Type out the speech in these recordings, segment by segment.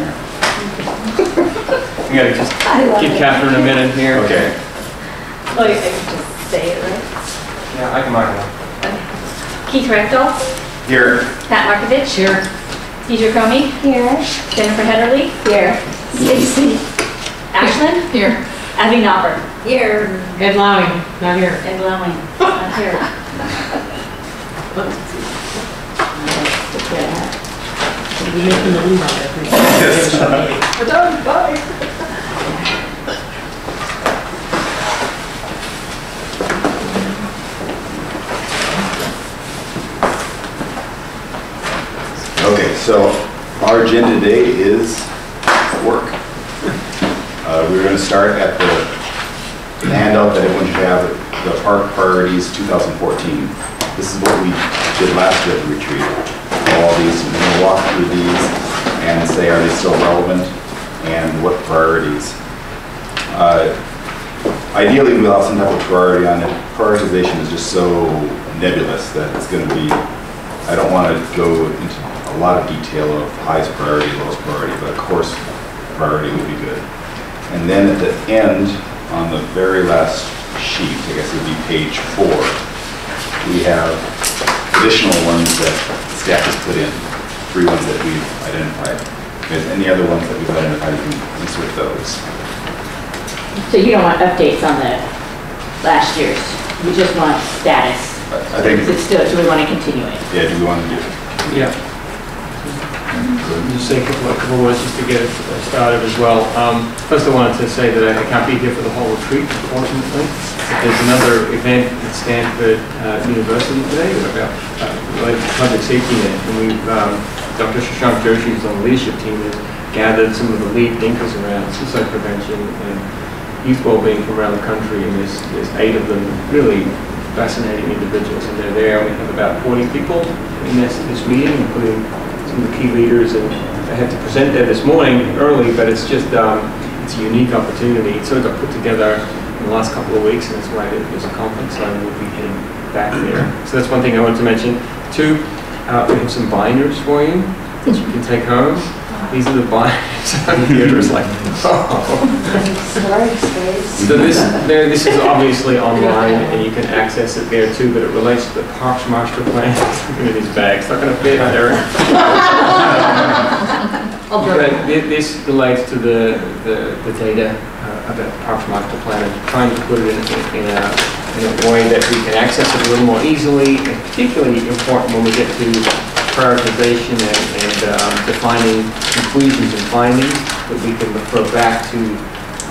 here. We gotta just I love give it. Catherine a minute here. Okay. Oh, you can just say it, right? Yeah, I can mark it up. Keith Randolph, Here. Pat Markevitch. Here. Deirdre Crommie. Here. Jennifer Hetterly. Here. Stacey. Ashlund. Here. Abbie Knopper. Here. Ed Lauing, not here. Ed Lauing. Not here. We'll be making the lead on that. We're done, bye. Okay, so our agenda today is work. Uh, We're going to start at the handout that everyone should have, the Park Priorities 2014. This is what we did last year at the retreat. All these, we're walk through these and say, are they still relevant? And what priorities? Uh, Ideally, we'll have some type of priority on it. Prioritization is just so nebulous that it's going to be, I don't want to go into a lot of detail of highest priority, lowest priority, but of course, priority would be good. And then at the end, on the very last sheet, I guess it would be page four, we have additional ones that staff has put in, three ones that we've identified. If there's any other ones that we've identified, you can insert those. So you don't want updates on the last year's, you just want status? I think, Is it still, do we want to continue it? yeah, do we want to do? Yeah. Just say a couple couple words just to get started as well. Um, First, I wanted to say that I can't be here for the whole retreat, unfortunately. There's another event at Stanford uh, University today about uh, public safety net. And we've, um, Dr. Shashank Joshi, who's on the leadership team, has gathered some of the lead thinkers around suicide prevention and youth well-being from around the country. And there's, there's eight of them really fascinating individuals. And they're there. We have about 40 people in this, this meeting, including some of the key leaders, and I had to present there this morning early, but it's just, um, it's a unique opportunity. It sort of got put together in the last couple of weeks, and that's why was a conference, so I will be heading back there. So that's one thing I wanted to mention. Two, uh, we have some binders for you that you can take home. These are the binders. Theater is like, oh. So this, there, this is obviously online, and you can access it there too, but it relates to the Parks Master Plan. Look at these bags, not gonna fit, Eric. But this relates to the, the, the data uh, about the Parks Master Plan and trying to put it in, in a, in a way that we can access it a little more easily, and particularly important when we get to prioritization and, and um, defining conclusions and findings, that we can refer back to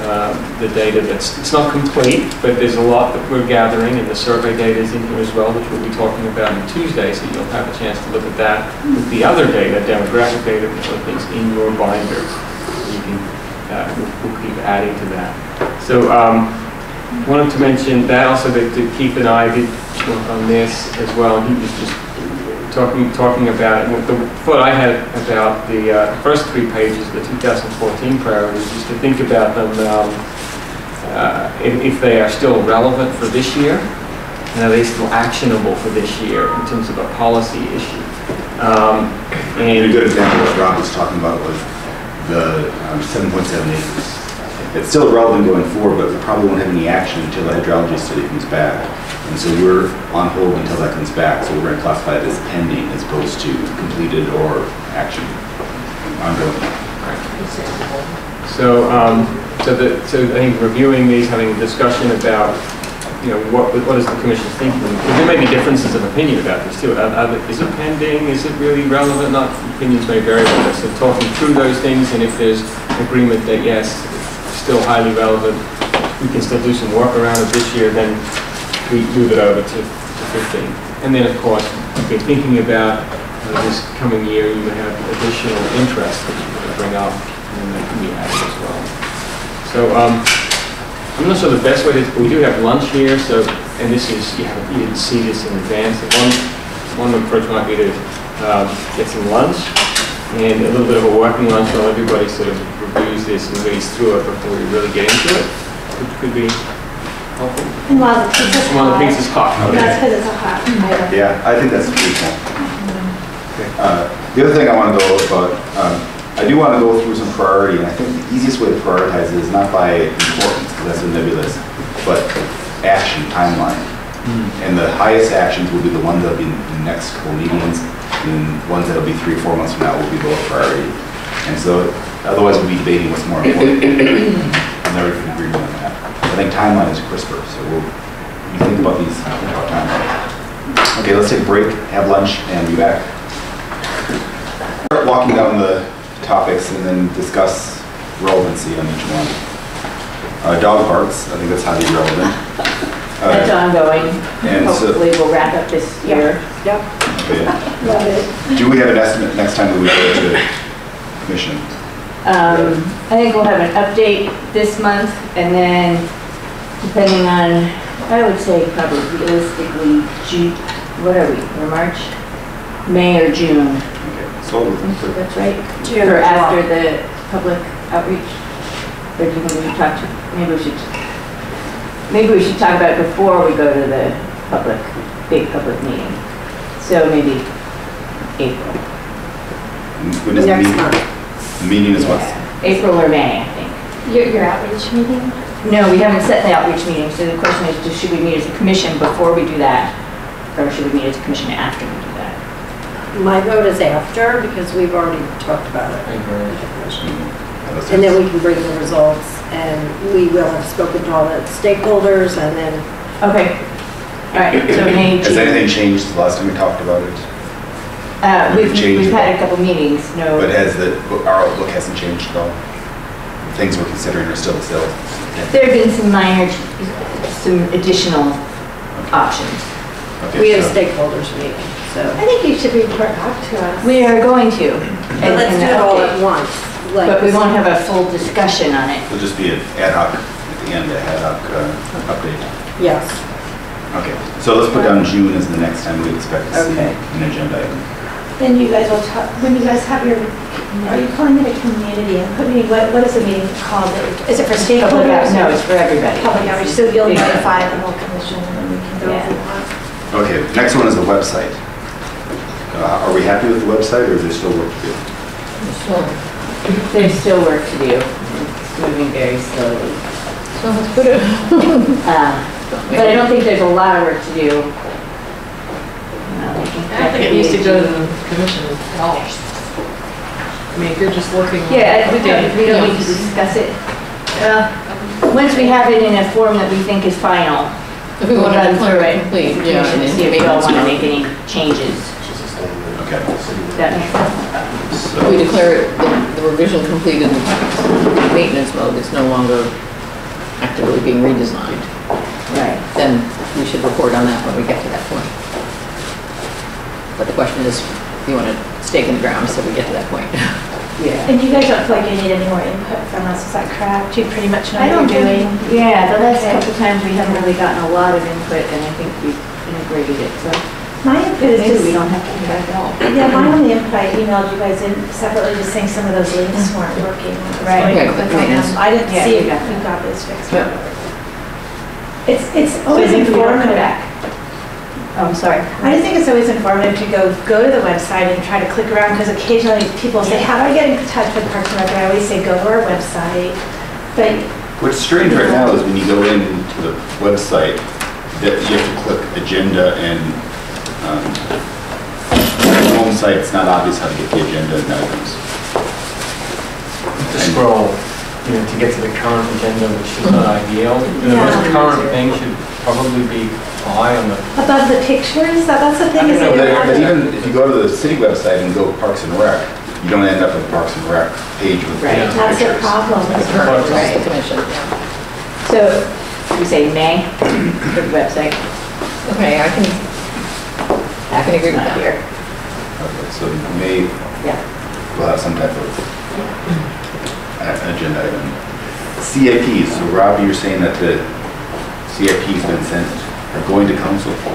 um, the data that's, it's not complete, but there's a lot that we're gathering, and the survey data is in here as well, which we'll be talking about on Tuesday, so you'll have a chance to look at that with the other data, demographic data, are things in your binders. You can, uh, we'll we'll keep adding to that. So, um, wanted to mention that also, that Keith and I did on this as well, and he was just talking, talking about, it. the thought I had about the uh, first three pages, of the 2014 priorities, is to think about them, um, uh, if if they are still relevant for this year, and are they still actionable for this year in terms of a policy issue? Um, And a good example of what Rob was talking about was the um, 7.7 acres. It's still relevant going forward, but we probably won't have any action until the hydrology study comes back. And so we're on hold until that comes back, so we're going to classify it as pending as opposed to completed or action ongoing. So, um, so the, so I think reviewing these, having a discussion about, you know, what, what is the commission's thinking? Because there may be differences of opinion about this too. Are- are Is it pending? Is it really relevant? Not, opinions may vary on this. So talking through those things and if there's agreement that yes, it's still highly relevant, we can still do some work around it this year, then we move it over to, to 15. And then, of course, if you're thinking about uh, this coming year, you would have additional interest that you want to bring up, and that can be added as well. So, um, I'm not sure the best way to, but we do have lunch here, so, and this is, you know, you didn't see this in advance. One, one approach might be to, um, get some lunch, and a little bit of a working lunch while everybody sort of reviews this and reads through it before we really get into it, which could be. And while the pizza's hot. While the pizza's hot, okay. That's because it's a hot item. Yeah, I think that's reasonable. Okay. Uh, The other thing I want to go about, um, I do want to go through some priority, and I think the easiest way to prioritize it is not by importance, because that's a nebulous, but action timeline. And the highest actions will be the ones that'll be in the next couple meetings, and ones that'll be three, or four months from now will be low priority. And so, otherwise we'll be debating what's more important. I'm never in agreement on that. I think timeline is crisper, so we'll, we think about these, think about timeline. Okay, let's take a break, have lunch, and be back. Start walking down the topics and then discuss relevancy on each one. Uh, dog parks, I think that's highly relevant. Uh, That's ongoing. and so- Hopefully we'll wrap up this year. okay. Do we have an estimate next time that we go to commission? Um, I think we'll have an update this month and then depending on, I would say probably realistically, June, what are we, we're March? May or June. Okay, So, That's right? Or after the public outreach? Or do you think we should talk to, maybe we should, maybe we should talk about it before we go to the public, big public meeting. So maybe April. when is the Next month. The meeting is what? April or May, I think. Your, your outreach meeting? No, we haven't set the outreach meeting, so the question is, do- should we meet as a commission before we do that? Or should we meet as a commission after we do that? My vote is after, because we've already talked about it. I agree. And then we can bring the results, and we will have spoken to all the stakeholders, and then, Okay. All right, so May, Has June. anything changed since the last time we talked about it? Uh, we've, Change we've had a couple meetings, no. But has the, our outlook hasn't changed at all? Things we're considering are still the same? There have been some minor, some additional options. Okay, we have so- stakeholders meeting, so. I think you should report back to us. We are going to. But let's and- do it all update. at once, like. But we won't have a full discussion on it. It'll just be an ad hoc, at the end, a ad hoc uh, update. Yes, Okay, so let's put down June as the next time we expect to see Okay. an agenda item. Then you guys will talk, when you guys have your, are you calling it a community input meeting? What, what is the meeting called? Is it for Public out- stakeholders? No, it's for everybody. Public outreach, so you'll Big- notify the whole commission and then we can go Yeah. if we want. Okay, next one is the website. Uh, Are we happy with the website, or is there still work to do? There's still work to do. It's moving very slowly. So let's put it, Uh, But I don't think there's a lot of work to do. I don't think it needs to go to the commission at all. I mean, if you're just working. on Yeah, I- we don't, we don't need to discuss it. Uh, Once we have it in a form that we think is final, If we we'll want run to through it. complete, with yeah. commission and to See if we then don't want to make any changes. Okay. Does that make sense? mode. We declare it, the- the revision completed, the maintenance mode is no longer actively being redesigned. Right. Then we should report on that when we get to that point. But the question is, do you want to stake in the ground so we get to that point? Yeah. And you guys don't feel like you need any more input from us, is that correct? You pretty much know I what don't you're think, doing? yeah, the last Okay. couple times we haven't really gotten a lot of input and I think we've integrated it, so My input is maybe just, we don't have to come back at all. yeah, my only input, I emailed you guys in separately, just saying some of those links mm-hmm. weren't working. I Right. going Okay, click on maintenance. I didn't Yeah, see you if got you got those fixed. Yep. It's, it's always maybe we don't informative. Back. Oh, I'm sorry. I just think it's always informative to go, go to the website and try to click around, because occasionally people say, how do I get in touch with Parks and Rec? I always say, go to our website. But what's strange right now is when you go into the website, that you have to click agenda and, um, the home site, it's not obvious how to get the agenda and items. To scroll, you know, to get to the current agenda, which is not ideal. The Yeah. most current thing should probably be high on the, above the pictures, that, that's the thing is that But you but even if you go to the city website and go Parks and Rec, you don't end up with Parks and Rec page with Right. pictures. That's the problem. Right, right, the commission, yeah. So, we say May for the website, Okay, I can, I can agree with not that. here. Okay, So May, Yeah. we'll have some type of a- agenda item. CIPs, so Rob, you're saying that the CIP's been sent, are going to council? For?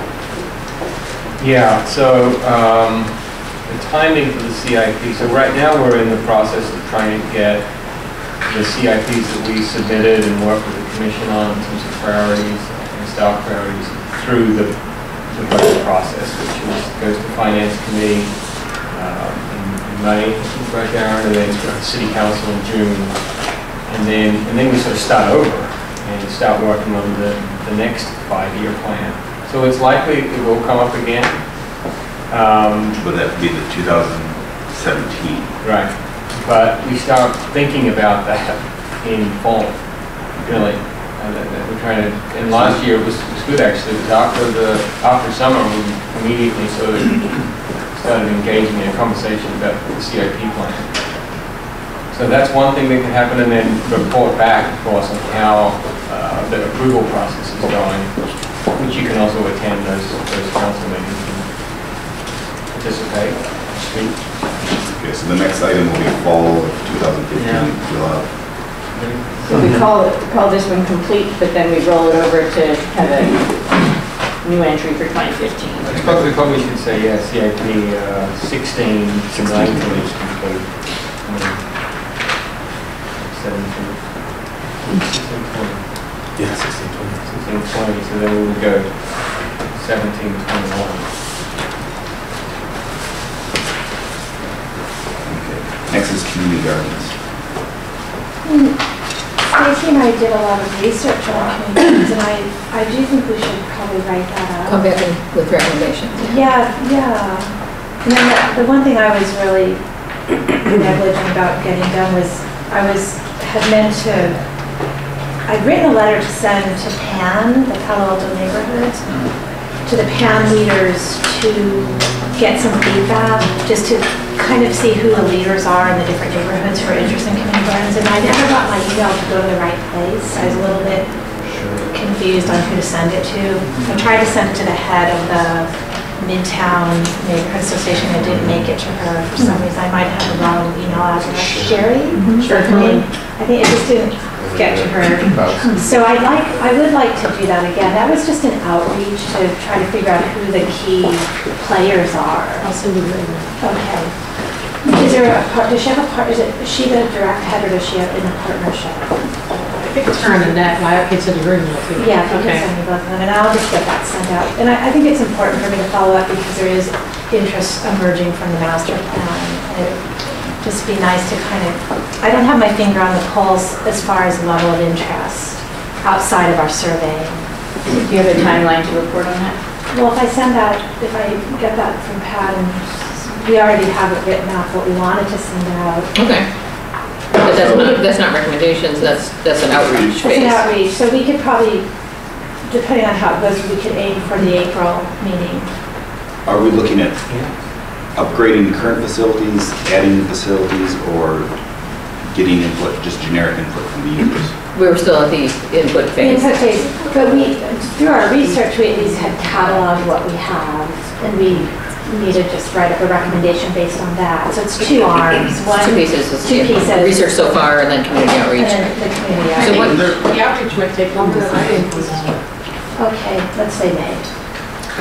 Yeah, so, um, the timing for the CIP, so right now, we're in the process of trying to get the CIPs that we submitted and work with the commission on in terms of priorities and staff priorities through the, the budget process, which is, goes to the finance committee, um, and and May, right there, and then it's city council in June. And then, and then we sort of start over and start working on the, the next five-year plan. So it's likely it will come up again. Um, Would that be the 2017? Right, but we start thinking about that in fall, really. And that we're trying to, and last year was, was good actually, it was after the, after summer, we immediately sort of started engaging in a conversation about the CIP plan. So that's one thing that can happen, and then report back, of course, on how uh, the approval process is going, which you can also attend those, those council meetings and participate, speak. Okay, so the next item will be fall of 2015. Yeah. We'll have So we call, it- call this one complete, but then we roll it over to have a new entry for 2015. I suppose we probably should say, yes, CIP uh, 16 to 19 is complete. Um, 17. 16, 20. Yeah, 16, 16, 20, so then we would go 17, 21. Okay. Next is community gardens. Hmm. Stacey and I did a lot of research on communities, and I, I do think we should probably write that up. Come back in with recommendations. Yeah, yeah. And then the, the one thing I was really negligent about getting done was, I was, had meant to, I'd written a letter to send to PAN, the Palo Alto neighborhood, to the PAN leaders to get some feedback, just to kind of see who the leaders are in the different neighborhoods who are interested in community gardens. And I never got my email to go to the right place. I was a little bit confused on who to send it to. I tried to send it to the head of the Midtown Neighborhood Association. I didn't make it to her for some reason. I might have the wrong email address. Sherry? Sure. Her name? I think it just didn't get to her. So I'd like, I would like to do that again. That was just an outreach to try to figure out who the key players are. I'll send you the email. Okay. Is there a, part? does she have a part, is it, is she the direct head or does she have in a partnership? I think it's her and Annette, but I can send you her email too. Yeah, if you can Okay. send me both of them, and I'll just get that sent out. And I, I think it's important for me to follow up because there is interest emerging from the master plan. And it'd just be nice to kind of, I don't have my finger on the pulse as far as level of interest outside of our survey. Do you have a timeline to report on that? Well, if I send that, if I get that from Pat and we already have it written out, what we wanted to send out. Okay. But that's not, that's not recommendations, that's, that's an outreach It's an phase. outreach, so we could probably, depending on how it goes, we could aim for the April meeting. Are we looking at upgrading the current facilities, adding new facilities, or getting input, just generic input from the users? We were still at the input phase. Input phase, but we, through our research, we at least had cataloged what we have, and we need to just write up a recommendation based on that. So it's two arms, one. Two pieces, is- Two yeah, pieces. research so far and then community And outreach. then the community So what, The outreach might take longer than I think. Okay, let's say May.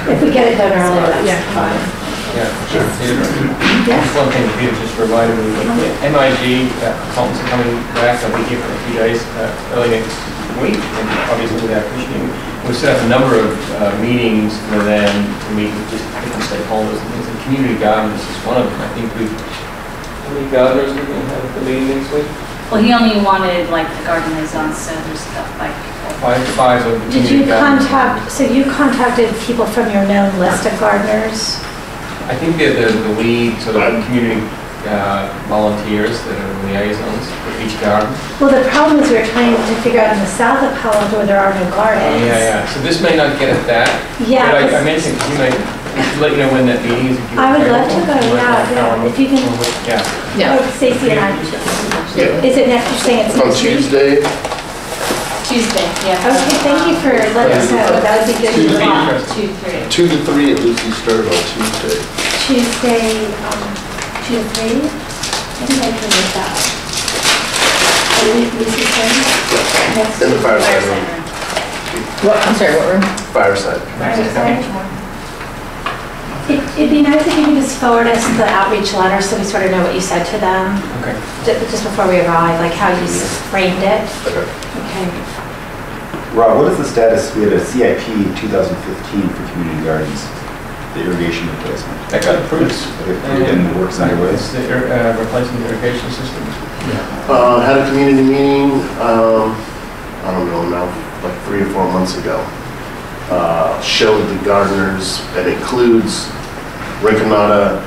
If we get it done earlier, Yeah. that's fine. Yeah, sure. Yeah. Just one thing Peter just reminded me, but MIG uh, consultants are coming back, I'll be here for a few days, uh, early next week, and obviously without Christian. We've set up a number of uh, meetings for them to meet with just different stakeholders, and things, and community gardens is one of them. I think we, how many gardeners are going to have at the meeting next week? Well, he only wanted like the garden on so there's stuff like, Five, five of the Did you community contact, so you contacted people from your known list of gardeners? I think they're the, the lead sort of community uh, volunteers that are in the liaisons for each garden. Well, the problem is we're trying to figure out in the south of Palo Alto where there are no gardens. yeah, yeah, so this may not get at that. Yeah, But I, I 'cause- mentioned, you may, let you know when that meeting is. I would love to go, yeah, yeah, come. if you can- Yeah. yeah, Oh, Stacey and I, absolutely. is it next, you're saying it's On next? Tuesday, Tuesday, yeah. Okay, thank you for letting us know, that would be good. Tuesday. Two, three. two to three at Lucie Stern on Tuesday. Tuesday, um, two to three? I think I can make that. We, we Next In the fireside room. What, I'm sorry, what room? Fireside. It- It'd be nice if you could just forward us the outreach letter so we sort of know what you said to them, Okay. just before we arrive, like how you framed it. Okay. Okay. Rob, what is the status, we had a CIP 2015 for community gardens. the irrigation replacement. That got approved. And the work's underway. It's the, ir- uh, replacing the irrigation system. Uh, had a community meeting, um, I don't know now, like three or four months ago. Uh, showed the gardeners, that includes Rinconada,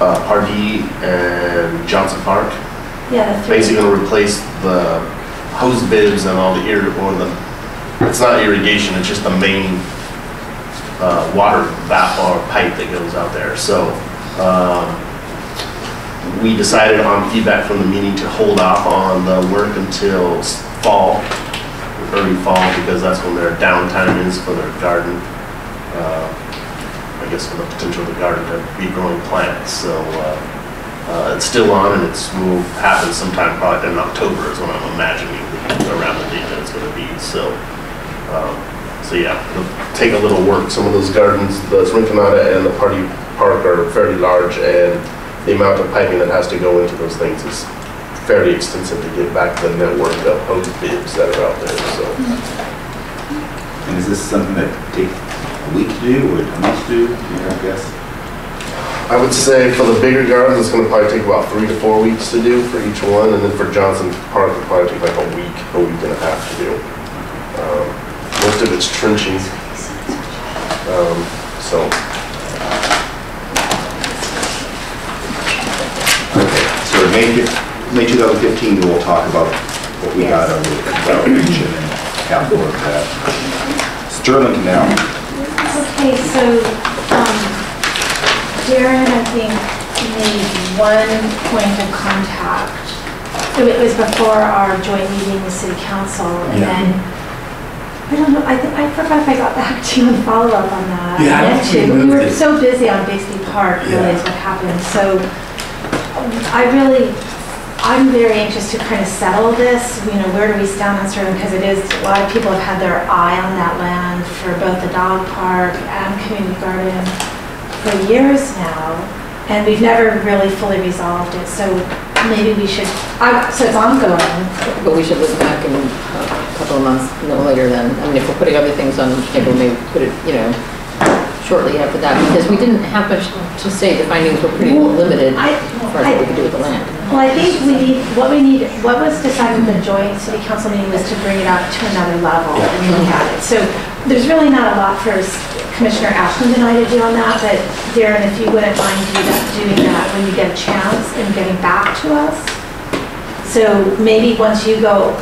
uh, Pardee, and Johnson Park. Yeah, the three. Basically gonna replace the hose bibs and all the ir, or the, it's not irrigation, it's just the main, uh, water valve or pipe that goes out there, so, um, we decided on feedback from the meeting to hold off on the work until fall, early fall, because that's when their downtime is for their garden. uh, I guess for the potential of the garden to be growing plants, so, uh, uh, it's still on and it's, will happen sometime probably in October is what I'm imagining around the date that it's gonna be, so. um, So yeah, it'll take a little work. Some of those gardens, the Rinconada and the Pardee Park are fairly large and the amount of piping that has to go into those things is fairly extensive to get back the network of hose bibs that are out there, so. And is this something that takes a week to do or a month to do, I guess? I would say for the bigger gardens, it's gonna probably take about three to four weeks to do for each one, and then for Johnson Park, it'll probably take like a week, a week and a half to do. Um, Most of it's trenching. Um, So, Okay, so May, May 2015, we'll talk about what we got on the outreach and then have more of that. Sterling Canal, Okay, so, um, Daren, I think, made one point of contact. So It was before our joint meeting with city council, and Yeah. then, I don't know, I think, I forgot if I got back to you and follow up on that. Yeah, I don't meant to, we but We were it. so busy on Byxbee Park, really, is what happened, so I really, I'm very anxious to kind of settle this, you know, where do we stand on Sterling, because it is, a lot of people have had their eye on that land for both the dog park and community garden for years now, and we've never really fully resolved it, so maybe we should, I, so it's ongoing. But we should look back in a couple of months, no later than, I mean, if we're putting other things on the table, maybe put it, you know, shortly after that, because we didn't have much to say, the findings were pretty limited I- as far as what we could do with the land. Well, I think we need, what we need, what was decided in the joint city council meeting was to bring it up to another level and look at it. So there's really not a lot for Commissioner Ashlund and I to do on that, but Daren, if you wouldn't mind doing that when you get a chance and getting back to us. So maybe once you go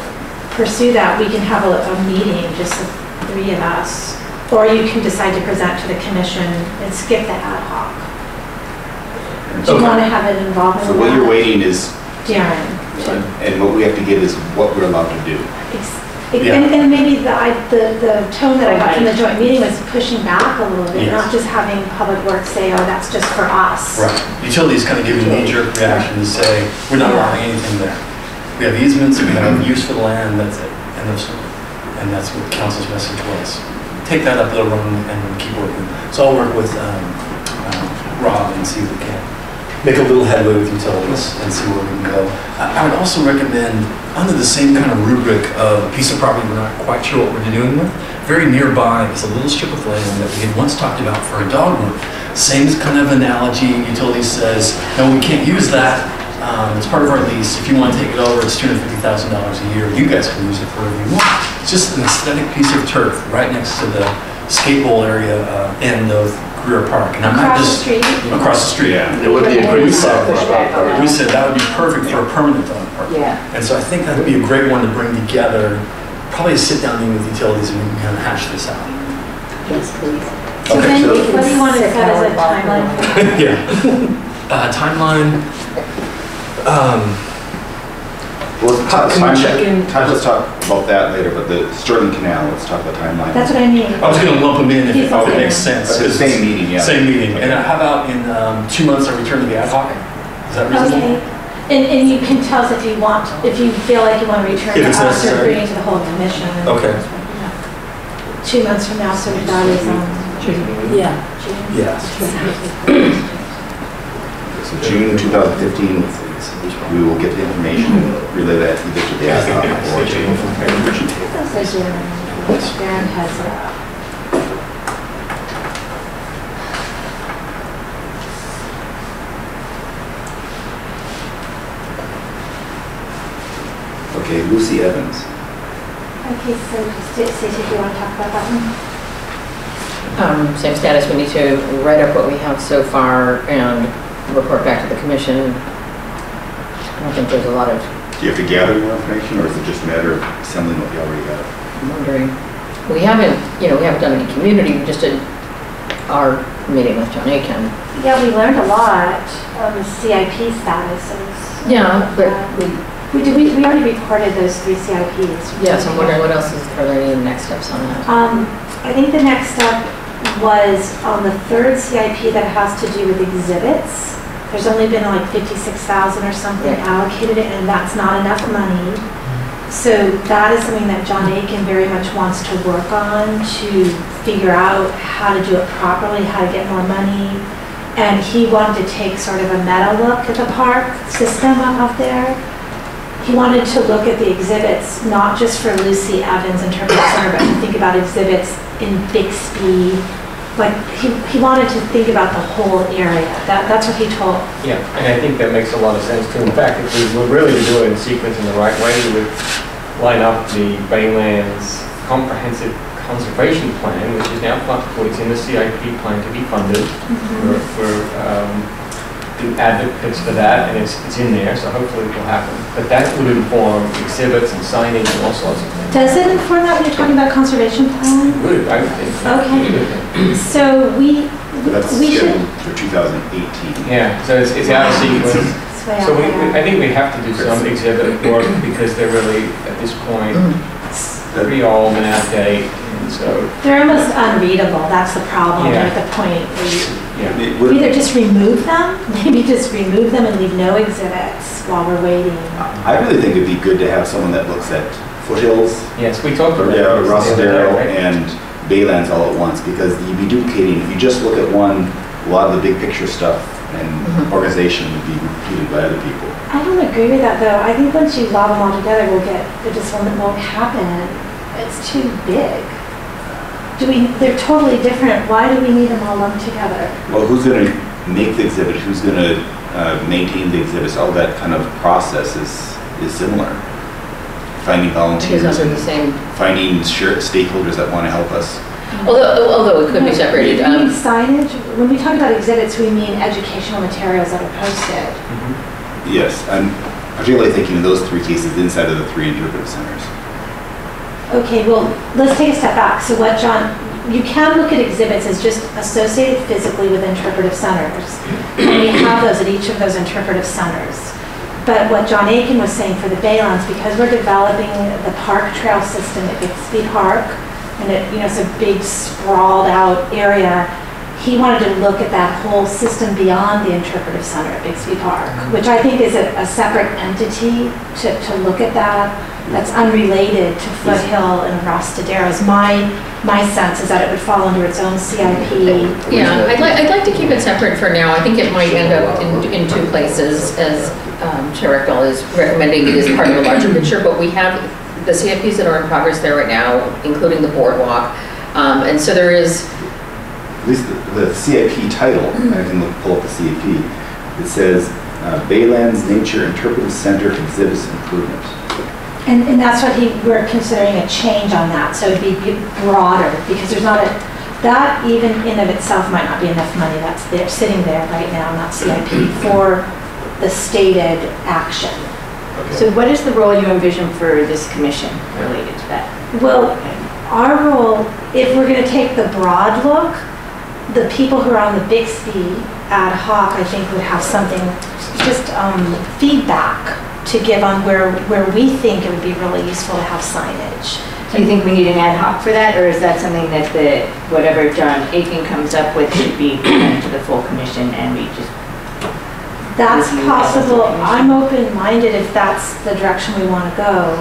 pursue that, we can have a, a meeting, just the three of us. Or you can decide to present to the commission and skip the ad hoc. Do you Okay. want to have it involved in so what you're waiting is, Daren. and what we have to get is what we're allowed to do. Ex- And, and maybe the, I, the, the tone that I got from the joint meeting was pushing back a little bit, Yes. not just having Public Works say, oh, that's just for us. Right. Utilities kind of give you a knee-jerk reaction to say, we're not allowing anything there. We have easements, we have use for the land, that's it. And that's, and that's what the council's message was. Take that up a little run and keep working. So I'll work with um, um, Rob and see if we can make a little headway with utilities and see where we can go. I I would also recommend, under the same kind of rubric of a piece of property we're not quite sure what we're doing with, very nearby is a little strip of land that we had once talked about for a dog run. Same kind of analogy, utilities says, no, we can't use that, um, it's part of our lease, if you want to take it over, it's $250,000 a year, you guys can use it for whatever you want. It's just an aesthetic piece of turf right next to the skate bowl area uh, end of Greer Park. And I'm not Across the just street? Across the street. it would be a great site for park. We said that would be perfect for a permanent dog park. Yeah. And so I think that'd be a great one to bring together, probably a sit-down meeting with utilities and we can kind of hash this out. Yes, please. So Okay, then, so- what do you want to set as a timeline? Yeah. Uh, timeline, um, Well, let's talk- can we time- check in- time- Let's talk about that later, but the Sterling Canal, let's talk about the timeline. That's what I mean. I was gonna lump them in if He's if it makes okay. sense. At the same meeting, yeah. Same meeting. And uh, how about in um, two months, I return to the ad hoc? Is that reasonable? Okay, and, and you can tell us if you want, if you feel like you want to return If to it's us or necessary. bring it to the whole commission. Okay. Two months from now, so that is, um, Yeah. Yes. June 2015, we will get the information and relay that either to the ASDOT or to the Fire Okay, Lucy Evans. Okay, so just see if you want to talk about that one. Um, same status, we need to write up what we have so far and report back to the commission I don't think there's a lot of Do you have to gather more information, or is it just a matter of assembling what you already have? I'm wondering. We haven't, you know, we haven't done any community, we just did our meeting with John Aikin. Yeah, we learned a lot on the CIP statuses. Yeah, but we, We did, we, we already recorded those three CIPs. yes, I'm wondering what else is, are there any next steps on that? Um, I think the next step was on the third CIP that has to do with exhibits. There's only been like fifty-six thousand or something allocated, and that's not enough money. So that is something that John Aikin very much wants to work on, to figure out how to do it properly, how to get more money. And he wanted to take sort of a meta look at the park system out there. He wanted to look at the exhibits, not just for Lucy Evans Interpretive Center, but to think about exhibits in Byxbee. Like, he, he wanted to think about the whole area. That, that's what he told, Yeah, and I think that makes a lot of sense too. In fact, if we were really to do it in sequence in the right way, we would line up the Baylands Comprehensive Conservation Plan, which is now, well, it's in the CIP plan to be funded. We're, we're um, the advocates for that, and it's, it's in there, so hopefully it will happen. But that would inform exhibits and signage and all sorts of things. does it inform that when you're talking about conservation plan? Would, I would think. Okay. So we, But that's we should. scheduled for 2018. Yeah, so it's, it's out of sequence. It's way out So we, we- I think we have to do some exhibit work because they're really, at this point, mm. Pretty old and out date, and so, They're almost unreadable, that's the problem, Yeah. at the point where you yeah. It would- Either just remove them, maybe just remove them and leave no exhibits while we're waiting. I really think it'd be good to have someone that looks at foothills, Yes, we talked about. yeah, this the other day, Arastradero right? and Baylands all at once, because you'd be duplicating, if you just look at one, a lot of the big picture stuff and Mhm. organization would be repeated by other people. I don't agree with that, though. I think once you lob them all together, we'll get, the just won't, won't happen. It's too big. Do we, they're totally different. Why do we need them all lumped together? Well, who's gonna make the exhibit, who's gonna uh, maintain the exhibits, all that kind of process is, is similar. Finding Because volunteers, under the same, finding sure stakeholders that wanna help us. Although, although it could be separated. We mean um, signage. When we talk about exhibits, we mean educational materials that are posted. Mhm. Yes, I'm particularly thinking of those three cases inside of the three interpretive centers. Okay, well, let's take a step back. So what John, you can look at exhibits as just associated physically with interpretive centers. And we have those at each of those interpretive centers. But what John Aikin was saying for the Baylands, because we're developing the park trail system at Byxbee Park, and it, you know, it's a big sprawled out area, he wanted to look at that whole system beyond the interpretive center at Byxbee Park, which I think is a, a separate entity to, to look at that, that's unrelated to Foothill and Arastraderos. My, my sense is that it would fall under its own CIP. Yeah, I'd like, I'd like to keep it separate for now. I think it might end up in, in two places, as um, Chair Reckdahl is recommending it as part of a larger picture, but we have the CIPs that are in progress there right now, including the boardwalk. Um, And so there is, At least the, the CIP title, I can look, pull up the CIP, it says uh, Baylands Nature Interpretive Center Exhibits Improvement. And, and that's what he, we're considering a change on that, so it'd be broader, because there's not a, that even in of itself might not be enough money that's there, sitting there right now, not CIP, for the stated action. So what is the role you envision for this commission related to that? Well, our role, if we're gonna take the broad look, the people who are on the Byxbee ad hoc, I think, would have something, just um, feedback to give on where, where we think it would be really useful to have signage. Do you think we need an ad hoc for that, or is that something that the, whatever John Aikin comes up with should be to the full commission and we just, That's Review that as a possible. I'm open-minded if that's the direction we want to go.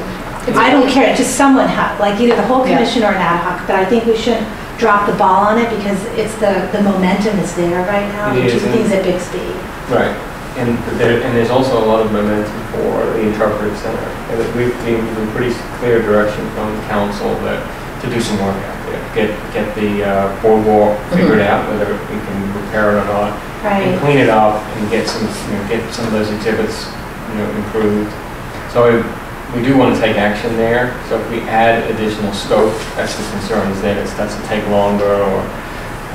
I don't care, just someone have, like either the whole Yeah. commission or an ad hoc, but I think we shouldn't drop the ball on it because it's the, the momentum is there right now. It to is, keep and- things at Byxbee. Right, and there, and there's also a lot of momentum for the interpretive center. And that we've been given pretty clear direction from the council that, to do some work out there. Get, get the uh, boardwalk figured out, whether we can repair it or not. And clean it up and get some, you know, get some of those exhibits, you know, improved. So I we do want to take action there, so if we add additional scope, that's the concern, is that it starts to take longer, or,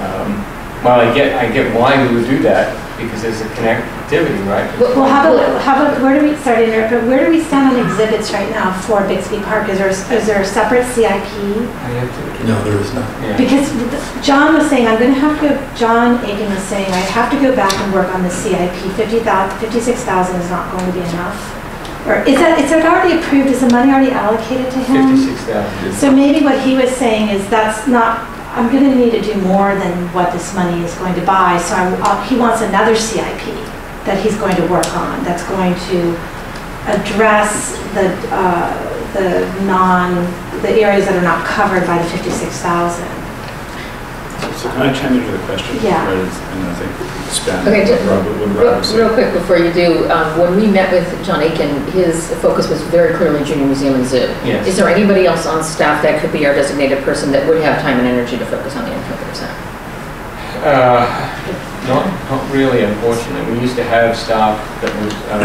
um, well, I get, I get why we would do that, because there's a connectivity, right? Well, how about, how about, where do we, sorry to interrupt, but where do we stand on exhibits right now for Byxbee Park? Is there, is there a separate CIP? I have to- No, there is not. Yeah. Because John was saying, I'm gonna have to, go. John Aikin was saying, I have to go back and work on the CIP. Fifty thousand, fifty-six thousand is not going to be enough. Or is that, is it already approved? Is the money already allocated to him? Fifty-six thousand. So maybe what he was saying is that's not, I'm gonna need to do more than what this money is going to buy. So I, uh, he wants another CIP that he's going to work on, that's going to address the, uh, the non, the areas that are not covered by the fifty-six thousand. So can I chime into the question? Yeah. Rather And I think expand Okay, just Robert, what real, Robert real quick before you do, um, when we met with John Aikin, his focus was very clearly Junior Museum and Zoo. Yes. Is there anybody else on staff that could be our designated person that would have time and energy to focus on the interpretive center? Uh, Not, not really, unfortunately. We used to have staff that would, uh,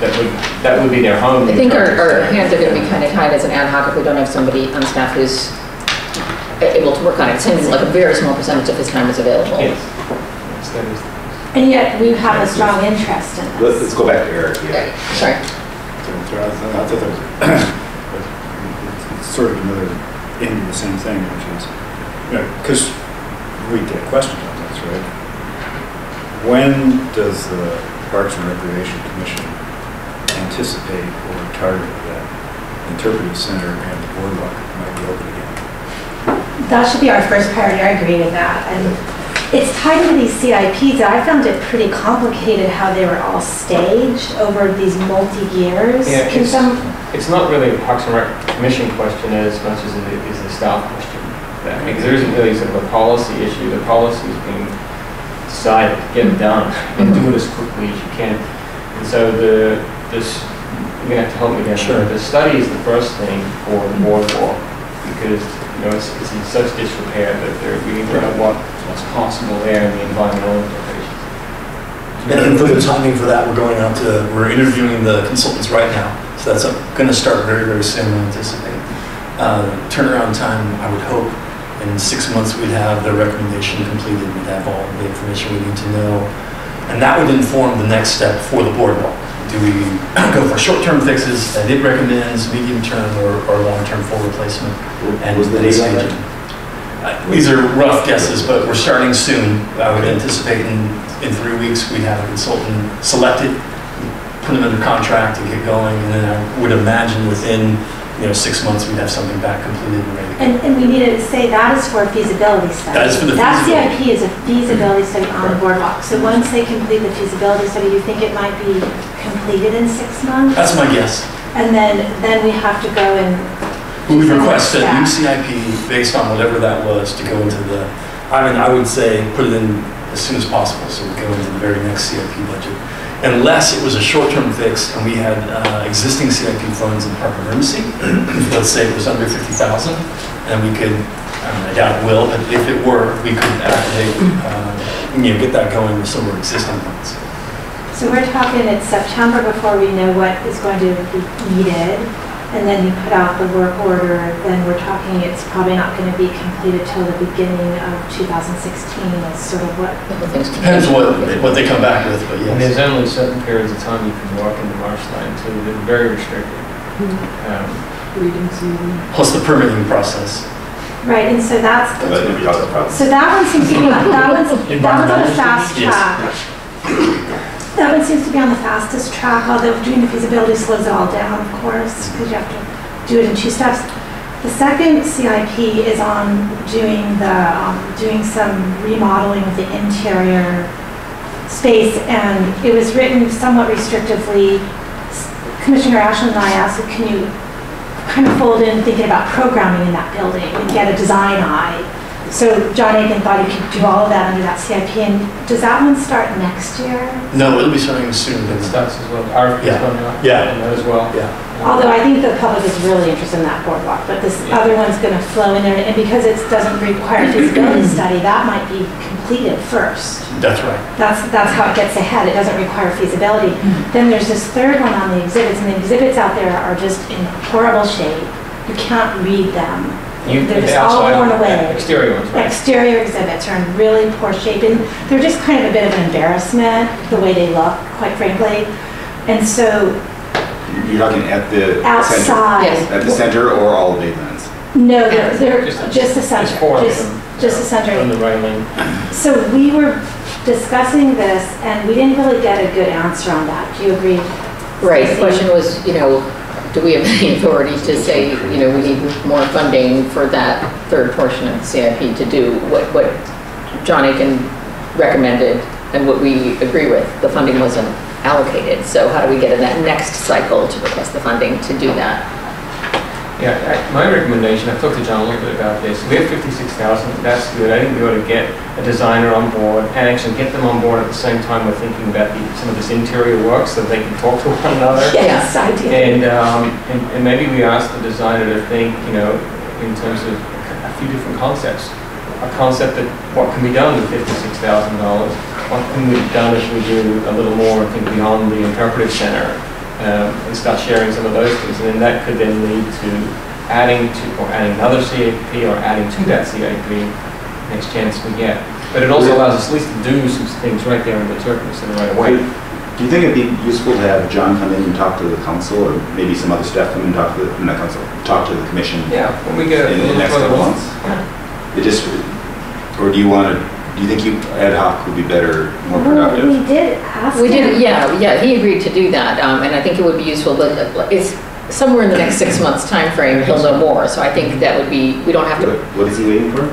that would, that would be their home. I think our, our hands are gonna be kind of tied as an ad hoc if we don't have somebody on staff who's able to work on it. It seems like a very small percentage of his time is available. Yes. Yes, that is. And yet we have a strong interest in Let's, let's go back to Eric, yeah. Sorry. So, so I thought- I was, it's- it's sort of another end of the same thing, which is, you know, because we get questions on this, right? When does the Parks and Recreation Commission anticipate or target that interpretive center and the boardwalk might be open again? That should be our first priority, I agree with that. And it's tied into these CIPs, and I found it pretty complicated how they were all staged over these multi-years. Yeah, Can it's- some, It's not really a Parks and Rec Commission question as much as it is a staff question. That- Because there isn't really sort of a policy issue. The policy is being decided, get it done, and do it as quickly as you can. And so the, this, you're gonna have to help me there. Sure. The study is the first thing for the boardwalk, because, you know, it's, it's in such disrepair that we need to know what, what's possible there and the environmental implications. And for the timing for that, we're going out to, we're interviewing the consultants right now. So that's going to start very, very soon, I anticipate. Uh, Turnaround time, I would hope, in six months, we'd have the recommendation completed, we'd have all the information we need to know. And that would inform the next step for the boardwalk. Do we go for short-term fixes that it recommends, medium-term, or, or long-term full replacement? And Was the date that? Uh, These are rough guesses, but we're starting soon. I would anticipate in, in three weeks, we'd have a consultant selected, put them under contract and get going, and then I would imagine within, you know, six months, we'd have something back completed and ready. and, and we needed to say that is for a feasibility study. That is for the That. CIP is a feasibility study on the boardwalk. So once they complete the feasibility study, you think it might be completed in six months? That's my guess. And then, then we have to go and. We would request a new. CIP based on whatever that was to go into the, I mean, I would say put it in as soon as possible, so we go into the very next CIP budget. Unless it was a short-term fix and we had uh, existing CIP funds in Park Emergency, let's say it was under 50,000, and we could, I I doubt it will, but if it were, we could activate, uh, you know, get that going with some of our existing funds. So we're talking it's September before we know what is going to be needed, and then you put out the work order, then we're talking it's probably not going to be completed till the beginning of 2016 is sort of what, The whole thing's Depends what, what they come back with, but yes. And there's only certain periods of time you can work in the marshland too, they're very restricted. Um, Plus the permitting process. right, and so that's, Let me talk about so that one seems to be, that one's, that one's on a fast Yes. That one seems to be on the fastest track, although doing the feasibility slows it all down, of course, because you have to do it in two steps. The second CIP is on doing the, um, doing some remodeling of the interior space, and it was written somewhat restrictively. Commissioner Ashlund and I asked, can you kind of fold in thinking about programming in that building and get a design eye So John Aikin thought he could do all of that under that CIP, and does that one start next year? No, it'll be starting soon. It starts as well, RFP's Yeah. going out. Yeah. And that as well. Yeah. Although I think the public is really interested in that boardwalk, but this Yeah. other one's gonna flow in there, and because it doesn't require feasibility study, that might be completed first. That's right. That's, that's how it gets ahead, it doesn't require feasibility. Mm-hmm. Then there's this third one on the exhibits, and the exhibits out there are just in horrible shape. You can't read them. You- They're just oh, all worn away. Exterior ones, right? Exterior exhibits are in really poor shape, and they're just kind of a bit of an embarrassment, the way they look, quite frankly. And so You're talking at the center? outside. Yes. At the center or all of Baylands? No, they're, they're Just- just the center. Just four of just- them. Just the center. On the railing. So we were discussing this, and we didn't really get a good answer on that. Do you agree? Right, the question was, you know, do we have any authority to say, you know, we need more funding for that third portion of the CIP to do what, what John Aikin recommended and what we agree with? The funding wasn't allocated, so how do we get in that next cycle to request the funding to do that? Yeah, I- my recommendation, I've talked to John a little bit about this, we have 56,000, that's good. I think we ought to get a designer on board and actually get them on board at the same time we're thinking about the- some of this interior work so they can talk to one another. Yes, I did. And, um, and, and maybe we ask the designer to think, you know, in terms of a few different concepts. A concept that what can be done with fifty-six thousand dollars? What can be done if we do a little more, I think, beyond the interpretive center? Um, and start sharing some of those things, and then that could then lead to adding to, or adding another CAP, or adding to that CAP next chance we get. But it also allows us at least to do some things right there in the interpretive center right away. Do you think it'd be useful to have John come in and talk to the council, or maybe some other staff come in and talk to the, not council, talk to the commission Yeah, when we get. in the next couple along. months? Yeah. It just, or do you want to, do you think you, ad hoc would be better, more Well, We productive? did ask We did, him. yeah, yeah, he agreed to do that, um, and I think it would be useful, but uh, it's somewhere in the next six months timeframe, he'll know more, so I think that would be, we don't have What to, what is he waiting for?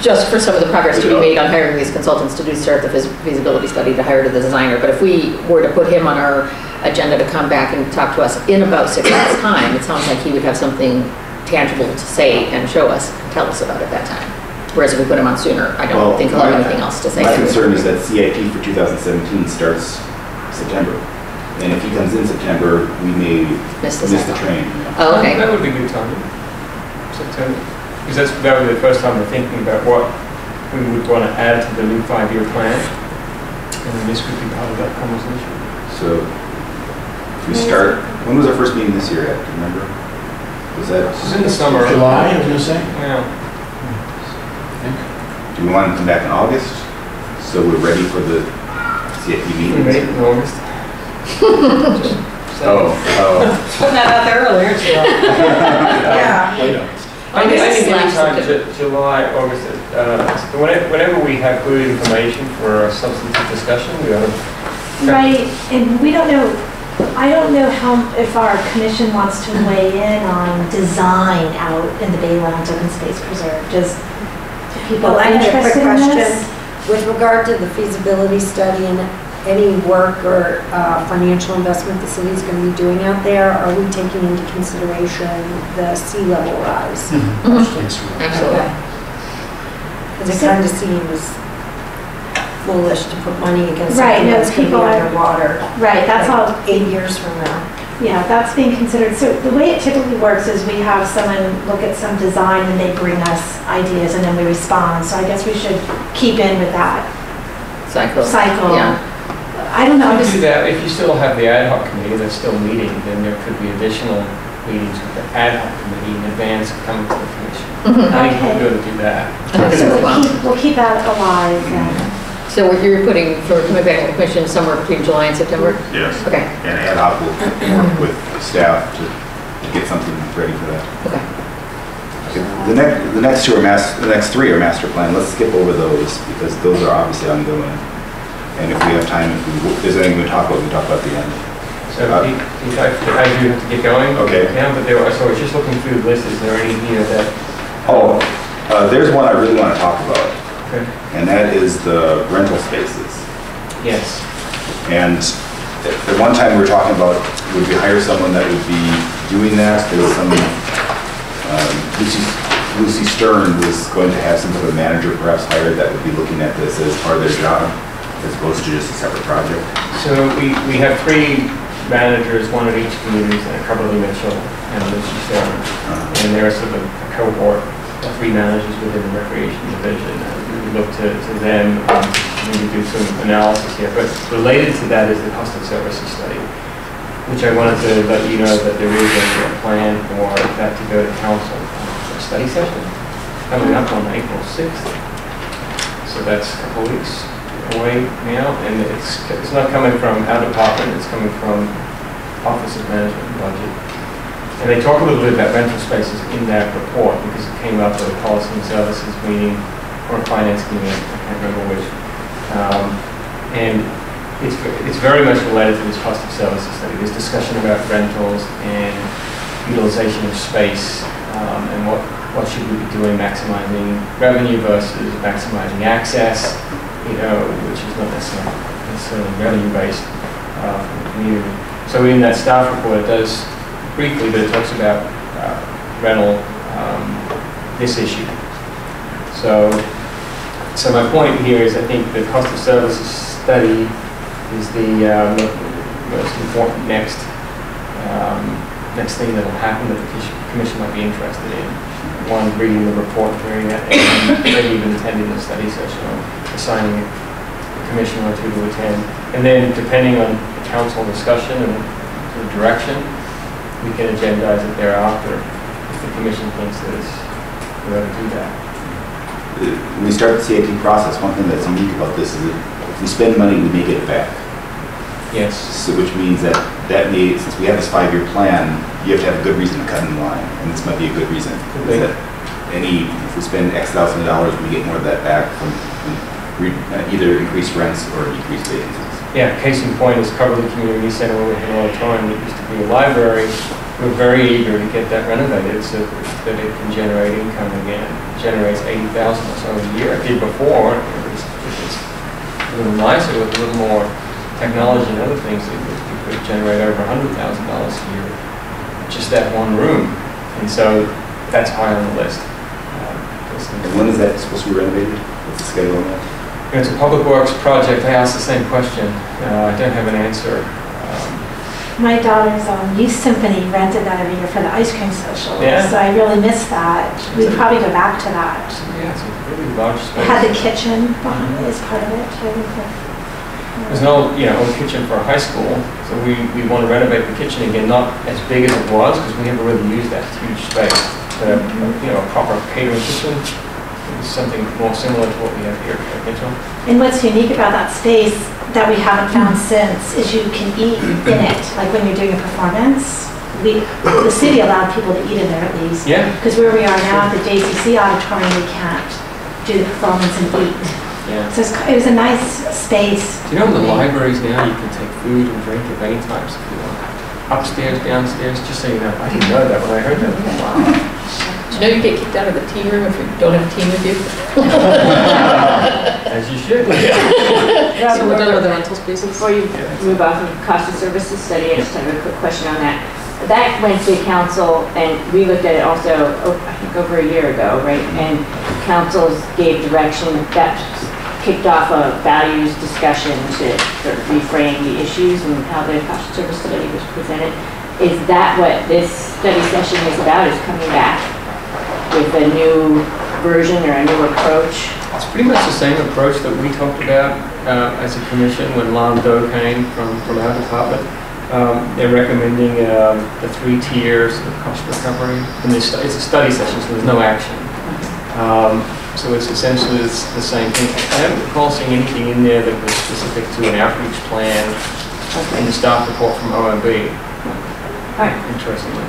just for some of the progress to be made on hiring these consultants to do, start the feas- feasibility study to hire to the designer, but if we were to put him on our agenda to come back and talk to us in about six months' time, it sounds like he would have something tangible to say and show us, tell us about at that time. Whereas if we put him on sooner, I don't think I'll have my- anything else to say. My concern is that CIP for 2017 starts September. And if he comes in September, we may Miss the miss the cycle. train. Oh, okay. That would be a good time, September. Because that's, that would be the first time we're thinking about what we would want to add to the new five-year plan. And then this could be part of that conversation. So if we start, when was our first meeting this year at, do you remember? Was that, This is in the summer. July, I was gonna say. Yeah. Do we want to come back in August? So we're ready for the CIP We made it meetings? in August. Oh, oh, Putting that out there earlier, Yeah. Late August. I think, I think anytime, Ju- July, August, uh, whenever, whenever we have good information for a substantive discussion, we ought to. Right, and we don't know, I don't know how, if our commission wants to weigh in on design out in the Baylands Open Space Preserve. Does people Well, I have a quick interested in question. this? With regard to the feasibility study and any work or uh, financial investment the city's going to be doing out there, are we taking into consideration the sea level rise? Mhm. Yes, we will. Absolutely. Because it kind of seems foolish to put money against Right, something no, that's going to be people underwater. Right, that's all, Eight years from now. Yeah, that's being considered. So the way it typically works is we have someone look at some design and they bring us ideas and then we respond. So I guess we should keep in with that Cycle. cycle. Yeah. I don't know, I'm If just, you do that, if you still have the ad hoc committee that's still meeting, then there could be additional meetings with the ad hoc committee in advance of coming to the commission. Mhm. I think Okay. we're good to do that. I so so we'll well. keep, we'll keep that alive then. So what you're putting for coming back to the commission somewhere between July and September? yes. Okay, And ad hoc will work with staff to to get something ready for that. okay. Okay, The next, the next two are mas, the next three are master plan. Let's skip over those because those are obviously ongoing. And if we have time, if we- if there's anything we talk about, we talk about at the end. So, Uh, Pete, Pete, I I do have to get going. Okay. Yeah, but there, were- so I was just looking through the list, is there any here that, Oh, uh, there's one I really want to talk about, okay, and that is the rental spaces. yes. And at one time, we were talking about, would we hire someone that would be doing that? There was some, um, Lucie Lucie Stern was going to have some sort of manager perhaps hired that would be looking at this as part of their job, as opposed to just a separate project. So we, we have three managers, one at each community, and Cubberley Mitchell and Lucie Stern. And they're sort of a cohort of three managers within the recreation division. And look to, to them, um, maybe do some analysis here. But related to that is the cost of services study, which I wanted to let you know that there is a a plan for that to go to council for a study session coming up on April 6th. So that's a couple weeks away now, and it's, it's not coming from our department, it's coming from Office of Management and Budget. And they talk a little bit about rental spaces in that report, because it came up at a policy and services meeting or finance meeting, I can't remember which. Um, And it's, it's very much related to this cost of services study. There's discussion about rentals and utilization of space, um, and what, what should we be doing maximizing revenue versus maximizing access, you know, which is not necessarily, necessarily revenue-based uh, for the community. So in that staff report, it does briefly, but it talks about uh, rental, um, this issue. So, so my point here is I think the cost of services study is the mo- most important next, um, next thing that will happen that the commission- commission might be interested in. One, reading the report, hearing it, and maybe even attending the study session or assigning a commissioner or two to attend. And then depending on the council discussion and direction, we can agendize it thereafter if the commission thinks that it's, we to do that. When we start the CIP process, one thing that's unique about this is that if we spend money, we may get it back. Yes. So which means that, that may, since we have this five-year plan, you have to have a good reason to cut in line, and this might be a good reason. That any, if we spend X thousand dollars, we get more of that back from from re- uh, either increased rents or decreased vacancies. Yeah, case in point is Cubberley Community Center where we had all the time. It used to be a library. We're very eager to get that renovated so that it can generate income again. It generates eighty thousand or so a year. It before. It was, it was a little nicer with a little more technology and other things. It it would generate over a hundred thousand dollars a year. Just that one room. And so that's high on the list. Uh, And when is that supposed to be renovated? What's the schedule on that? It's a public works project. I asked the same question. Uh, I don't have an answer. Um, My daughter's um, youth symphony rented that every year for the ice cream social. Yeah. So I really miss that. We'd probably go back to that. Yeah, it's a really large It had the kitchen behind it as part of it too. There's no, you know, old kitchen for a high school, so we, we want to renovate the kitchen again, not as big as it was, because we never really used that huge space. But, a- you know, a proper catering kitchen, something more similar to what we have here at Mitchell. And what's unique about that space that we haven't found since is you can eat in it, like when you're doing a performance. We, the city allowed people to eat in there at least. Yeah. Because where we are now at the JCC auditorium, we can't do the performance and eat. Yeah. So it was a nice space. Do you know in the libraries now, you can take food and drink of any types if you want? Upstairs, downstairs, just so you know. I didn't know that when I heard that. Wow. Do you know you get kicked out of the team room if you don't have a team with you? As you should. So we're done with the rental spaces? Before you move off of cost of services study, I just have a quick question on that. That went to council, and we looked at it also, oh, I think over a year ago, right? And councils gave direction, that kicked off a values discussion to sort of reframe the issues and how the cost of service study was presented. Is that what this study session is about, is coming back with a new version or a new approach? It's pretty much the same approach that we talked about uh, as a commission when Lon Do came from, from our department. Um, They're recommending um, the three tiers of cost recovery. And it's a study session, so there's no action. Um, So it's essentially the same thing. I don't recall seeing anything in there that was specific to an outreach plan in the staff report from OMB, Alright, interestingly.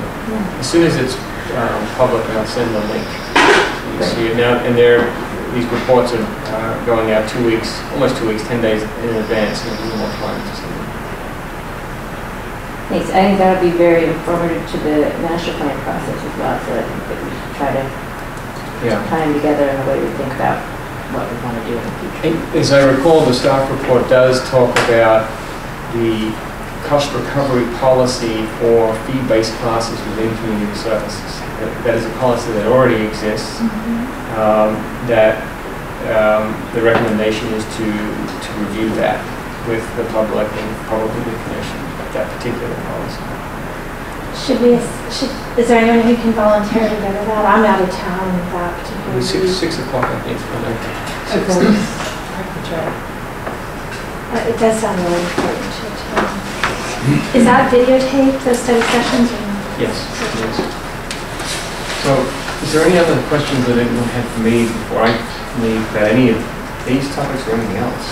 As soon as it's um, public, I'll send the link. You can see it now, and there, these reports are uh, going out two weeks, almost two weeks, 10 days in advance, and we more time to see them. Thanks. I think that would be very informative to the master plan process as well, so I think that we should try to Yeah. them together in the way we think about what we want to do in the future. As I recall, the staff report does talk about the cost recovery policy for fee-based classes within community services. that- that is a policy that already exists, um, that um, the recommendation is to, to review that with the public and probably the commission, that particular policy. Should we, should, is there anyone who can volunteer to go to that? I'm out of town with that particular Six, six o'clock, I think, the. Uh, It does sound really important to attend. Is that videotaped, those study sessions? or no? Yes, it is. So, is there any other questions that anyone had for me before I leave, about any of these topics or anything else?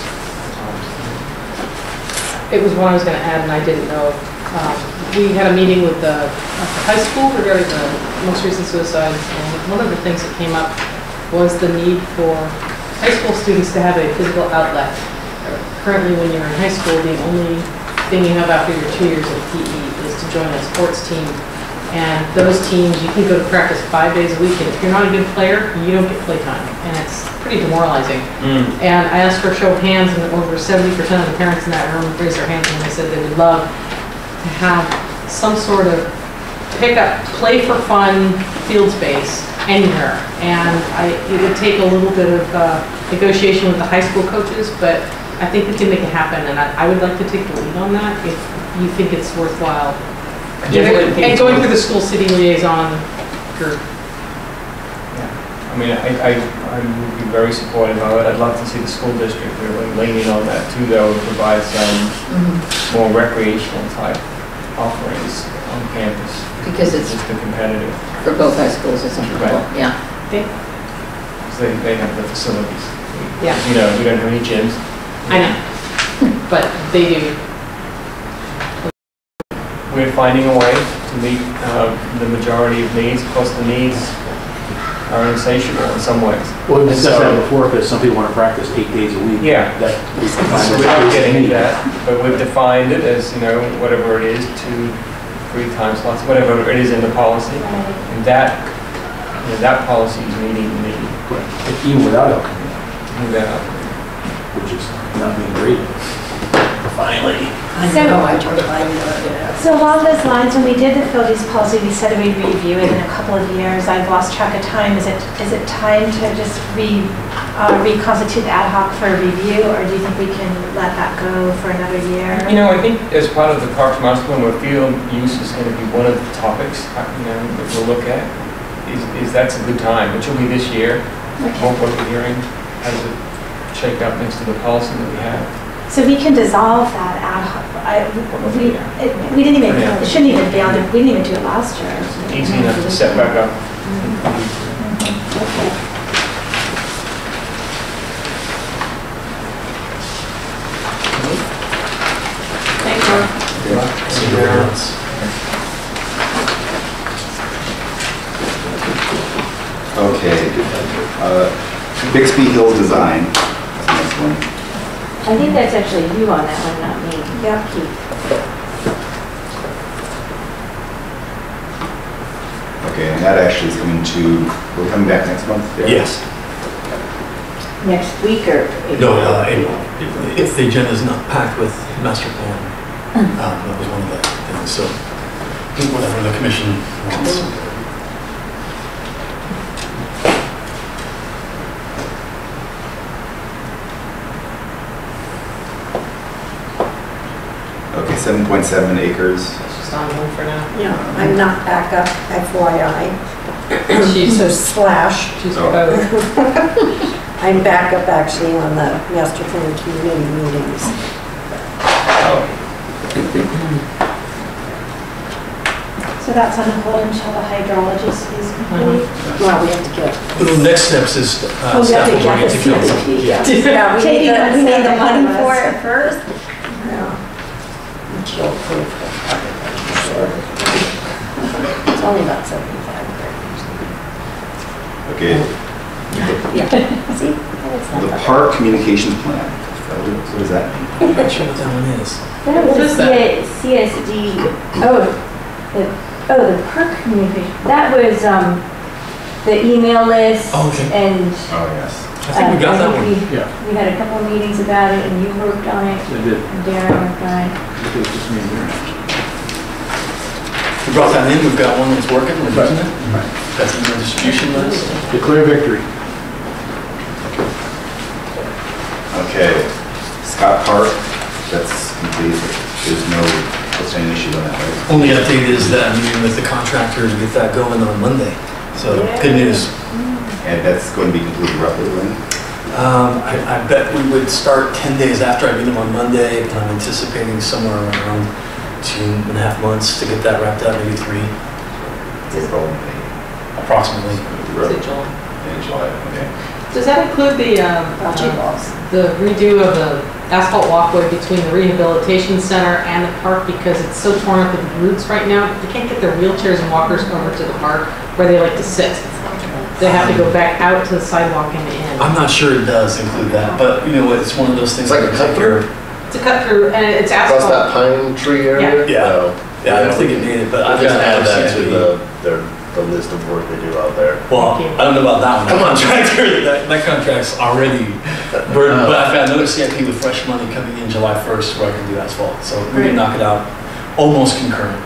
It was one I was going to add, and I didn't know. Um, We had a meeting with the the high school regarding the most recent suicides, and one of the things that came up was the need for high school students to have a physical outlet. Currently, when you're in high school, the only thing you have after your two years of PE is to join a sports team. And those teams, you can go to practice five days a week, and if you're not a good player, you don't get play time. and it's pretty demoralizing. And I asked for a show of hands, and over seventy percent of the parents in that room raised their hands, and they said they would love to have some sort of pick-up, play for fun field space anywhere. And I, it would take a little bit of uh, negotiation with the high school coaches, but I think we can make it happen, and I, I would like to take the lead on that if you think it's worthwhile. And going through the school city liaison group. I mean, I, I, I would be very supportive of it. I'd love to see the school district really leaning on that too, though, and provide some mm-hmm. more recreational type offerings on campus. Because it's Just the competitive, for both high schools, it's incredible, yeah. because they, they have the facilities. Yeah. You know, we don't have any gyms. I know, but they do. We're finding a way to meet, uh, the majority of needs, plus the needs are insatiable in some ways. Well, we've discussed that So- before, because some people want to practice eight days a week. Yeah. That is So defined as we're not days getting into that, but we've defined it as, you know, whatever it is, two, three time slots, whatever it is in the policy. And that, you know, that policy is meeting the need. Right. Even without alcohol, Move that up. Which is not being great. Finally. I So- know, I told I know. So along those lines, when we did the field use policy, we said we'd review it in a couple of years. I've lost track of time. Is it, is it time to just re, uh, reconstitute the ad hoc for review? Or do you think we can let that go for another year? You know, I think as part of the Parks Master Plan, where field use is going to be one of the topics, uh, you know, that we'll look at, is, is that's a good time, which will be this year. Okay. What we're hearing, how does it shake up next to the policy that we have? So we can dissolve that ad hoc, I, we, it- we didn't even, it shouldn't even be on, the- we didn't even do it last year. Easy enough to set back up. Thanks, Mark. See you around. Okay. Uh, Byxbee Hills Design, that's the next one. I think that's actually you on that one, not me. Yep. Keith. Okay, and that actually is coming to, we're coming back next month? Yes. Next week or? No, uh, if- if the agenda is not packed with master plan, um, that was one of the things, so whatever the commission wants. Okay, 7.7 acres. It's just on hold for now. Yeah, I'm not back up FYI. She's, So slash, she's Oh. both. I'm back up actually on the master plan community meetings. So that's on hold until the hydrologist is complete. Well, we have to get, The next steps is uh, Oh, we have staff to will bring get it to the council. Yeah. yeah, we need the, we need the money for it first. Yeah. And she'll approve it. Sure. It's only about seventy-five. Okay, Yeah, see? It's not the bad. park communications plan. What does that mean? I'm not sure what that one is. That What was is that? C- CSD, oh, the, oh, the park communication, that was, um, the email list Oh, okay. and. Oh, yes. I think we got that one. Um, we- Yeah. We had a couple of meetings about it and you worked on it, They did. and Daren worked on it. It was just me and Daren. We brought that in, we've got one that's working, we're using it. Right. Got the distribution list. Declare victory. Okay, Scott Park, that's complete. There's no outstanding issue on that, right? Only update is that I'm meeting with the contractor to get that going on Monday. So good news. Mm-hmm. And that's going to be completed roughly when? Um, I, I bet we would start 10 days after I meet them on Monday, and I'm anticipating somewhere around two and a half months to get that wrapped up, maybe three, April, approximately. Is it Joel? In July, okay. Does that include the, um, uh, the redo of the asphalt walkway between the rehabilitation center and the park because it's so torn up with roots right now? They can't get their wheelchairs and walkers over to the park where they like to sit. They have to go back out to the sidewalk and in. I'm not sure it does include that, but you know what, it's one of those things. It's like a cut through? It's a cut through and it's Across that asphalt. pine tree area? Yeah. No. Oh. Yeah, I don't think it made it, but I've Just got add that to the. the, their, the list of work they do out there. Well, I don't know about that one. Come on. Contractor, that, that contract's already burdened, but I've got another CIP with fresh money coming in July 1st where I can do asphalt, so we Great. can knock it out almost concurrent.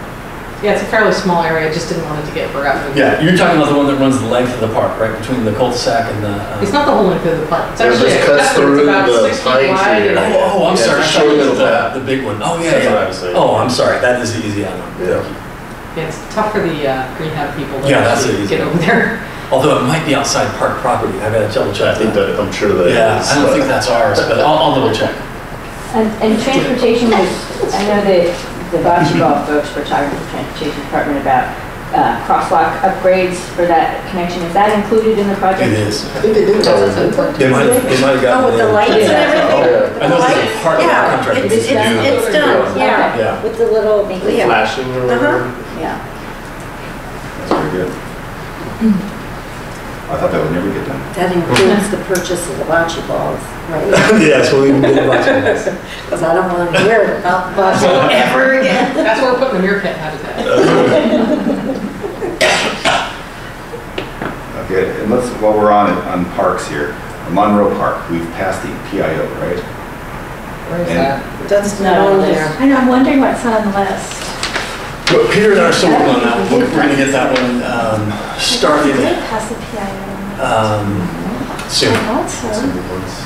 Yeah, it's a fairly small area, I just didn't want it to get forgotten. Yeah, you're talking about the one that runs the length of the park, right, between the cul-de-sac and the. uh, It's not the whole length of the park. It's Yeah, actually, this cuts that's through about the six feet pine wide. tree and- Oh, oh, I'm Yeah, sorry, I it's thought it short was little the, the big one. Oh, yeah, That's what I yeah. was saying. Oh, I'm sorry, that is the easy one. Yeah. Yeah, it's tough for the uh, rehab people to Yeah, that's actually easy get over there. Although it might be outside park property, I gotta double check. I think that. that, I'm sure that Yeah, is. I don't but- think that's ours, but I'll, I'll double check. And, and transportation was, I know that the bocce ball folks were talking to the transportation department about uh, crosswalk upgrades for that connection. Is that included in the project? It is. I think they did That's important. They might, they might have gotten. Oh, with the lights and Yeah. everything? Yeah. I know The there's a part of our Yeah, contract we it's- it's- do. It's done, yeah, Yeah. with the little, yeah. Flashing or whatever. Yeah. That's very good. I thought that would never get done. That includes the purchase of the bocce balls, right? Yeah, so we can get a bunch of this. Because I don't want to hear about bocce ball ever again. That's where we're putting the meerkat habitat. Okay, and let's, while we're on it, on parks here, Monroe Park, we've passed the PIO, right? Where is And- that? That's not on there. I know, I'm wondering what's on the list. But Peter and I are still working on that. one. We're we're gonna get that one um, started did pass the PIO. um, soon. I thought so.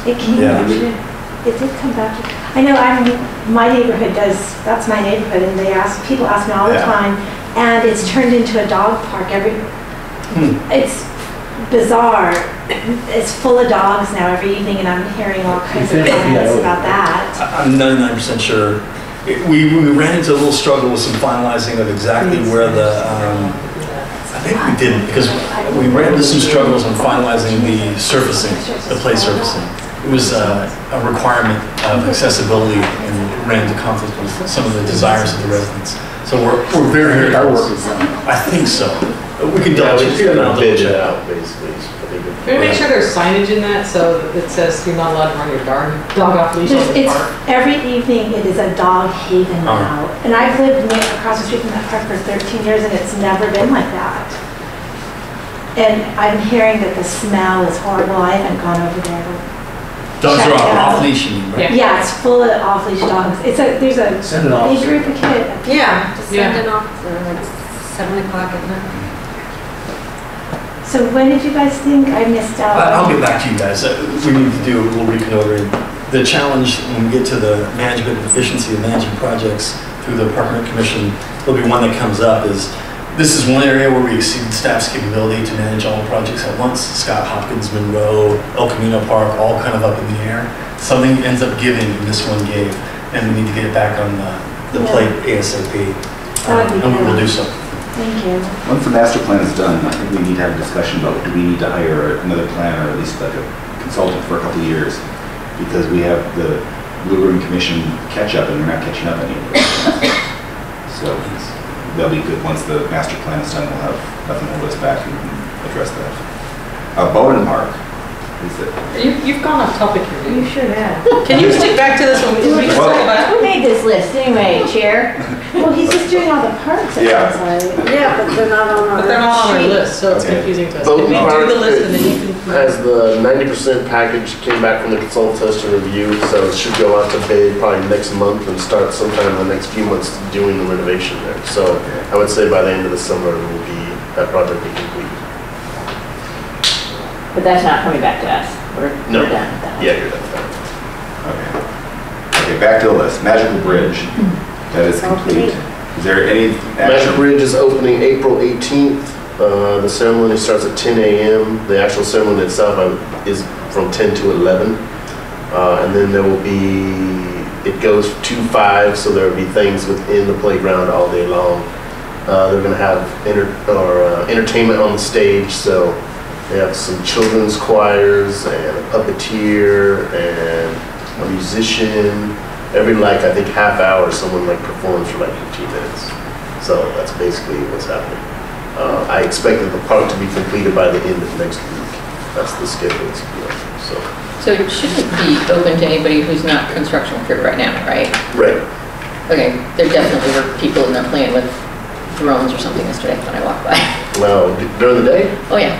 It came, Yeah. it did come back. I know, I'm, my neighborhood does, that's my neighborhood, and they ask, people ask me all the Yeah. time, and it's turned into a dog park every, Hmm. it's bizarre. It's full of dogs now every evening, and I'm hearing all kinds of comments about that. I'm 99% sure. It- We, we ran into a little struggle with some finalizing of exactly where the, um, I think we didn't, because we ran into some struggles on finalizing the surfacing, the play surfacing. It was uh, a requirement of accessibility and ran into conflict with some of the desires of the residents. So we're, we're very, very. Our work is done. I think so. We can Yeah, double we check. just gotta I'll double bid it check. out, basically. is what they do. Can we make sure there's signage in that so that it says you're not allowed to run your dog, dog off leash There's- on the It's, park? every evening, it is a dog haven Uh-huh. now. And I've lived near, across the street from that park for 13 years, and it's never been like that. And I'm hearing that the smell is horrible. I haven't gone over there. Dogs are Check off, it off leash, you mean, right? Yeah. Yeah, it's full of off-leash dogs. It's a, there's a Send it off. big group of kids. Yeah, just send Yeah. it off, uh, it's seven o'clock at night. So when did you guys think I missed out? I'll get back to you guys. Uh, We need to do a little reconnoitering. The challenge when we get to the management and efficiency of managing projects through the apartment commission, there'll be one that comes up is, this is one area where we exceed staff's capability to manage all projects at once. Scott Hopkins, Monroe, El Camino Park, all kind of up in the air. Something ends up giving and this one gave, and we need to get it back on the, the Yeah. plate ASAP. That'd And we will do so. Thank you. Once the master plan is done, I think we need to have a discussion about, do we need to hire another planner, or at least like a consultant for a couple of years? Because we have the Blue Room Commission catch-up, and we're not catching up anymore. So that'll be good, once the master plan is done, we'll have nothing to hold us back, and address that. Uh, Bowden Park, is it? You, you've gone off topic here. You dude. sure have. Can you stick back to this one? We can talk about Who made this list anyway, Chair? Well, he's just doing all the parts. it Yeah. sounds like. Yeah, but they're not on our But they're not on our sheet. list, so it's Okay. confusing to us. Vote we do the list and then you can? Has the ninety percent package came back from the consultants to review, so it should go out to bid probably next month and start sometime in the next few months doing the renovation there. So I would say by the end of the summer, it will be, that project will be complete. But that's not coming back to us. We're, No. we're done with that. Yeah, you're done. with that. Okay. Okay, back to the list. Magical Bridge, that is complete. Is there any Magic? Bridge is opening April 18th. Uh, The ceremony starts at 10 a.m. The actual ceremony itself uh, is from 10 to 11. Uh, And then there will be, it goes to 5, so there will be things within the playground all day long. Uh, They're going to have enter- or, uh, entertainment on the stage, so they have some children's choirs and a puppeteer and a musician. Every like, I think, half hour, someone like performs for like 15 minutes. So that's basically what's happening. Uh, I expect the park to be completed by the end of next week. That's the schedule, it's, so. So it shouldn't be open to anybody who's not construction crew right now, right? Right. Okay, there definitely were people in there playing with drones or something yesterday when I walked by. Well, during the day, Oh, yeah,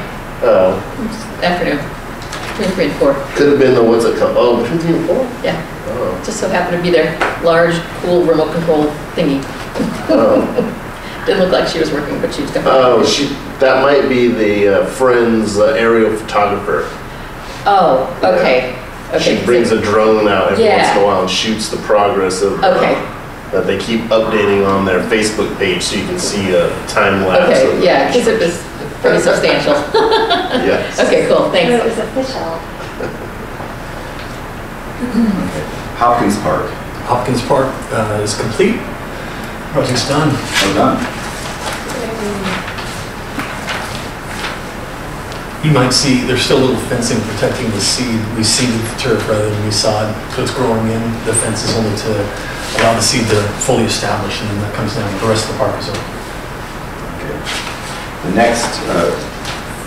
uh, afternoon, between three and four, could have been the ones that come, oh, between three and four? yeah. Oh, Just so happened to be there, large, cool remote control thingy. oh. Didn't look like she was working, but she was definitely. Oh, she, that might be the uh, Friends uh, aerial photographer. Oh, okay, okay. She brings a drone out every once in a while and shoots the progress of. uh, Okay. That they keep updating on their Facebook page so you can see a time lapse. of Okay, the- yeah, because it was pretty substantial. Yes. Okay, cool, thanks. It was official. okay. Hopkins Park, Hopkins Park uh, is complete. Project's done. well done. You might see, there's still a little fencing protecting the seed. We seeded the turf rather than we sod, so it's growing in. The fence is only to allow the seed to fully establish, and then that comes down. The rest of the park is open. Okay. The next, uh,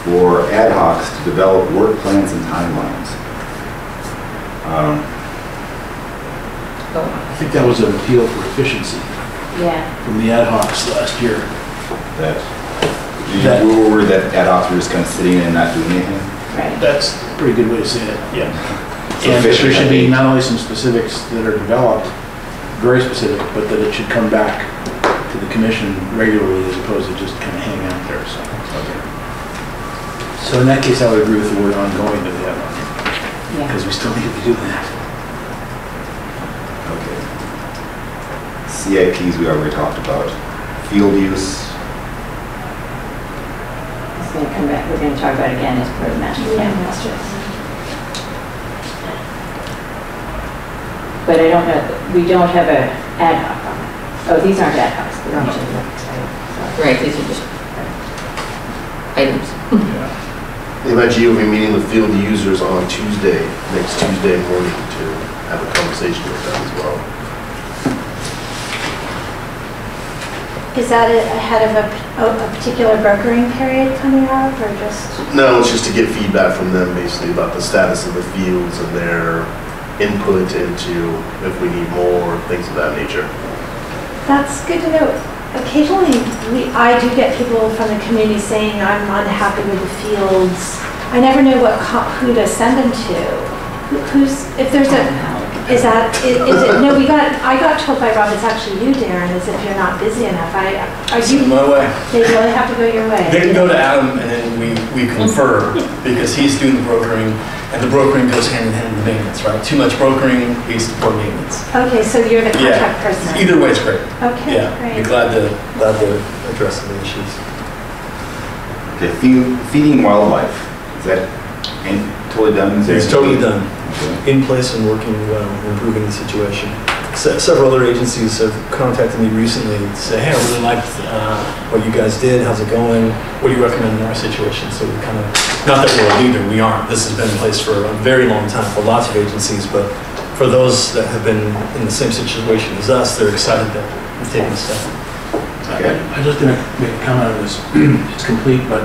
for ad hocs to develop work plans and timelines. Um, I think that was an appeal for efficiency Yeah. from the ad hocs last year. That, That- you were worried that ad hocs were just kind of sitting and not doing anything? Right. That's a pretty good way to say it, yeah. So And there should be not only some specifics that are developed, very specific, but that it should come back to the commission regularly as opposed to just kind of hang out there, so. So in that case, I would agree with the word ongoing that they have on here, Yeah. because we still need to do that. Okay. CIPs we already talked about. Field use, It's gonna come back, we're gonna talk about it again as part of the master Yeah, plan. master. But I don't know, we don't have a ad hoc on it. Oh, these aren't ad hocs, they're on the Right, these are just items. Imagine you'll be meeting the field users on Tuesday, next Tuesday morning to have a conversation with them as well. Is that a- ahead of a, a a particular brokering period coming up, or just? No, it's just to get feedback from them basically about the status of the fields and their input into if we need more, things of that nature. That's good to know. Occasionally, we, I do get people from the community saying, I'm unhappy with the fields. I never know what, who to send them to. Who's, if there's a, is that, is it, no, we got, I got told by Rob, it's actually you, Daren, as if you're not busy enough. I, are Send you, my way. they really have to go your way? They can go to Adam and then we, we confer because he's doing the brokering and the brokering goes hand in hand with the maintenance, right? Too much brokering leads to poor maintenance. Okay, so you're the Yeah. contact person? Either way it's great. Okay, Yeah, be great. glad to, glad to address the issues. okay, feeding wildlife, is that in- totally done? It's totally done, in place and working well, improving the situation. Se- Several other agencies have contacted me recently to say, hey, I really liked uh, what you guys did, how's it going? What do you recommend in our situation? So we kind of, not that we're a leader, we aren't. This has been in place for a very long time for lots of agencies, but for those that have been in the same situation as us, they're excited that we've taken a step. Okay. I'm just gonna make a comment on this. It's complete, but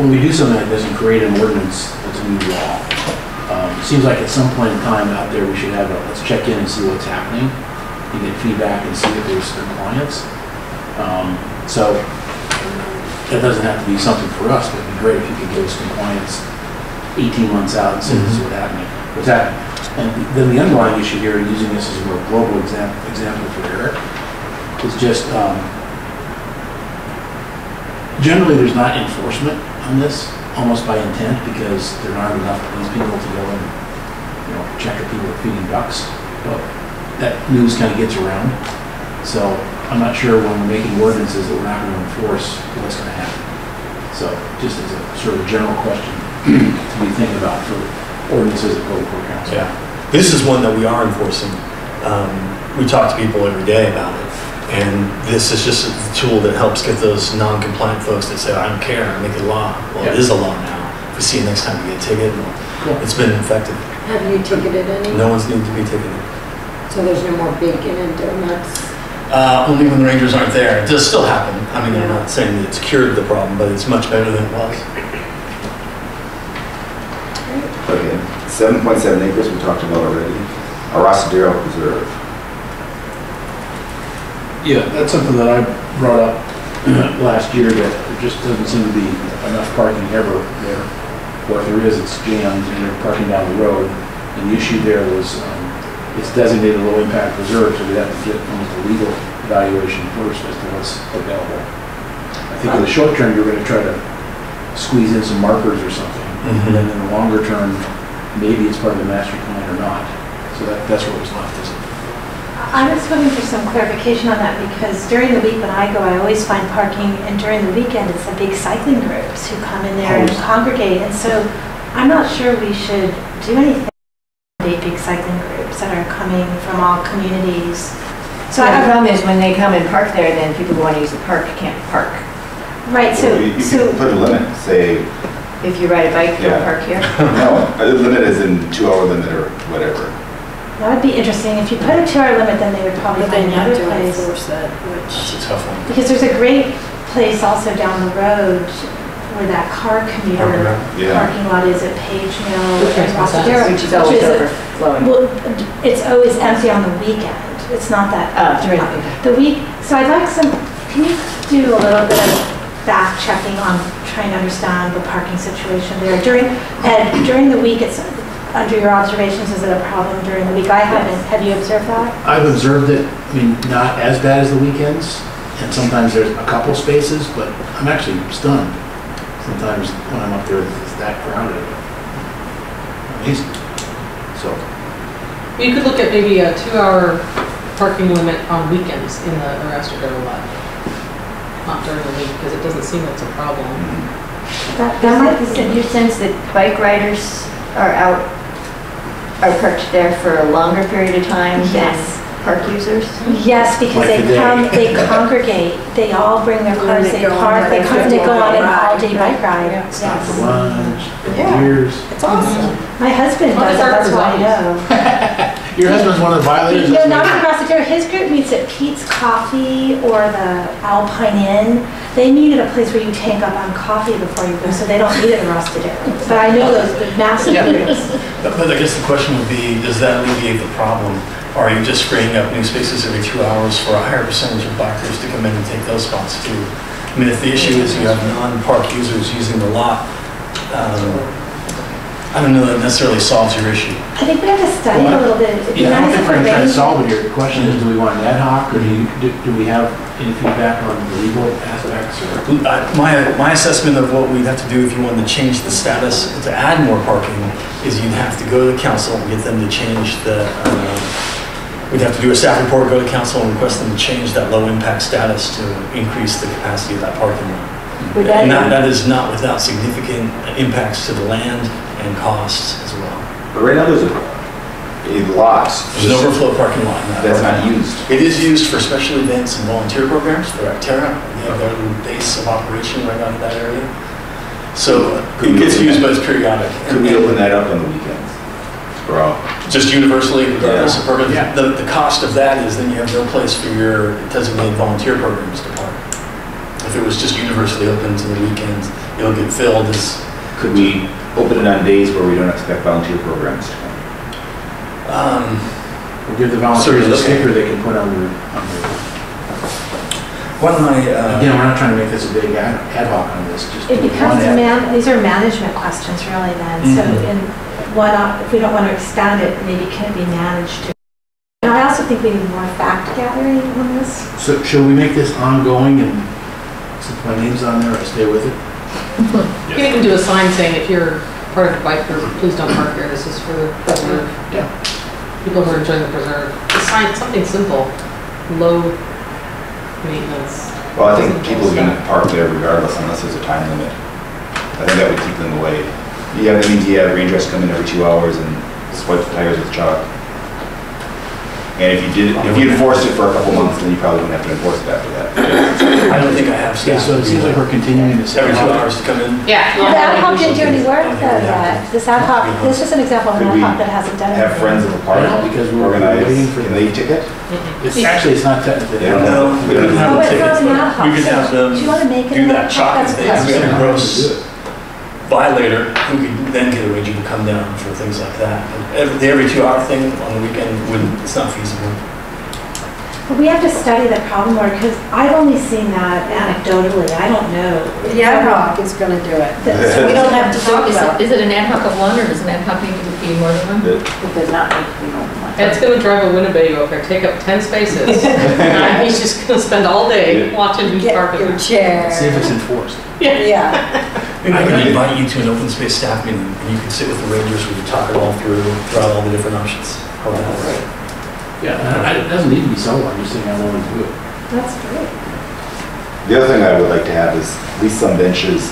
when we do something that doesn't create an ordinance, it's a new law. Seems like at some point in time out there, we should have a, let's check in and see what's happening, and get feedback and see if there's compliance. Um, So that doesn't have to be something for us, but it'd be great if you could give us compliance 18 months out and say this is what's happening, what's happening. And then the underlying issue here, using this as a more global example, example for Eric, is just, um, generally, there's not enforcement on this. Almost by intent because there aren't enough police people to go and, you know, check if people are feeding ducks. But that news kind of gets around. So I'm not sure when we're making ordinances that we're not going to enforce what's going to happen. So just as a sort of general question to be thinking about for ordinances that go before council. Yeah, this is one that we are enforcing. Um, We talk to people every day about it, and this is just a tool that helps get those non-compliant folks that say, I don't care, I make it a law. Well, it Yeah. is a law now. If we see you next time, we get a ticket, Cool. it's been effective. Have you ticketed any? No one's needed to be ticketed. So there's no more bacon and donuts? Uh, Only when the rangers aren't there. It does still happen. I mean, I'm not saying that it's cured the problem, but it's much better than it was. Okay, seven point seven acres we talked about already. Arastradero Preserve. Yeah, that's something that I brought up last year, that there just doesn't seem to be enough parking ever there. Or if there is, it's jammed and they're parking down the road. And the issue there was, um, it's designated a low impact reserve, so we have to get almost a legal evaluation first as to what's available. I think in the short term, you're gonna try to squeeze in some markers or something. And then in the longer term, maybe it's part of the master plan or not. So that, that's where it was left? I was hoping for some clarification on that because during the week when I go, I always find parking and during the weekend, it's the big cycling groups who come in there and congregate. And so I'm not sure we should do anything with the big cycling groups that are coming from all communities. So So the problem is when they come and park there, then people who want to use the park can't park. right, so, You you so, can put a limit, say, If you ride a bike, don't Yeah. park here. no, the limit is in two hour limit or whatever. That would be interesting. If you put a two-hour limit, then they would probably But find then you have another to place. enforce that, It's which, a tough one. Because there's a great place also down the road where that car commuter Parking lot, yeah. parking lot is at Page Mill Which and makes more Which is always a- overflowing. Well, it's always empty on the weekend. It's not that. Oh, during the weekend. The week, so I'd like some, can you do a little bit of back checking on trying to understand the parking situation there? During, and during the week, it's, under your observations, is it a problem during the week? I haven't, have you observed that? I've observed it, I mean, not as bad as the weekends, and sometimes there's a couple spaces, but I'm actually stunned. Sometimes when I'm up there, it's that crowded. Amazing. So, You could look at maybe a two-hour parking limit on weekends in the Arastradero lot. Not during the week, because it doesn't seem that's a problem. That, that might be. Is it your sense that bike riders are out, are parked there for a longer period of time than park users? Yes, because Like they today. come, they congregate, they all bring their cars, they they go park, they come, they go on an all-day bike ride. Yeah. stop for Yes. lunch, Yeah. beers. It's awesome. My husband Well, does it, that's why I know. Your husband's one of the violators? No, That's not amazing. from His group meets at Peet's Coffee or the Alpine Inn. They meet at a place where you tank up on coffee before you go, so they don't meet at Rossiter. But I know those the massive Yeah. groups. But but I guess the question would be, does that alleviate the problem? Or are you just freeing up new spaces every two hours for a higher percentage of bikers to come in and take those spots too? I mean, if the issue is you have non-park users using the lot, um, I don't know that necessarily solves your issue. I think we have to study a little bit. It'd be Yeah, I don't think we're gonna try to solve it here. The question is, do we want an ad hoc, or do you, do do we have any feedback on the legal aspects, or? I- My, my assessment of what we'd have to do if you wanted to change the status to add more parking is you'd have to go to the council and get them to change the, uh, we'd have to do a staff report, go to council and request them to change that low impact status to increase the capacity of that parking lot. And that, that, that is not without significant impacts to the land and costs as well. But right now, there's a, a lot. There's an overflow parking lot in that. That's not used. It is used for special events and volunteer programs, they're Acterra, they have their little base of operation right out of that area. So uh, Could it we gets open used, that? but it's periodic. Could we open that up on the weekends? For all? Just universally, regardless of permit. Yeah. The, the cost of that is then you have no place for your designated volunteer programs to park. If it was just universally open to the weekends, it'll get filled as, Could we open it on days where we don't expect volunteer programs to come? um, Or give the volunteers a look sticker they can put on their, on their, why don't I, uh, again, we're not trying to make this a big ad ad hoc on this, just. It becomes, one man, these are management questions really then. So Mhm. in what, if we don't want to expand it, maybe can it be managed? And I also think we need more fact gathering on this. So should we make this ongoing and since my name's on there, I stay with it? You can even do a sign saying, if you're part of the bike group, please don't park here, this is for the preserve. Yeah. People who are enjoying the preserve. A sign, something simple, low maintenance. Well, I think people are gonna park there regardless unless there's a time limit. I think that would keep them away. Yeah, that means you have rain dress come in every two hours and swipe the tires with chalk. And if you did, if you enforced it for a couple months, then you probably wouldn't have to enforce it after that. I don't think I have Yeah, staff. so it seems like we're continuing this. Every two hours to come in. Yeah. The ad hoc didn't do any work though yet. This ad hoc, this is an example of an ad hoc that hasn't done anything. Have friends of the park No, because we're organize, waiting for can the- they ticket? Mm-hmm. It's, actually, it's not technically. They don't No, have- we don't Oh, have it's the not tickets. an ad hoc. We oh, could have them Do you want to make it do an that ad hoc? chalk That's thing. that's We have a fine. Gross violator who could then get a ranger to come down for things like that. Every, the every two hour thing on the weekend wouldn't, it's not feasible. But we have to study the problem more because I've only seen that anecdotally. I don't know. The ad hoc is gonna do it. That's- We don't have to talk Is about it, it. is it an ad hoc of one, or does an ad hoc need to be more than one? It does not need to be more than one. Ed's gonna drive a Winnebago up there, take up 10 spaces. And He's just gonna spend all day watching who's Get parking your there. chair. See if it's enforced. Yeah. Maybe I can invite you to an open space staff meeting and you can sit with the rangers, we can talk it all through, throw out all the different options. How would that work? Yeah, I- it doesn't need to be solo, I'm just saying I want to do it. That's great. The other thing I would like to have is at least some benches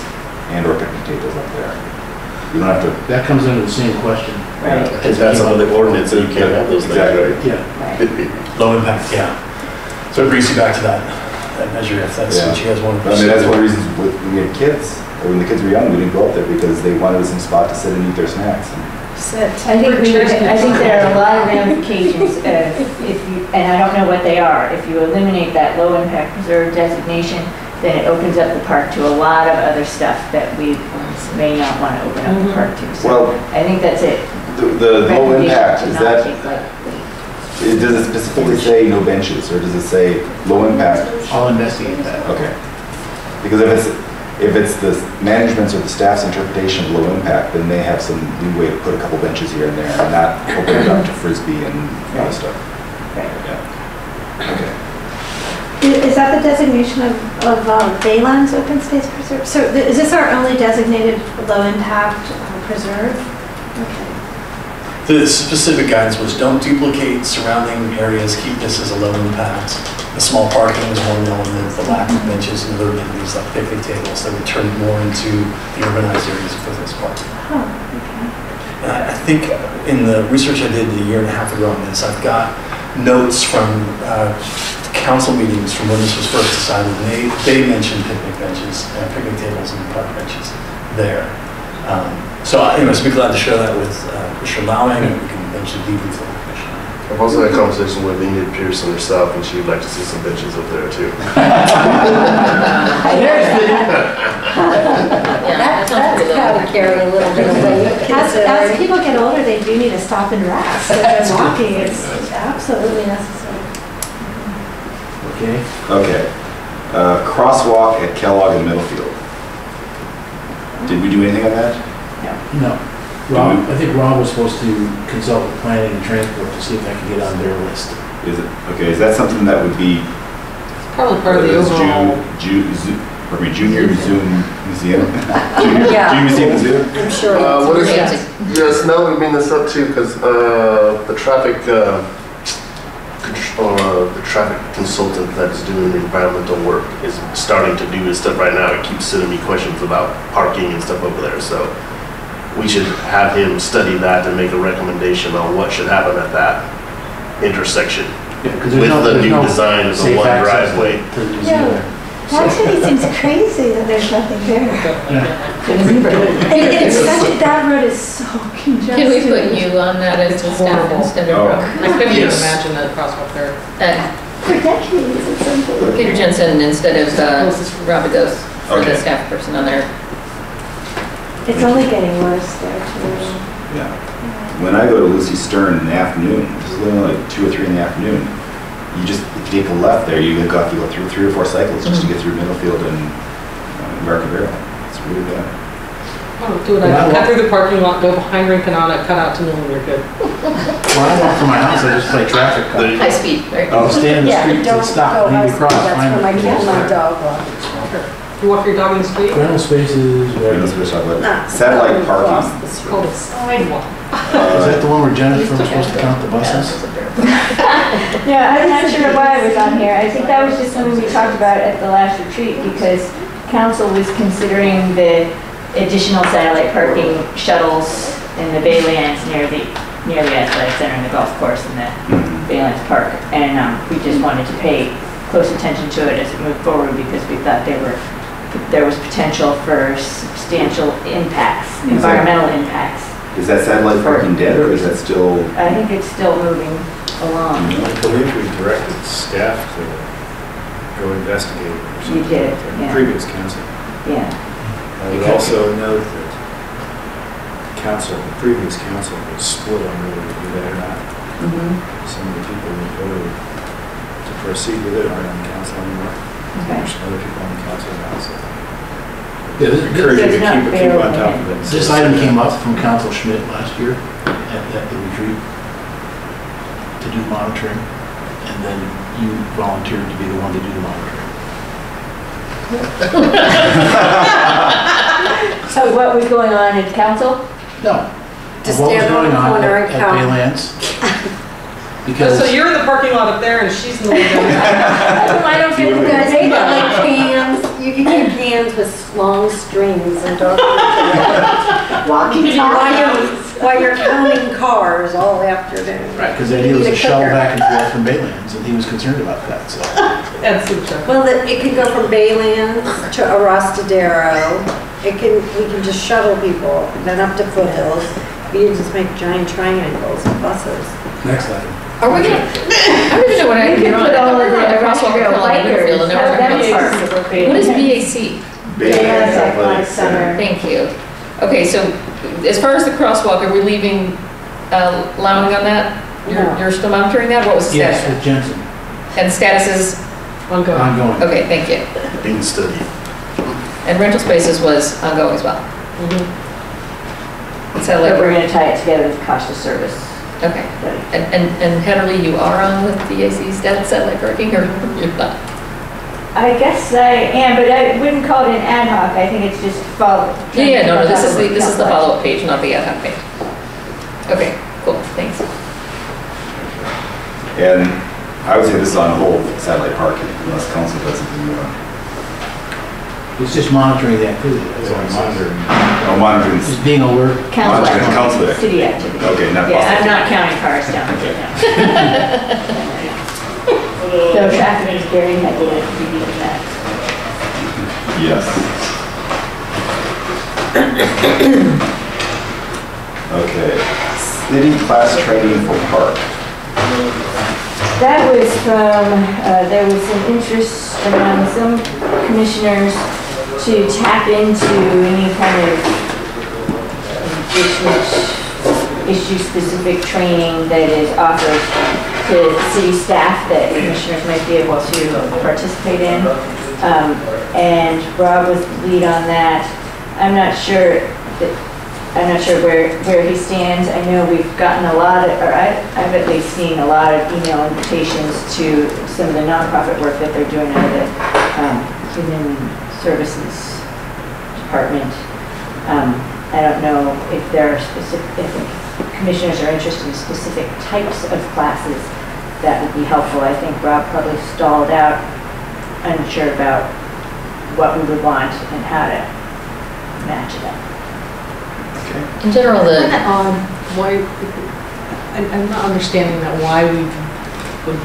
and or picnic tables up there. You don't have to. That comes under the same question. Right. If that's under the ordinance, then you can't have those things, Exactly. right? Yeah. Low impact, yeah. So it brings you back to that, that measure, if that's what you guys want to I mean, that's one pursue. of the reasons with- when we had kids, or when the kids were young, we didn't go up there because they wanted some spot to sit and eat their snacks. And Sit. I think we, I think there are a lot of ramifications of if you, and I don't know what they are, if you eliminate that low impact preserve designation, then it opens up the park to a lot of other stuff that we may not want to open up the mm-hmm. park to. So Well, I think that's it. the, the low impact, to is that, take it- does it specifically say no benches, or does it say low impact? I'll investigate that. Okay. Because if it's, if it's the management's or the staff's interpretation of low impact, then they have some leeway to put a couple benches here and there and not open it up to frisbee and other stuff. Right. Yeah. Okay. Is that the designation of, of um, Baylands Open Space Preserve? So th- is this our only designated low-impact uh, preserve? Okay. The specific guidance was don't duplicate surrounding areas, keep this as a low impact. The small parking was one element, the lack of benches and other amenities like picnic tables that would turn more into the urbanized areas for this park. Oh, okay. And I I think in the research I did a year and a half ago on this, I've got notes from uh, council meetings from when this was first decided. and They, they mentioned picnic benches, and picnic tables and park benches there. Um, So anyways, be glad to share that with uh, Commissioner Lauing and we can eventually debrief commissioner. I've also had a conversation with Enid Pearson herself, and she'd like to see some benches up there too. Yeah, That, that sounds that's pretty got to carry a little bit of weight. As, as people get older, they do need to stop and rest. If they're walking, it's absolutely necessary. Okay? Okay. Uh, crosswalk at Kellogg and Middlefield. Did we do anything on that? No. Rob, I think Rob was supposed to consult with planning and transport to see if that could get on their list. Is it, okay, is that something that would be? Probably part of the whether it's overall. Ju, Ju, Zoo- pardon me, Junior Zoom Museum? Junior Yeah. Junior Museum Zoo? I'm sure. Uh, what is, Fancy. yes, now we bring this up too, because, uh, the traffic, uh, contr- uh, the traffic consultant that is doing the environmental work is starting to do his stuff right now. It keeps sending me questions about parking and stuff over there, so we should have him study that and make a recommendation on what should happen at that intersection. Yeah, 'cause there's With no- the there's new no design of the safe one access to- driveway. To the museum. Yeah. That actually seems crazy that there's nothing there. And it's such, that road is so congested. Can we put you on that as It's a staff horrible. instead of Oh. I couldn't even Yes. imagine that crosswalk there. Uh, For decades, it's unbelievable. Peter Jensen instead of uh, Rob Ghost for Okay. the staff person on there. It's only getting worse there too. Yeah. When I go to Lucie Stern in the afternoon, this is literally like two or three in the afternoon, you just if you take a left there, you have to go through three or four cycles just to get through Middlefield and uh, Embarcadero. It's really bad. Oh, do it, I cut through the parking lot, go behind Rinconada, cut out to Newell, you're good. When I walk from my house, I just play traffic cop. High speed, right? I'll stand in the Yeah, street don't and stop, go need to outside. cross. That's find where my the cat and my dog walk. You walk your dog in the street? Rental spaces, We're whatever. gonna switch up, but Not Satellite across parking. It's called a sidewalk. Is that the one where Jennifer was supposed to count the buses? Yeah, I'm not sure why it was on here. I think that was just something we talked about at the last retreat because council was considering the additional satellite parking shuttles in the Baylands near the, near the athletic center and the golf course and the Baylands Park. And, um, we just wanted to pay close attention to it as it moved forward because we thought they were, there was potential for substantial impacts, environmental impacts. Is that satellite parking dead or is that still? I think it's still moving along. I believe we directed staff to go investigate or You did, like yeah. Previous council. Yeah. I would also note that council, the previous council was split on whether to do that or not. Mhm. Some of the people who voted to proceed with it aren't on council anymore. Okay. There's other people on the council now, so Yeah, this- encourage you to It's not keep, keep on top of it. This item came up from Council Schmid last year at, at the retreat to do monitoring, and then you volunteered to be the one to do the monitoring. So what was going on in council? No. Just What was stand on going the on corner at- and count. At Baylands. Because. So you're in the parking lot up there and she's in the way down. I don't get You guys data. like cans, you can get cans with long strings and dog. Walking While you're, while you're counting cars all afternoon. Right, because the idea was to shuttle back and forth from Baylands, and he was concerned about that, so. That's super. Well, the- it can go from Baylands to Arastradero. It can, we can just shuttle people, then up to foothills. You just make giant triangles of buses. Next item. Are we gonna, I don't even know what I We can could do on put all of it. the Crosswalk electrical on Lincolnfield and bikers, have everything them What is BAC? Baylands Athletic Center. Thank you. Okay, so as far as the crosswalk, are we leaving, uh, allowing on that? You're, No. you're still monitoring that? What was the Yes, status? with Jensen, And status is, Ongoing. ongoing. okay, thank you. Being studied. And rental spaces was ongoing as well. Mhm. Is But we're like, gonna tie it together with cost of service. Okay. And, and, and Hetterly, you are on with BAC stat, satellite parking, or you're not? I guess I am, but I wouldn't call it an ad hoc. I think it's just follow. Yeah, yeah, no, no, this is the, this is the follow-up page, not the ad hoc page. Okay, cool, thanks. And I would say this is on hold, satellite parking, unless council does something uh, more. It's just monitoring the activity. that's all it's- monitoring. Oh, monitoring, Just being alert. Council Monitoring activity, council activity. City activity. okay, not Yeah, I'm possible. not counting cars down here now. So traffic is very heavy, we need that. Yes. Okay, city class training for park. That was from, uh, there was some interest around some commissioners to tap into any kind of issue-specific training that is offered to city staff that commissioners might be able to participate in. Um, And Rob was the lead on that. I'm not sure, that- I'm not sure where, where he stands. I know we've gotten a lot, of- or I- I've at least seen a lot of email invitations to some of the nonprofit work that they're doing out of the um, Human Services Department. Um, I don't know if there are specific, if commissioners are interested in specific types of classes that would be helpful. I think Rob probably stalled out, unsure about what we would want and how to match it up. In general, Isn't the, that odd? Why, I'm, I'm not understanding that, why we would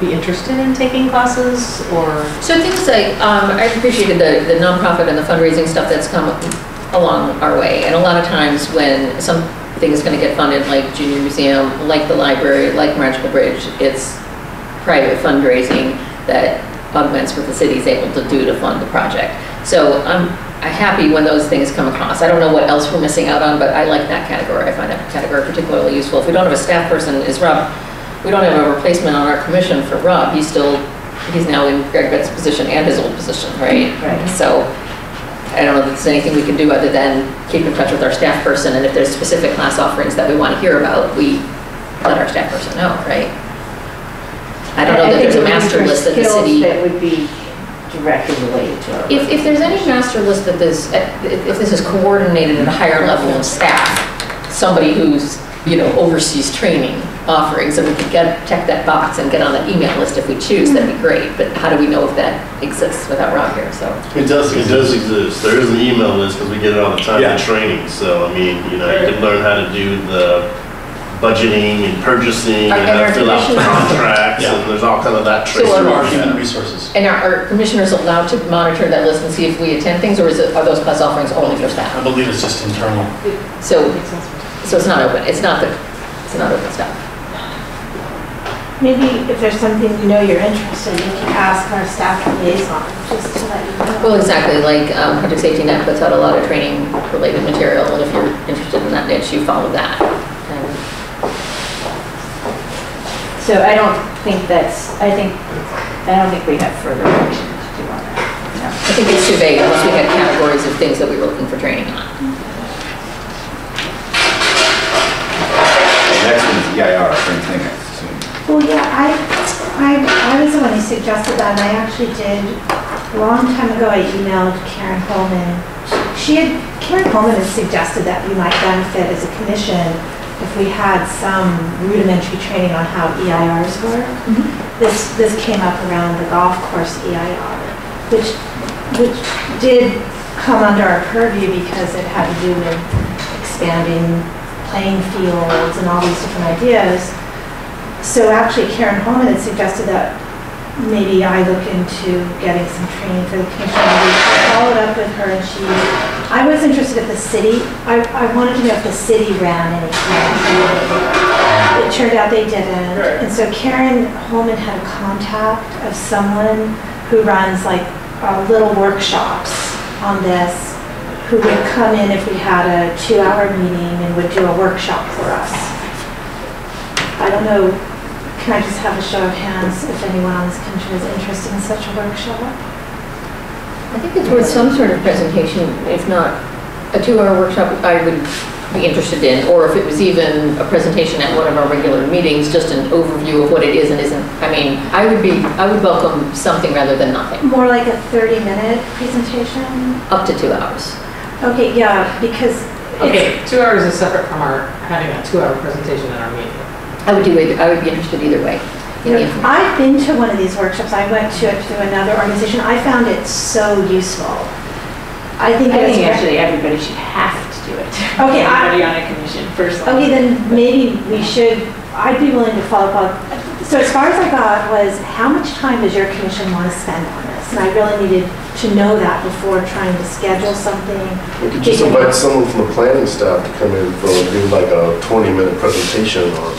be interested in taking classes or, so things like, um, I appreciated the, the nonprofit and the fundraising stuff that's come along our way. And a lot of times when something is gonna get funded, like Junior Museum, like the library, like Magical Bridge, it's private fundraising that augments what the city's able to do to fund the project. So I'm, happy when those things come across. I don't know what else we're missing out on, but I like that category. I find that category particularly useful. If we don't have a staff person, is Rob, we don't have a replacement on our commission for Rob. He's still, he's now in Greg Betts' position and his old position, right? Right. So I don't know if there's anything we can do other than keep in touch with our staff person. And if there's specific class offerings that we want to hear about, we let our staff person know, right? I don't know that there's a master list that the city. That would be directly related to our. If, if there's any master list that this, if if this is coordinated at a higher level of staff, somebody who's, you know, overseas training offerings, and we could get, check that box and get on that email list if we choose, that'd be great. But how do we know if that exists without Rob here, so? It does, it does exist. There is an email list because we get it all the time Yeah. in training. So, I mean, you know, you can learn how to do the budgeting and purchasing and and how to fill out commissioners- contracts Yeah. and there's all kind of that So training. are Through our human resources. And are, are commissioners allowed to monitor that list and see if we attend things, or is it, are those class offerings only for staff? I staff? believe it's just internal. So, Makes sense. So it's not open, it's not the, it's not open stuff. Maybe if there's something you know you're interested in, you can ask our staff liaison, just to let you know. Well, exactly, like, um, Project Safety Net puts out a lot of training-related material, and if you're interested in that niche, you follow that. And So I don't think that's, I think, I don't think we have further action to do on that. I think it's too vague unless we had categories of things that we were looking for training on. The next one is EIR, same thing, I assume. Well, yeah, I, I, I was the one who suggested that, and I actually did, a long time ago, I emailed Karen Holman. She had, Karen Holman had suggested that we might benefit as a commission if we had some rudimentary training on how EIRs work. Mm-hmm. This, this came up around the golf course EIR, which, which did come under our purview because it had to do with expanding playing fields and all these different ideas. So actually Karen Holman had suggested that maybe I look into getting some training for the commission. I followed up with her and she, I was interested if the city, I, I wanted to know if the city ran any training. It turned out they didn't. And so Karen Holman had a contact of someone who runs like uh, little workshops on this, who would come in if we had a two-hour meeting and would do a workshop for us. I don't know, can I just have a show of hands if anyone on this commission is interested in such a workshop? I think it's worth some sort of presentation, if not a two-hour workshop, I would be interested in, or if it was even a presentation at one of our regular meetings, just an overview of what it is and isn't. I mean, I would be, I would welcome something rather than nothing, More like a 30-minute presentation? up to two hours. Okay, yeah, because Okay, two hours is separate from our having a two-hour presentation in our meeting. I would do either, I would be interested either way. in the information. I've been to one of these workshops, I went to it through another organization, I found it so useful. I think I it's. think actually everybody should have to do it. Okay, I- Everybody on a commission, personally. Okay, then maybe we should, I'd be willing to follow up. on- So as far as I got was, how much time does your commission want to spend on this? And I really needed to know that before trying to schedule something. We could just invite someone from the planning staff to come in for, do like a 20-minute presentation on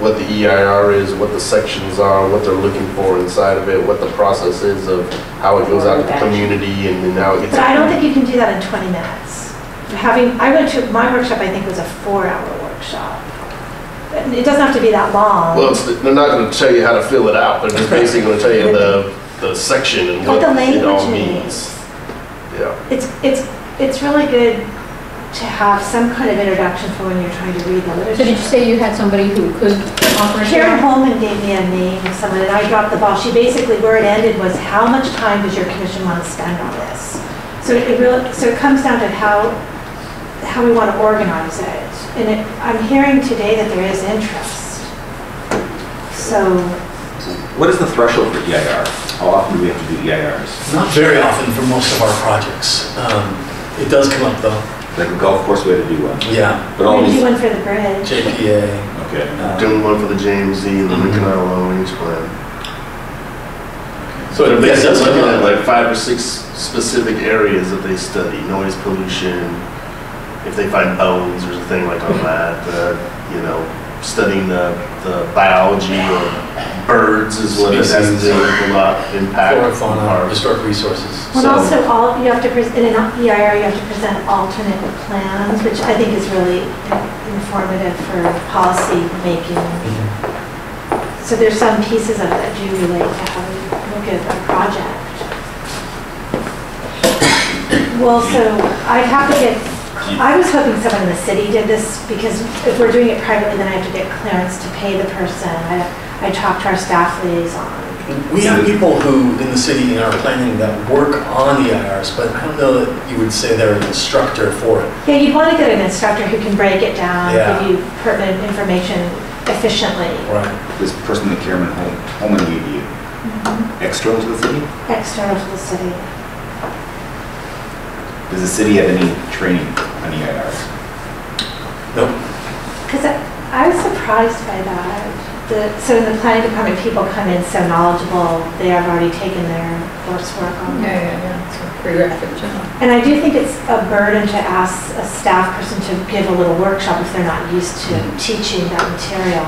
what the EIR is, what the sections are, what they're looking for inside of it, what the process is of how it goes out to the community and then how it gets. But I don't think you can do that in 20 minutes. Having, I went to, my workshop, I think, was a four-hour workshop. It doesn't have to be that long. Well, it's, they're not gonna tell you how to fill it out, but they're just basically gonna tell you the, the section and What what the it all language means. means. Yeah. It's, it's, it's really good to have some kind of introduction for when you're trying to read the literature. So did you say you had somebody who could offer a Karen two-hour? Holman gave me a name of someone, and I dropped the ball. She basically, where it ended was, how much time does your commission want to spend on this? So it really, so it comes down to how, how we want to organize it. And it, I'm hearing today that there is interest. So, What is the threshold for EIR? How often do we have to do EIRs? Not very often for most of our projects. Um, It does come up though, Like a golf course, we had to do one. yeah. But all we're do one for the bridge. JPA. okay. uh, Doing one for the JMZ and the Lincoln Island Long Range Plan. So it they're looking at like five or six specific areas that they study, noise pollution, if they find bones, there's a thing like on that, uh, you know, studying the, the biology of birds is what it has to do with a lot, impact. Flora, on fauna, our- historic resources. Well, So- also, all, you have to, pres- in an EIR, you have to present alternate plans, which I think is really informative for policy making. Mm-hmm. So there's some pieces of it that do relate to how we look at a project. Well, so I'd have to get, I was hoping someone in the city did this, because if we're doing it privately, then I have to get clearance to pay the person. I, I talked to our staff liaison. We have people who, in the city, in our planning, that work on the EIRs, but I don't know that you would say they're an instructor for it. Yeah, you'd want to get an instructor who can break it down, Yeah. give you pertinent information efficiently, Right. This person that Chairman Hol- Holman gave you, mm-hmm. external to the city? external to the city. Does the city have any training on EIRs? Nope. Because I was surprised by that. The, so in the planning department, people come in so knowledgeable, they have already taken their coursework on Yeah, yeah, yeah, it's a prerequisite job. And I do think it's a burden to ask a staff person to give a little workshop if they're not used to mm-hmm. teaching that material.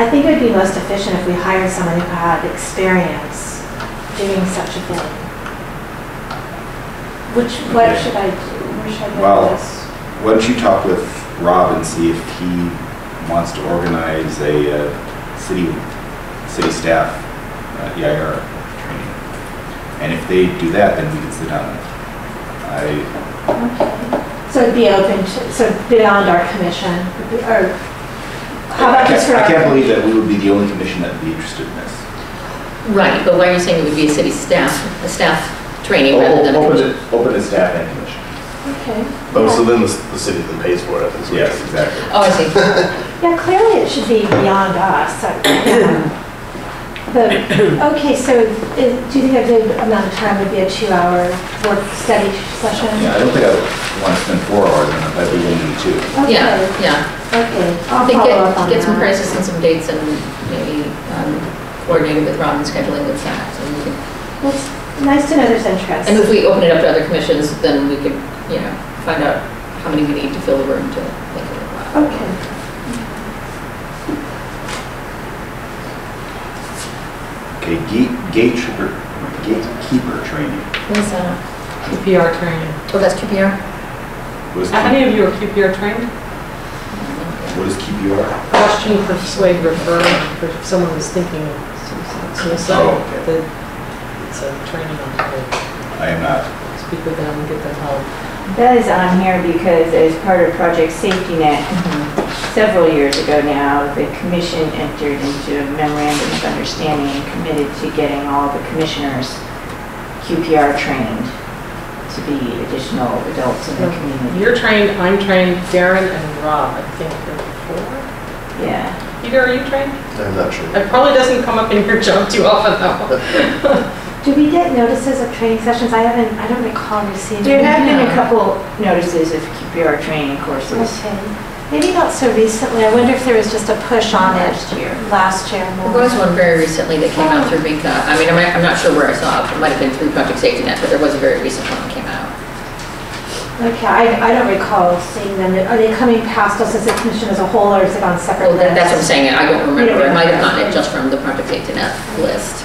I think it would be most efficient if we hired someone who had experience doing such a thing. Which, what Okay. should I do? Where should I Well- go with this? Why don't you talk with Rob and see if he wants to organize a uh, city, city staff uh, EIR training? And if they do that, then we can sit down. I, okay. So it'd be open to, so beyond our commission, or how about I just for I can't believe that we would be the only commission that would be interested in this. Right, but why are you saying it would be a city staff, a staff training rather than Open commission? to, open to staff and commission. Okay. Oh, so then the, the city then pays for it. is what Yes, exactly. Oh, I see. Yeah, clearly it should be beyond us. so, yeah. Okay, so is- do you think a good amount of time would be a two-hour work study session? Yeah, I don't think I would want to spend four hours on it, I'd be need to two. Yeah, Okay, yeah. okay. I I'll think follow up on get, get some that. prices and some dates and maybe um, coordinating with Robin and scheduling with staff. so we can- Well, It's nice to know there's interest. And if we open it up to other commissions, then we could, you know, find out how many we need to fill the room to make it worthwhile. Okay. Okay, gate, gatekeeper, gatekeeper training. What is that? QPR training. Oh, that's QPR? What is, How many of you are QPR trained? what is QPR? Question, persuade, refer, for someone who's thinking of suicide. Oh, okay. the- It's a training on how to I am not. speak with them and get them help. That is on here because as part of Project Safety Net, mm-hmm. several years ago now, the commission entered into a memorandum of understanding and committed to getting all the commissioners QPR trained to be additional adults in the community. You're trained, I'm trained, Daren and Rob, I think are four. Yeah. Peter, are you trained? I'm not sure. It probably doesn't come up in your job too often though. Do we get notices of training sessions? I haven't, I don't recall receiving. There have been a couple notices of QPR training courses Okay. Maybe not so recently. I wonder if there was just a push on it last year. last year There was one very recently that came out through oh. Minka. I mean, I'm I'm not sure where I saw it. It might have been through Project Safety Net, but there was a very recent one that came out. Okay, I, I don't recall seeing them. Are they coming past us as a commission as a whole, or is it on separate Well, that- that's what I'm saying. I don't remember. I might have gotten it just from the Project Safety Net list.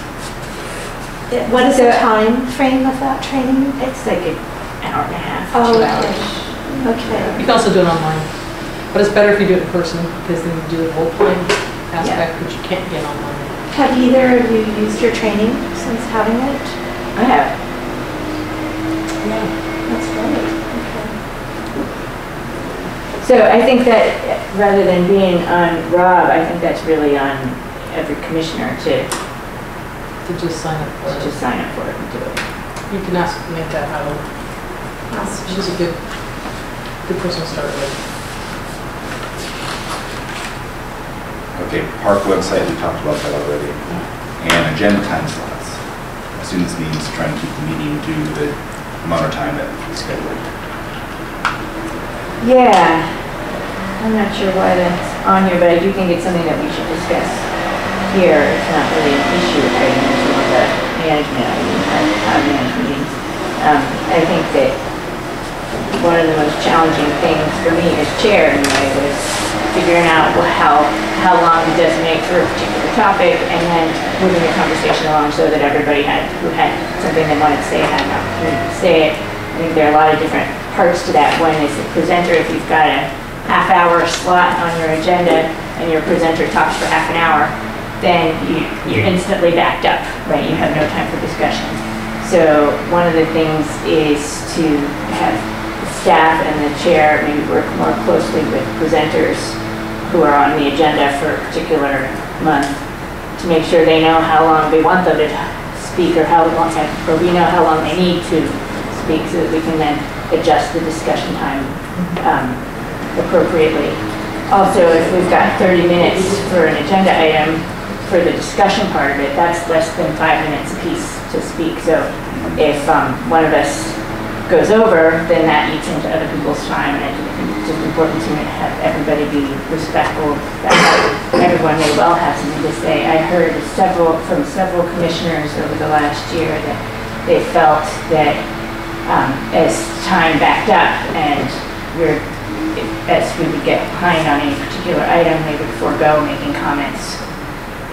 It- What is the time frame of that training? It's like an hour and a half, Oh, two okay. hours. Okay. You can also do it online, but it's better if you do it in person because then you do the role playing aspect, which you can't get online. Have either of you used your training since having it? I have. Yeah. That's great. Okay. So I think that rather than being on Rob, I think that's really on every commissioner to, To just sign up for to it. just sign up for it and do it. You can ask, make that happen. She's a good, good person to start with. Okay, park website, we talked about that already. And agenda time slots. I assume this means trying to keep the meeting to the amount of time that we scheduled. Yeah, I'm not sure why that's on here, but I do think it's something that we should discuss here. It's not really an issue, I think, it's more of a management, I mean, our management meetings. Um, I think that one of the most challenging things for me as chair anyway was figuring out how, how long to designate for a particular topic and then moving the conversation along so that everybody had, who had something they wanted to say had an opportunity to say it. I think there are a lot of different parts to that. One is the presenter, if you've got a half-hour slot on your agenda and your presenter talks for half an hour, then you, you're instantly backed up, right? You have no time for discussion. So one of the things is to have staff and the chair maybe work more closely with presenters who are on the agenda for a particular month to make sure they know how long they want them to speak or how long, or we know how long they need to speak so that we can then adjust the discussion time um, appropriately. Also, if we've got 30 minutes for an agenda item for the discussion part of it, that's less than five minutes apiece to speak. So if um, one of us goes over, then that eats into other people's time, and I think it's just important to have everybody be respectful that everyone may well have something to say. I heard several, from several commissioners over the last year that they felt that um, as time backed up and we're, as we would get behind on any particular item, they would forego making comments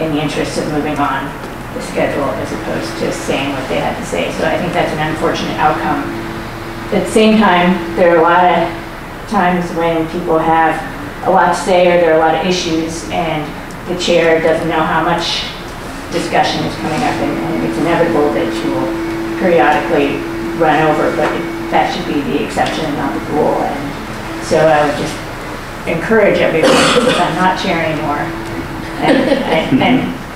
in the interest of moving on the schedule as opposed to saying what they had to say. So I think that's an unfortunate outcome at the same time, there are a lot of times when people have a lot to say or there are a lot of issues and the chair doesn't know how much discussion is coming up and and it's inevitable that you will periodically run over, but it- that should be the exception and not the rule. And so I would just encourage everyone, since I'm not chair anymore, and, and-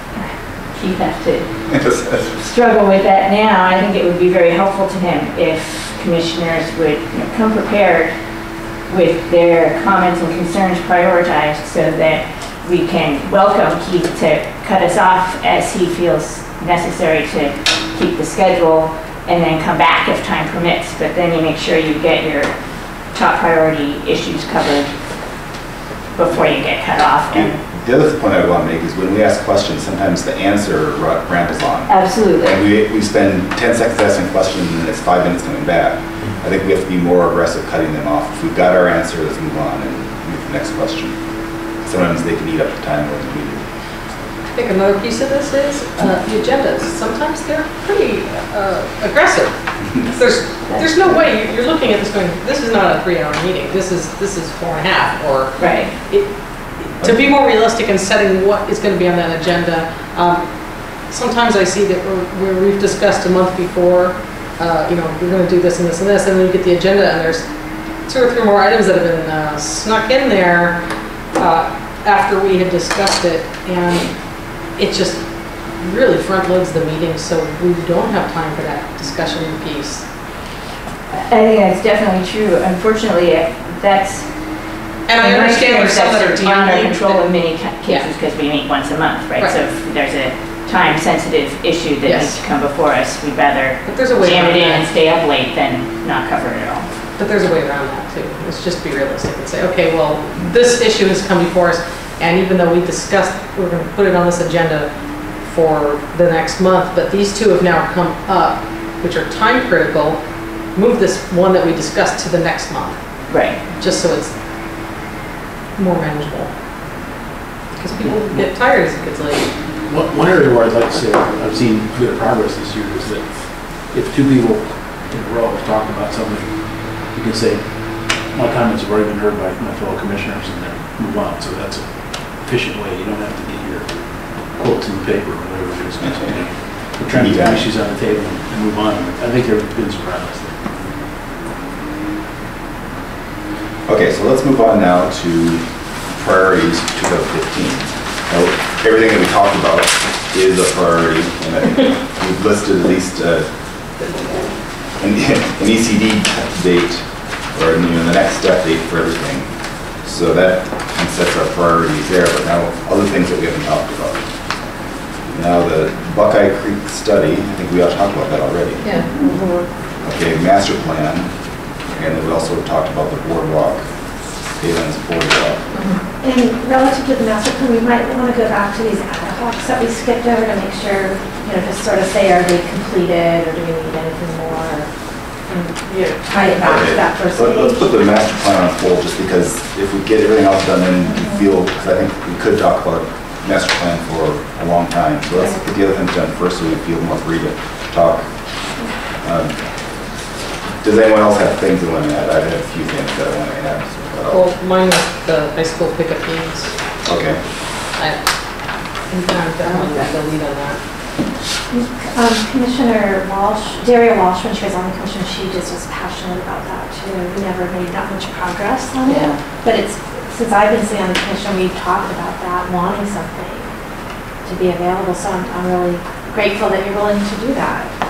has to struggle with that now, I think it would be very helpful to him if commissioners would you know, come prepared with their comments and concerns prioritized so that we can welcome Keith to cut us off as he feels necessary to keep the schedule and then come back if time permits. But then you make sure you get your top priority issues covered before you get cut off. And The other point I want to make is when we ask questions, sometimes the answer ra- rambles on. Absolutely. And we, we spend 10 seconds asking a question and then it's five minutes coming back. I think we have to be more aggressive cutting them off. If we've got our answer, let's move on and move to the next question. Sometimes they can eat up the time of the meeting. I think another piece of this is uh, the agendas. Sometimes they're pretty uh, aggressive. There's, there's no way, you- you're looking at this going, this is not a three-hour meeting, this is, this is four and a half, or Right. it- to be more realistic in setting what is going to be on that agenda, um, sometimes I see that we're- where we've discussed a month before, uh, you know, we're going to do this and this and this, and then you get the agenda and there's two or three more items that have been uh, snuck in there uh, after we had discussed it, and it just really front loads the meeting, so we don't have time for that discussion piece. I think that's definitely true. Unfortunately, that's. And I understand there's some that are Beyond our control in many ca- cases, because we meet once a month, right? Right. So if there's a time-sensitive issue that Yes. needs to come before us, we'd rather But there's a way jam around it in and that. stay up late than not cover it at all. But there's a way around that too. Let's just be realistic and say, okay, well, this issue has come before us, and even though we discussed, we're gonna put it on this agenda for the next month, but these two have now come up, which are time critical, move this one that we discussed to the next month, Right. just so it's more manageable. Because people get tired as it gets late. One one area where I'd like to say I've seen good progress this year is that if two people in a row have talked about something, you can say, my comments have already been heard by my fellow commissioners and then move on. So that's an efficient way. You don't have to get your quotes in the paper or whatever it is. We're trying to get issues on the table and move on. I think there's been some progress there. Okay, so let's move on now to priorities 2015. Now, everything that we talked about is a priority, and I think we've listed at least uh, an an ECD date, or, you know, the next step date for everything. So that kind of sets our priorities there, but now, other things that we haven't talked about. Now, the Buckeye Creek study, I think we all talked about that already. Yeah. Okay, master plan, and then we also talked about the boardwalk, Baylands boardwalk. And relative to the master plan, we might want to go back to these ad hocs that we skipped over to make sure, you know, just sort of say, are they completed, or do we need anything more? And, you know, tie it back to that first Let- Let's put the master plan on hold, just because if we get everything else done, then we feel, because I think we could talk about master plan for a long time. So let's get the other things done first, so we feel more free to talk. Um, Does anyone else have things they want to add? I have a few things that I want to add. so, Well, mine was the high school pickup games. Okay. I, I'm definitely got the lead on that. Um, Commissioner Walsh, Daria Walsh, when she was on the commission, she just was passionate about that too. We never made that much progress on it. Yeah. But it's, since I've been sitting on the commission, we've talked about that, wanting something to be available, so I'm, I'm really grateful that you're willing to do that.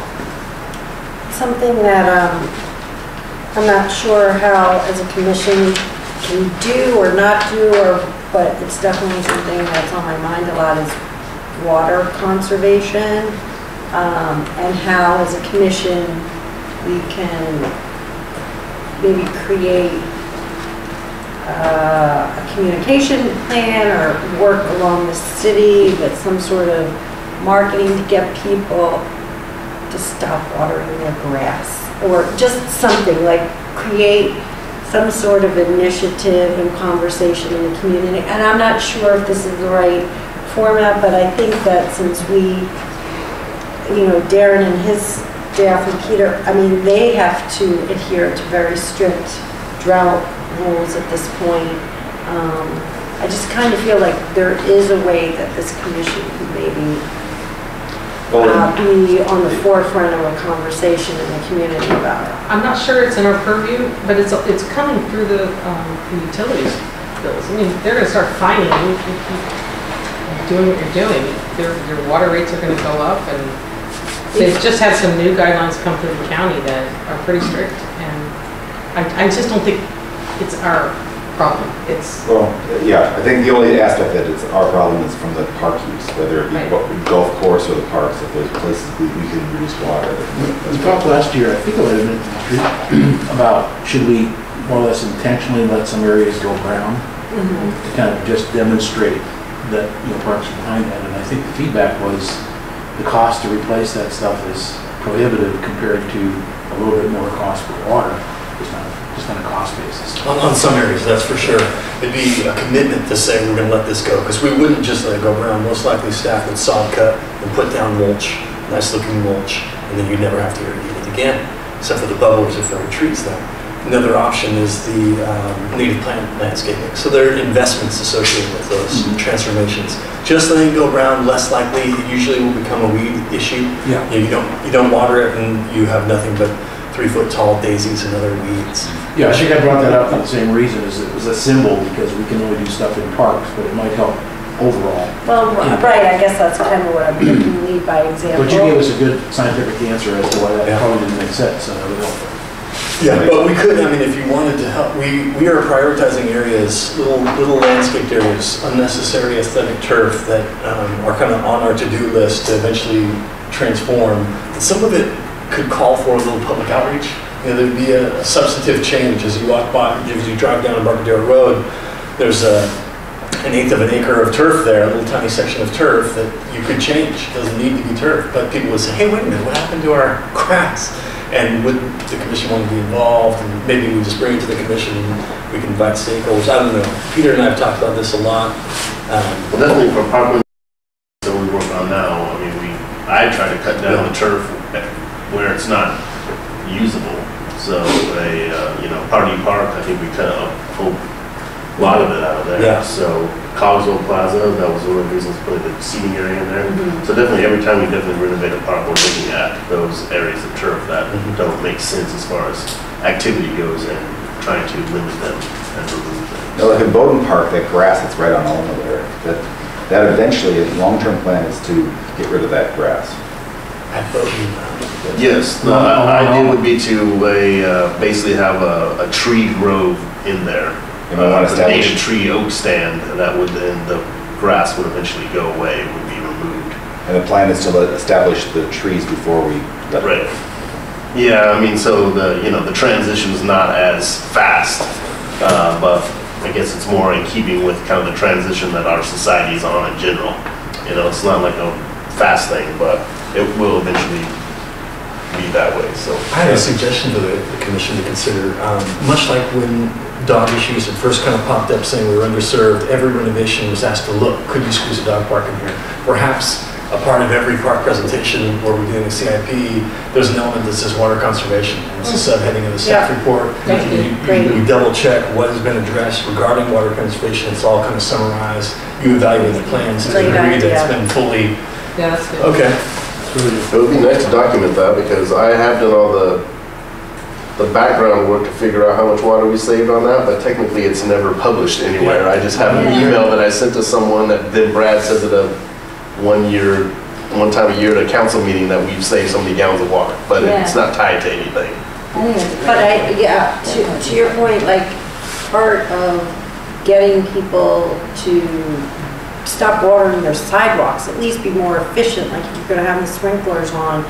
Something that um, I'm not sure how as a commission can do or not do, or, but it's definitely something that's on my mind a lot is water conservation, um, and how as a commission we can maybe create uh, a communication plan or work along the city with some sort of marketing to get people to stop watering their grass, or just something, like create some sort of initiative and conversation in the community. And I'm not sure if this is the right format, but I think that since we, you know, Daren and his staff and Peter, I mean, they have to adhere to very strict drought rules at this point. Um, I just kind of feel like there is a way that this commission can maybe uh, be on the forefront of a conversation in the community about it. I'm not sure it's in our purview, but it's, it's coming through the, um, the utilities bills. I mean, they're gonna start fining you if you keep doing what you're doing. Your, your water rates are gonna go up and they've just had some new guidelines come through the county that are pretty strict. And I, I just don't think it's our problem. It's, Well, yeah, I think the only aspect that it's our problem is from the park use, whether it be Right. go- golf course or the parks, if there's places we we can reduce water. We talked last year, I think it might have been, about should we more or less intentionally let some areas go brown? Mm-hmm. To kind of just demonstrate that, you know, parks are behind that. And I think the feedback was the cost to replace that stuff is prohibitive compared to a little bit more cost for water, just on, a cost basis. On, on some areas, that's for sure. It'd be a commitment to say we're gonna let this go, because we wouldn't just let it go around. Most likely staff would sod cut and put down mulch, nice looking mulch, and then you'd never have to irrigate it again, except for the bubblers if there were trees there. Another option is the um, native plant landscaping. So there are investments associated with those transformations. Just letting it go brown, less likely, it usually will become a weed issue. Yeah. You don't, you don't water it and you have nothing but three foot tall daisies and other weeds. Yeah, I think I brought that up for the same reason, is it was a symbol because we can only do stuff in parks, but it might help overall. Well, right, I guess that's kind of what I'm thinking, lead by example. But you gave us a good scientific answer as to why that Yeah. probably didn't make sense, so that would help. Yeah, but we could, I mean, if you wanted to help, we, we are prioritizing areas, little, little landscaped areas, unnecessary aesthetic turf that um, are kind of on our to-do list to eventually transform. Some of it could call for a little public outreach. You know, there'd be a a substantive change as you walk by, as you drive down Embarcadero Road, there's a, an eighth of an acre of turf there, a little tiny section of turf that you could change. It Doesn't need to be turf, but people would say, hey, wait a minute, what happened to our grass? And would the commission want to be involved? And maybe we just bring it to the commission and we can invite stakeholders. I don't know. Peter and I have talked about this a lot. Um, Well, definitely for parkland, that we work on now, I mean, we, I try to cut down the turf where it's not usable. So a, uh, you know, Pardee Park, I think we cut a whole lot of it out of there. Yeah. So Cogswell Plaza, that was one of the reasons for the seating area in there. Mhm. So definitely, every time we definitely renovate a park, we're looking at those areas of turf that Mhm. don't make sense as far as activity goes and trying to limit them and remove them. Now, like in Bowden Park, that grass that's right on Alma there, that, that eventually, long-term plan is to get rid of that grass. I vote you. Yes, the idea would be to a, uh, basically have a, a tree grove in there. You might want to The native tree oak stand, and that would then, the grass would eventually go away, would be removed. and the plan is to let- establish the trees before we let. Right. Yeah, I mean, so the, you know, the transition's not as fast, uh, but I guess it's more in keeping with kind of the transition that our society is on in general. You know, it's not like a fast thing, but it will eventually be that way, so. I have a suggestion to the the commission to consider. Um, Much like when dog issues had first kind of popped up saying we were underserved, every renovation was asked to look, could you squeeze a dog park in here? Perhaps a part of every park presentation where we're doing a CIP, there's an element that says water conservation. and It's a subheading of the staff Yeah. report. Thank you. You- Great. You double check what has been addressed regarding water conservation. It's all kind of summarized. You evaluate the plans to Great agree that it's idea. been fully, yeah, that's good. okay. It's really good. It would be nice to document that because I have done all the, the background work to figure out how much water we saved on that, but technically it's never published anywhere. I just have an email that I sent to someone that then Brad says at a one year, one time a year at a council meeting that we've saved so many gallons of water, but it's not tied to anything. I think it's a But I, yeah, to, to your point, like, part of getting people to stop watering their sidewalks, at least be more efficient, like if you're gonna have the sprinklers on,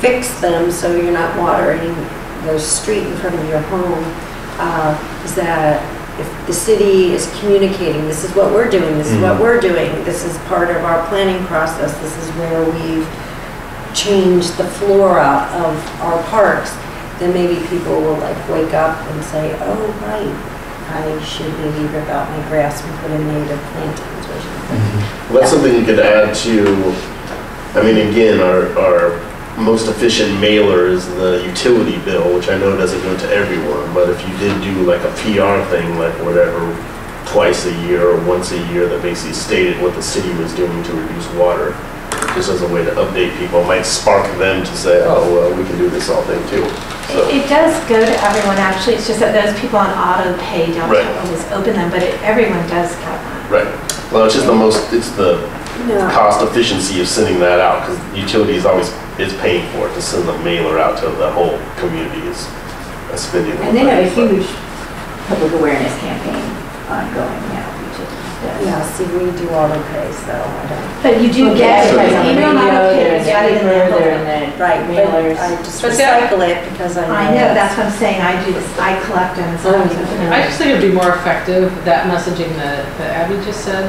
fix them so you're not watering the street in front of your home, uh, is that if the city is communicating, this is what we're doing, this is what we're doing, this is part of our planning process, this is where we've changed the flora of our parks, then maybe people will like wake up and say, oh, right, I should maybe rip out my grass and put in native plantings or something. Mhm. Well, That's something you could add to, I mean, again, our, our most efficient mailer is the utility bill, which I know doesn't go to everyone, but if you did do like a PR thing, like whatever, twice a year or once a year that basically stated what the city was doing to reduce water, just as a way to update people, might spark them to say, oh, well, we can do this all thing too. So, It it does go to everyone, actually, it's just that those people on auto pay don't Right. always open them, but it- everyone does get one. right. Well, it's just the most, it's the No, cost efficiency of sending that out, because utilities always is paying for it to send the mailer out to the whole community is a spending. And they have a huge public awareness campaign ongoing now, which is, yeah, see, we do auto pay, so I don't. But you do get, they're advertising on the email radio, in notifications, got it in the they're in envelope. the Right, but mailers. I just But see, recycle it because I know. I know, that's what I'm saying, I do this, I collect them, so I'm I just think it'd be more effective, that messaging that, that Abby just said,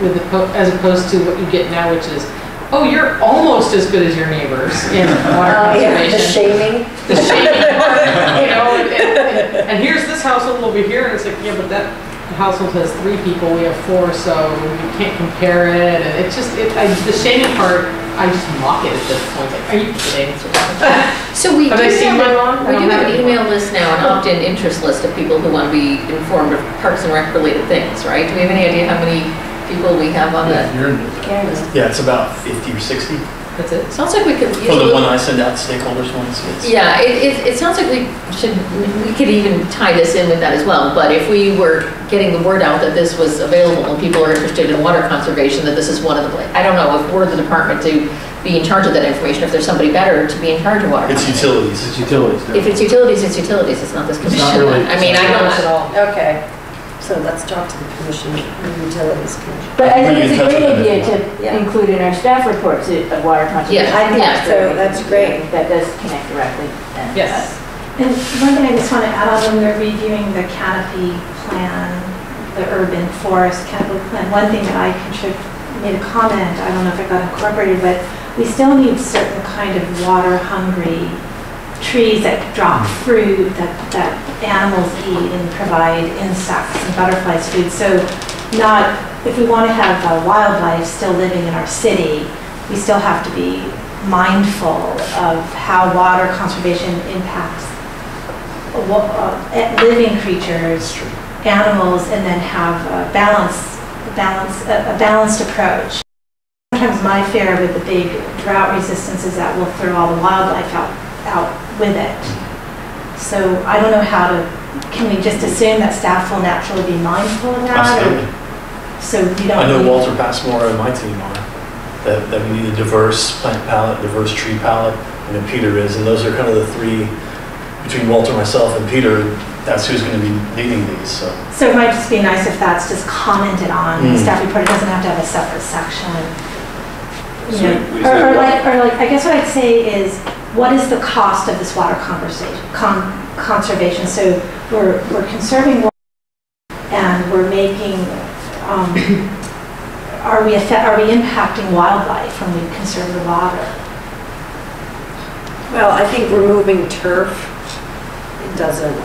with the, po- as opposed to what you get now, which is, oh, you're almost as good as your neighbors in water Oh, yeah, the conservation. shaming. The shaming part, you know, and, and- and here's this household over here, and it's like, yeah, but that household has three people, we have four, so you can't compare it, and it's just, it, I, the shaming part, I just mock it at this point, like, are you kidding? So we do Have I seen have, my a- lawn? I we do have have an email list now, an opt-in interest list of people who want to be informed of Parks and Rec related things, right? Do we have any idea how many people we have on that You're in list? Yeah, it's about 50 or 60 That's it? Sounds like we could for the one. I send out stakeholders ones. it's- Yeah, it, it, it sounds like we should, we could even tie this in with that as well. But if we were getting the word out that this was available and people are interested in water conservation, that this is one of the, pla- I don't know if we're the department to be in charge of that information, if there's somebody better to be in charge of water. It's conservation. utilities. It's utilities. If it's utilities, it's utilities, it's not this It's not commission. really- I mean, I Not at don't, all. Okay, so let's talk to the commission, the utilities commission. But I think it's a great with them. idea Yeah. to include in our staff reports a a water conservation. Yeah, I think yeah. so, that's great. That does connect directly. and, Yes. Uh, and one thing I just want to add on, when we were reviewing the canopy plan, the urban forest canopy plan, one thing that I contrib, made a comment, I don't know if it got incorporated, but we still need certain kind of water-hungry trees that drop fruit, that, that animals eat and provide insects and butterflies food. So not, if we want to have uh, wildlife still living in our city, we still have to be mindful of how water conservation impacts uh, living creatures, animals, and then have a balance, balance, a a balanced approach. Sometimes my fear with the big drought resistance is that we'll throw all the wildlife out, out with it. So I don't know how to, can we just assume that staff will naturally be mindful of that? Absolutely. So you don't. I know Walter Passmore and my team are, that, that we need a diverse plant palette, diverse tree palette, and then Peter is, and those are kind of the three, between Walter, myself, and Peter, that's who's going to be leading these, so. So it might just be nice if that's just commented on in the Mm. staff report, it doesn't have to have a separate section. You So know, Or or like, or like, I guess what I'd say is, what is the cost of this water con, conservation? So we're, we're conserving water and we're making, um, are we, are we impacting wildlife when we conserve the water? Well, I think removing turf, doesn't,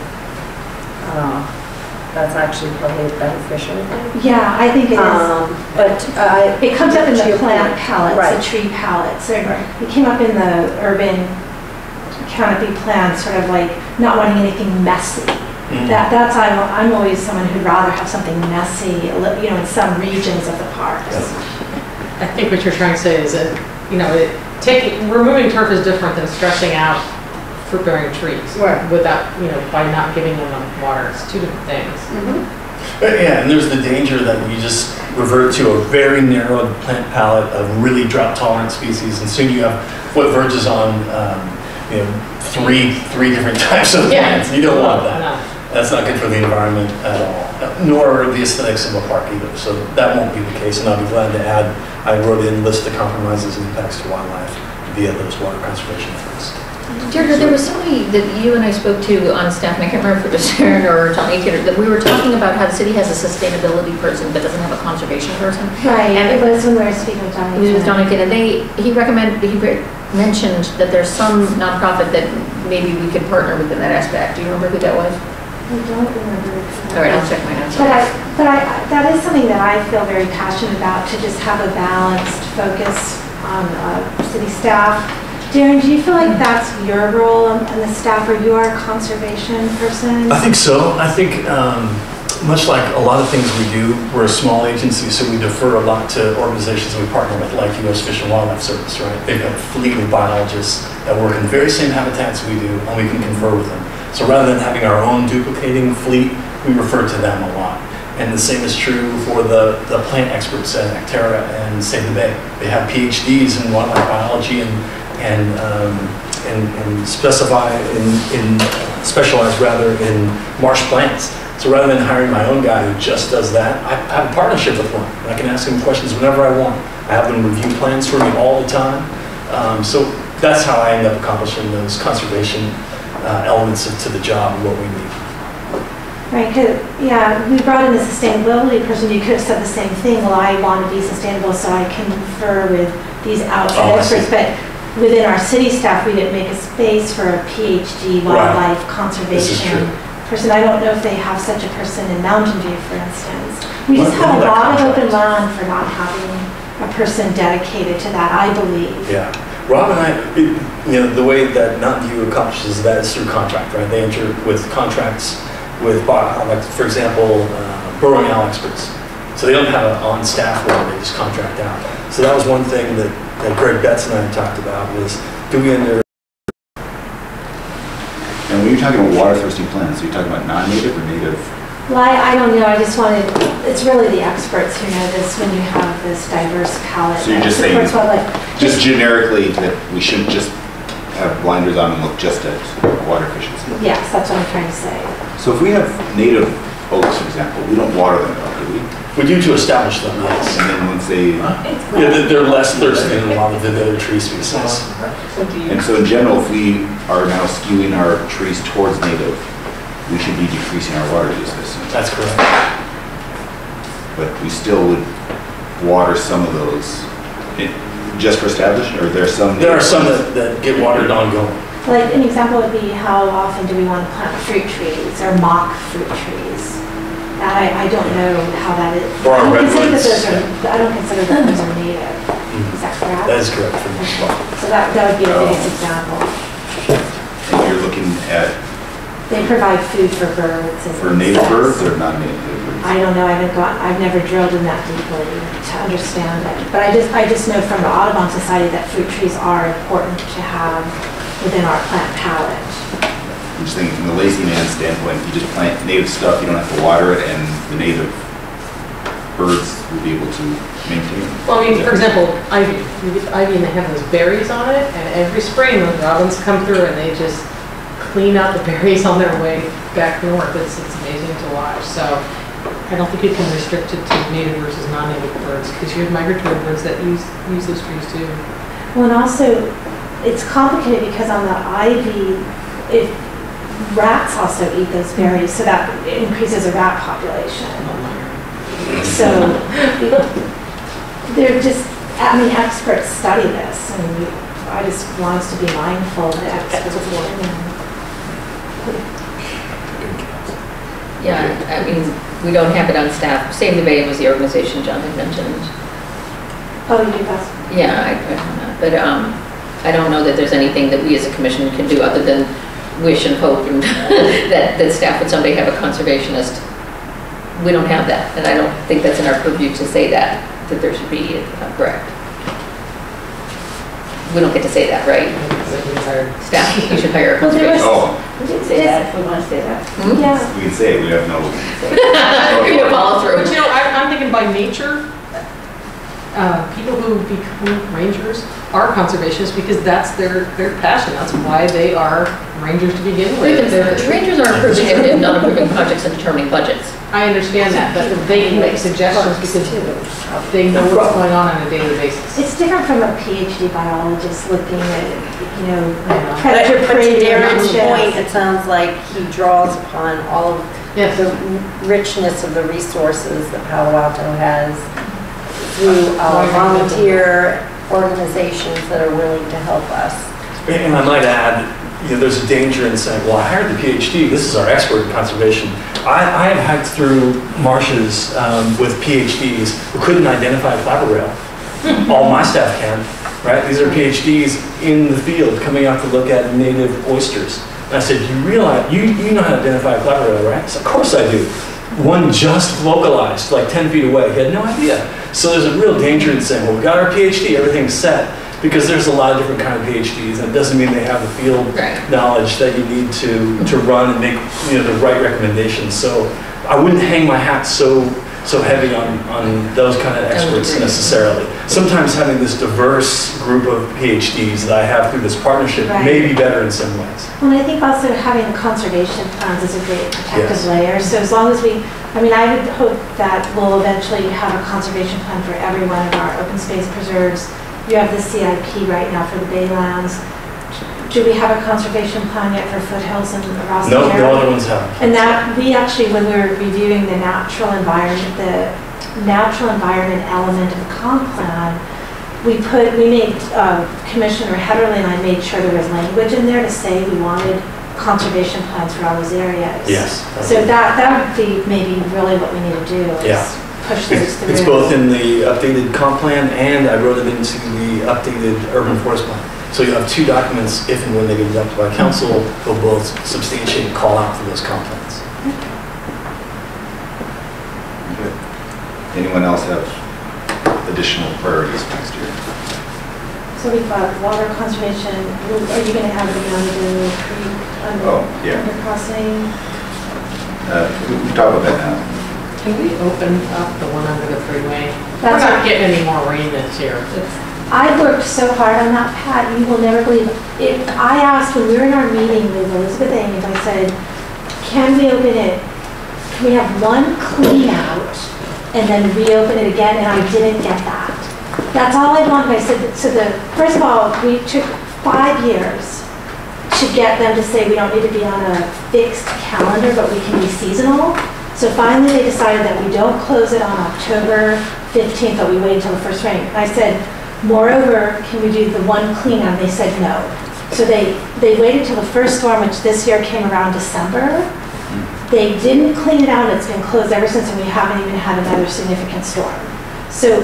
uh, that's actually probably a beneficial thing. Yeah, I think it is. Um, But I. It comes up in the plant point, palettes, Right. the tree palettes. So It came up in the urban canopy plan, sort of like not wanting anything messy. That, that's, I'm, I'm always someone who'd rather have something messy, you know, in some regions of the parks. I think what you're trying to say is that, you know, it, taking, removing turf is different than stressing out fruit-bearing trees. Right. Without, you know, by not giving them enough water, it's two different things. Mhm. Yeah, and there's the danger that you just revert to a very narrow plant palette of really drought tolerant species, and soon you have what verges on, um, you know, three, three different types of Yeah. plants. You don't want that. No. That's not good for the environment at all, nor the aesthetics of a park either. So that won't be the case, and I'll be glad to add, I wrote in list the compromises and impacts to wildlife via those water conservation efforts. Deirdre, there was somebody that you and I spoke to on staff, and I can't remember if it was Sharon or Tommy Kidder, that we were talking about how the city has a sustainability person but doesn't have a conservation person. Right, And it was when we were speaking with Johnny. It was with Donna Kid, and they, he recommended, he mentioned that there's some nonprofit that maybe we could partner with in that aspect. Do you remember who that was? I don't remember. All right, I'll check my notes. But I, but I, that is something that I feel very passionate about, to just have a balanced focus on uh, city staff. Daren, do you feel like that's your role and the staff, or you are a conservation person? I think so. I think, um, much like a lot of things we do, we're a small agency, so we defer a lot to organizations we partner with, like U.S. Fish and Wildlife Service, right? They've got a fleet of biologists that work in the very same habitats we do, and we can confer with them. So rather than having our own duplicating fleet, we refer to them a lot. And the same is true for the, the plant experts at Acterra and Save the Bay. They have PhDs in wildlife biology and, and, um, and, and specify in, in, specialize rather in marsh plants. So rather than hiring my own guy who just does that, I have a partnership with one. And I can ask him questions whenever I want. I have them review plans for me all the time. Um, so that's how I end up accomplishing those conservation uh, elements of, to the job and what we need. Right, 'cause, yeah, we brought in a sustainability person, you could have said the same thing, well, I want to be sustainable, so I confer with these Oh, outside experts, but within our city staff, we didn't make a space for a PhD wildlife conservation person. I don't know if they have such a person in Mountain View, for instance. We just have a lot of open land for not having a person dedicated to that, I believe. Yeah. Rob and I, it- you know, the way that Mountain View accomplishes that is through contract, right? They enter with contracts with, like, for example, uh, burrowing owl experts. So they don't have an on-staff role, they just contract out. So that was one thing that, that Greg Betts and I talked about was, do we enter And when you're talking about water thirsty plants, are you talking about non-native or native? Well, I, I don't know, I just wanted, it's really the experts who know this when you have this diverse palette. So you're just saying- supports wildlife. Just generically, that we shouldn't just have blinders on and look just at water efficiency. Yes, that's what I'm trying to say. So if we have native oaks, for example, we don't water them at all, do we? We do to establish them, yes. And then once they, Yeah, they're- they're less thirsty than a lot of the other tree species. and so in general, if we are now skewing our trees towards native, we should be decreasing our water use, I assume. That's correct. But we still would water some of those, eh, just for establishment, or are there some? There are some that, that get watered ongoing. Like, an example would be how often do we want to plant fruit trees or mock fruit trees? And I, I don't know how that is. Or I don't consider that redwoods. those are- I don't consider that those are native. Mm-hmm. Is that correct? That is correct for the most part. So that, that would be the Oh. biggest example. And you're looking at, They provide food for birds and. for native insects. birds or non-native birds? I don't know, I haven't gone, I've never drilled in that deeply to understand it. But I just, I just know from the Audubon Society that fruit trees are important to have within our plant palette. I'm just thinking from the lazy man standpoint, you just plant native stuff, you don't have to water it, and the native birds will be able to maintain it. Well, I mean, for example, ivy, you get ivy and they have those berries on it, and every spring, the robins come through and they just clean out the berries on their way back north. It's, it's amazing to watch, so I don't think you can restrict it to native versus non-native birds, because you have migratory birds that use, use those trees too. Well, and also, it's complicated because on the ivy, it, rats also eat those berries, so that increases the rat population. So, they're just, I mean, experts study this, and we- I just want us to be mindful that experts. Yeah, I mean, we don't have it on staff. Save the Bay was the organization John had mentioned. Oh, you guys, Yeah, I, I don't know, but, um, I don't know that there's anything that we as a commission can do other than wish and hope and that, that staff would someday have a conservationist. We don't have that, and I don't think that's in our purview to say that, that there should be, uh, correct. we don't get to say that, right? Staff, you should hire a Well, there conservation. was- Oh, We did say that, if we want to say that. Hmm? Yeah, we can say it, we have no. You're gonna follow But through. you know, I- I'm thinking by nature, uh, people who become rangers are conservationists because that's their, their passion. That's why they are rangers to begin with. They're- Rangers are approving and- and not approving projects and determining budgets. I understand that, but they can make suggestions because they know what's going on on a daily basis. it's different from a PhD biologist looking at, you know, Yeah. predator But but to prey Daren's point, it sounds like he draws upon all of Yes. the richness of the resources that Palo Alto has through our volunteer organizations that are willing to help us. And I might add, you know, there's a danger in saying, well, I hired the PhD, this is our expert in conservation. I, I have hiked through marshes um, with PhDs who couldn't identify a clapper rail. All my staff can, right? These are PhDs in the field coming out to look at native oysters. And I said, you realize, you, you know how to identify a clapper rail, right? Said, of course I do. One just vocalized, like 10 feet away. He had no idea. So there's a real danger in saying, well, we got our PhD, everything's set. Because there's a lot of different kind of PhDs, and it doesn't mean they have the field Right. knowledge that you need to, to run and make, you know, the right recommendations. So I wouldn't hang my hat so, so heavy on, on those kind of experts necessarily. Sometimes having this diverse group of PhDs that I have through this partnership may be better in some ways. Well, and I think also having conservation plans is a great protective Yes. layer. So as long as we, I mean, I would hope that we'll eventually have a conservation plan for every one of our open space preserves. You have the CIP right now for the Baylands. Do we have a conservation plan yet for foothills and the Ross No, no other ones have. And that, we actually, when we were reviewing the natural environment, the natural environment element of the comp plan, we put, we made, uh, Commissioner Hetterly and I made sure there was language in there to say we wanted conservation plans for all those areas. Yes. So that, that would be maybe really what we need to do, Yeah. is push those through. It's both in the updated comp plan and I wrote it into the updated urban forest plan. So you have two documents, if and when they get adopted by council, they'll both substantiate and call out for those comp plans. Good. Anyone else have additional priorities next year? So we've got water conservation, are you gonna have it on the creek under, Oh, yeah. under crossing? Uh, we can talk about that now. Can we open up the one under the freeway? We're not getting any more rain this year. It's- I worked so hard on that, Pat, you will never believe. it. I asked, when we were in our meeting with Elizabeth Ames, I said, can we open it, can we have one clean out and then reopen it again? And I didn't get that. That's all I wanted. I said, so the, first of all, we took five years to get them to say we don't need to be on a fixed calendar, but we can be seasonal. So finally, they decided that we don't close it on October 15th, but we wait until the first rain. I said, moreover, can we do the one clean out? They said no. So they, they waited till the first storm, which this year came around December. They didn't clean it out, it's been closed ever since, and we haven't even had another significant storm. So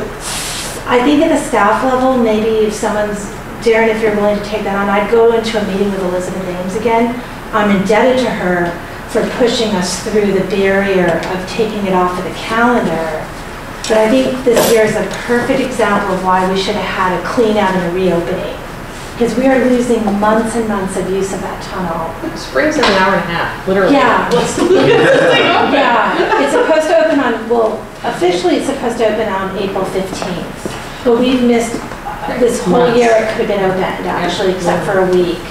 I think at the staff level, maybe if someone's, Daren, if you're willing to take that on, I'd go into a meeting with Elizabeth Ames again. I'm indebted to her for pushing us through the barrier of taking it off of the calendar. But I think this year is a perfect example of why we should have had a clean out and a reopening. Because we are losing months and months of use of that tunnel. Spring's in an hour and a half, literally. Yeah. Let's look at this thing open. Yeah, it's supposed to open on, well, officially it's supposed to open on April 15th. But we've missed, uh, this whole year it could have been opened actually, except for a week.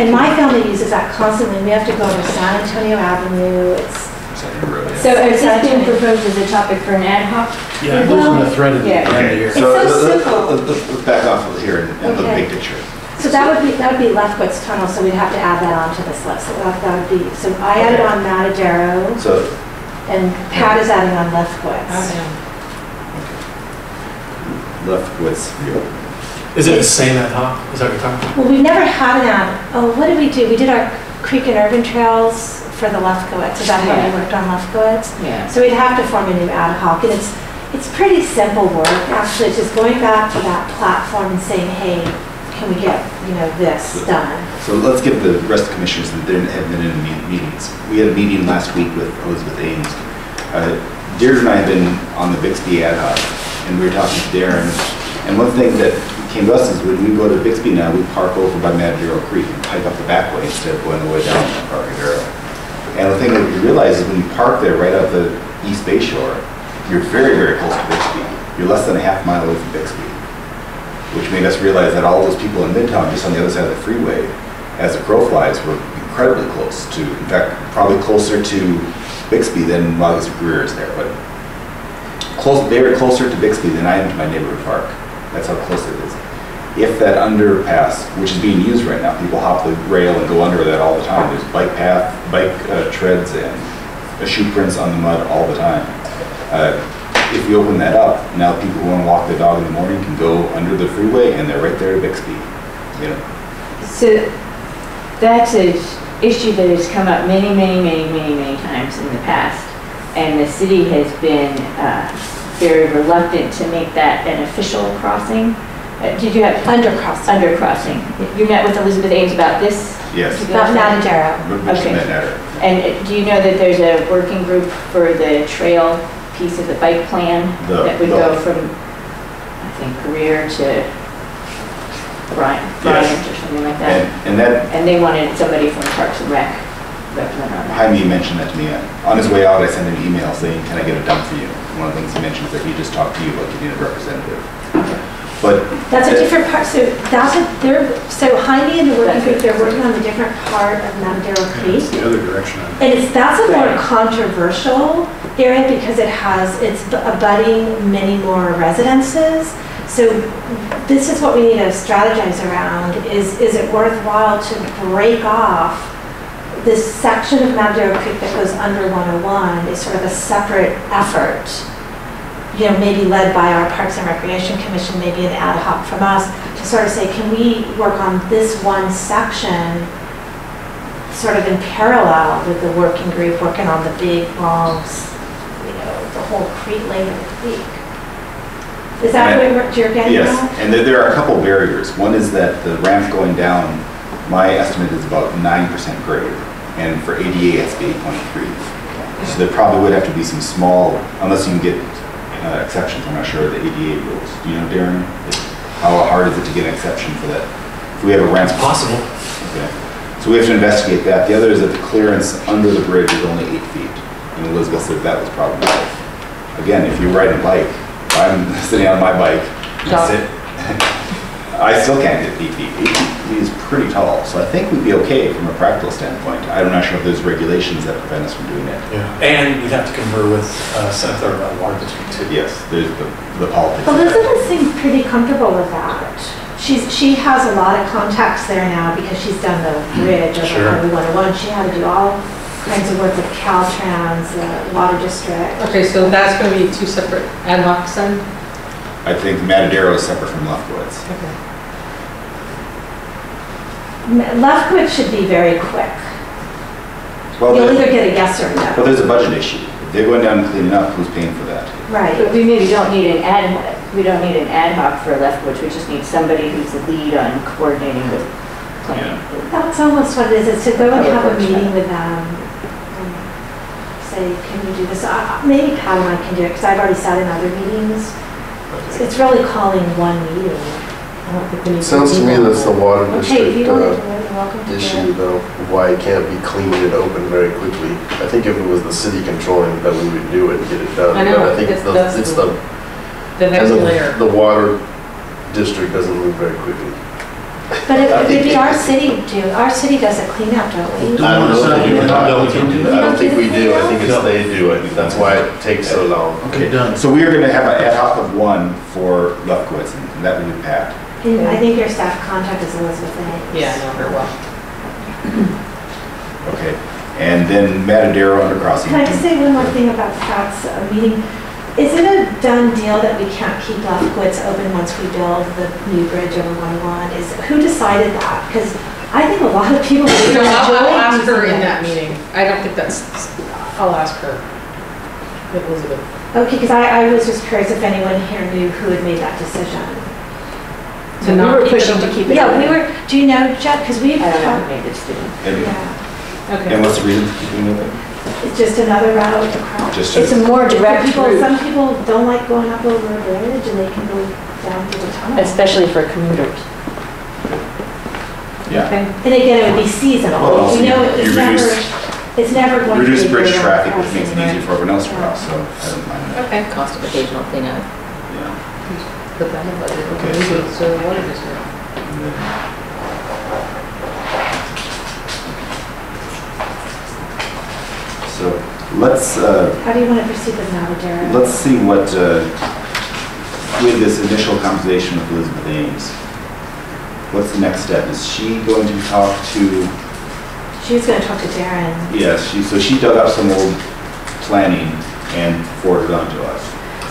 And my family uses that constantly. We have to go over San Antonio Avenue. It's, So is this being proposed as a topic for an ad hoc? Yeah, it goes from the thread at the Yeah. end of here. It's so so let- let- simple. let- Let's let's back off of here and and look Okay. big picture. so that would be, that would be Lefkowitz Tunnel, so we'd have to add that onto this list. So that that would be, so I added on Matadero So and Pat is adding on Oh, Lefkowitz. yeah. Lefkowitz, Is it the same ad hoc? Is that what you're talking about? Well, we've never had an ad, oh, what did we do? We did our creek and urban trails for the Lefkowitz. Is that how we worked on Lefkowitz? Yeah. So we'd have to form a new ad hoc, and it's, it's pretty simple work, actually, it's just going back to that platform and saying, hey, can we get, you know, this done? so let's give the rest of the commissioners that didn't have been in the meetings. We had a meeting last week with Elizabeth Ames. Uh, Deirdre and I have been on the Byxbee ad hoc, and we were talking to Daren, And one thing that came to us is when we go to Byxbee now, we park over by Madero Creek and pipe up the back way instead of going the way down Embarcadero. And the thing that you realize is when you park there right at the East Bay Shore, you're very, very close to Byxbee. You're less than a half mile away from Byxbee. Which made us realize that all those people in Midtown, just on the other side of the freeway, as the crow flies, were incredibly close to, in fact, probably closer to Byxbee than Wildest Greer is there, but close, they were closer to Byxbee than I am to my neighborhood park. That's how close it is. If that underpass, which is being used right now, people hop the rail and go under that all the time. There's bike path, bike uh, treads and shoe prints on the mud all the time. Uh, If we open that up, now people who want to walk their dog in the morning can go under the freeway and they're right there at Byxbee, you know? So that's an issue that has come up many, many, many, many, many times in the past. And the city has been uh, very reluctant to make that an official crossing. Uh, Did you have? Undercrossing. Undercrossing. You met with Elizabeth Ames about this? Yes. About Matadero. Mention Okay. that matter. And uh, do you know that there's a working group for the trail piece of the bike plan The- that would the- go from, I think, Greer to Bryant, Yes. Bryant or something like that? And, and that, And they wanted somebody from Parks and Rec represent on that. Jaime mentioned that to me. On his way out, I sent him an email saying, can I get it done for you? One of the things he mentioned is that he just talked to you about getting a representative. But. That's a different part, so that's a, they're, so Jaime and the working group, they're working on a different part of Matadero Creek. It's the other direction. And it's, that's a more controversial area because it has, it's abutting many more residences. So this is what we need to strategize around, is, is it worthwhile to break off this section of Madero Creek that goes under 101 is sort of a separate effort, you know, maybe led by our Parks and Recreation Commission, maybe an ad hoc from us, to sort of say, can we work on this one section sort of in parallel with the working group, working on the big, long, you know, the whole of the creek. Is that And- what you're getting Yes, at? and there, are a couple barriers. One is that the ramp going down, my estimate is about nine percent grade, and for ADA, it's eight point three. So there probably would have to be some small, unless you can get uh, exceptions, I'm not sure of the ADA rules. Do you know, Daren? How hard is it to get an exception for that? If we have a ramp. Possible. Okay. So we have to investigate that. The other is that the clearance under the bridge is only eight feet. And Elizabeth said that was problematic. Again, if you ride a bike, if I'm sitting on my bike, sit, I still can't get eight feet. Eight feet is pretty tall, so I think we'd be okay from a practical standpoint. I'm not sure if there's regulations that prevent us from doing it. Yeah. And we'd have to confer with uh, Senator uh, Water District too. Yes, there's the, the politics. of that. Elizabeth seems pretty comfortable with that. She's, she has a lot of contacts there now because she's done the bridge over Sure. Highway 101. She had to do all kinds of work with Caltrans, the Water District. Okay, so that's going to be two separate ad hocs then? I think Matadero is separate from Lefkowitz. Okay. M- Lefkowitz should be very quick. Well, You'll either get a yes or But no. there's a budget issue. If they're going down and cleaning up, who's paying for that? Right. But we maybe don't need an ad, we don't need an ad hoc for Lefkowitz, we just need somebody who's the lead on coordinating with planning. That's almost what it is, is to go and have a meeting with them. and Say, can we do this? Uh, Maybe Pat and I can do it, because I've already sat in other meetings. It's really calling one meeting. I don't think we need. Sounds to me that's the water Okay, district want uh, do it, you're welcome to do issue it. though, why it can't be cleaned and opened very quickly. I think if it was the city controlling, that we would do it and get it done. I know, But I think that's- the- that's it's the- the, The next layer. the water district doesn't move very quickly. But it would be our city do, our city does a cleanup, don't we? I don't know if they do or not. No, we can do I don't think we do, I think it's they do it, that's why it takes so long. Okay, done. So we are going to have an ad hoc of one for Lefkowitz, and that would be Pat. And I think your staff contact is Elizabeth Ames. Yeah, I know her well. Okay. And then Matadero undercrossing. Can I just say one more thing about Pat's uh, meeting? Is it a done deal that we can't keep Lefkowitz open once we build the new bridge over 101? Is, who decided that? Because I think a lot of people No, I'll, I'll ask her in that meeting. I don't think that's, I'll ask her. Elizabeth. Okay, because I, I was just curious if anyone here knew who had made that decision. To We not were pushing to keep it. Yeah, we were, do you know, Jeff, because we've, I don't know had- made this decision. And yeah, Okay. and what's the reason for keeping it open? it's just another route across. Just It's a more direct People, route. some people don't like going up over a bridge and they can go down to the tunnel. Especially for commuters. Yeah. Okay. And again, it would be seasonal. Well, also We know you- it's you never, reduce- it's never going to be. Reduce bridge traffic, which makes it crossing, easier for everyone else to cross, so I don't mind that. Okay, cost of occasional cleanup. Yeah. Put that in budget. Okay, Maybe so- it's a water district. And then- So let's, uh, How do you want to proceed with Matadero? let's see what, uh, with this initial conversation with Elizabeth Ames, what's the next step? Is she going to talk to, She was going to talk to Daren. yes, she, so she dug up some old planning and forwarded it on to us.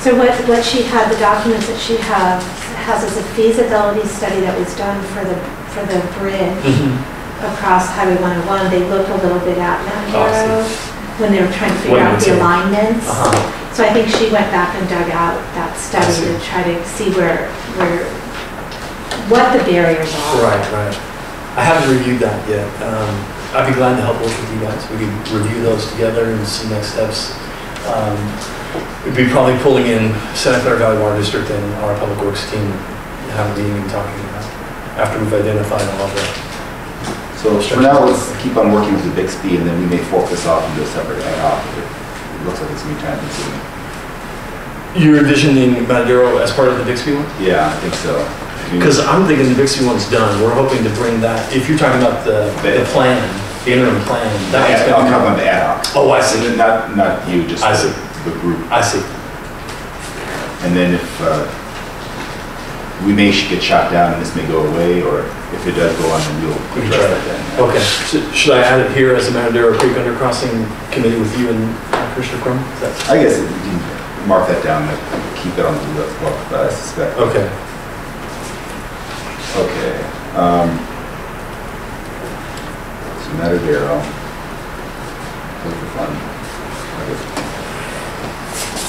So what, what she had, the documents that she has, has is a feasibility study that was done for the, for the bridge across Highway 101. They looked a little bit at Matadero when they were trying to figure out the alignments. Uh-huh. So I think she went back and dug out that study to try to see where, where, what the barriers are. Right, right. I haven't reviewed that yet. Um, I'd be glad to help work with you guys. We could review those together and see next steps. Um, We'd be probably pulling in Santa Clara Valley Water District and our Public Works team, and have a meeting and talking about, after we've identified all of the, So for now, let's keep on working with the Byxbee and then we may fork this off into a separate ad hoc. It looks like it's gonna be time consuming. you're envisioning Madero as part of the Byxbee one? Yeah, I think so. Because I'm thinking the Byxbee one's done. We're hoping to bring that, if you're talking about the, the plan, the interim plan, that ad- one's I'm talking about the ad hoc. Oh, I see. Not, not you, just I see. The group. I see. And then if, uh, we may get shot down and this may go away, or if it does go on, then we'll We can address try that then. Okay, so should I add it here as a Madero Creek Undercrossing Committee with you and uh, Commissioner Crum? I guess you can mark that down, and keep it on the list, well, I suspect. Okay. Okay. um, So Matadero. Those are fun.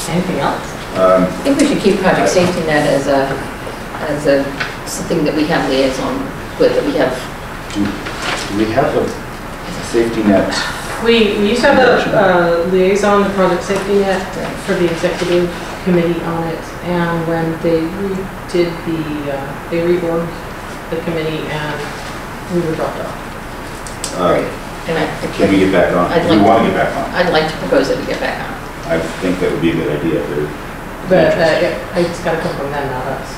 Anything else? Um, I think we should keep Project Safety Net as a, as a, something that we have liaison with, that we have. Do do we have a safety net? We, we used to have a uh, liaison to Project Safety Net for the executive committee on it, and when they redid the, uh, they reorged the committee and we were dropped off. uh, And I, Can we get back on? I'd Do we like- want to get back on? I'd like to propose that we get back on. I think that would be a good idea. There- But uh, it- it's gotta come from them, not us.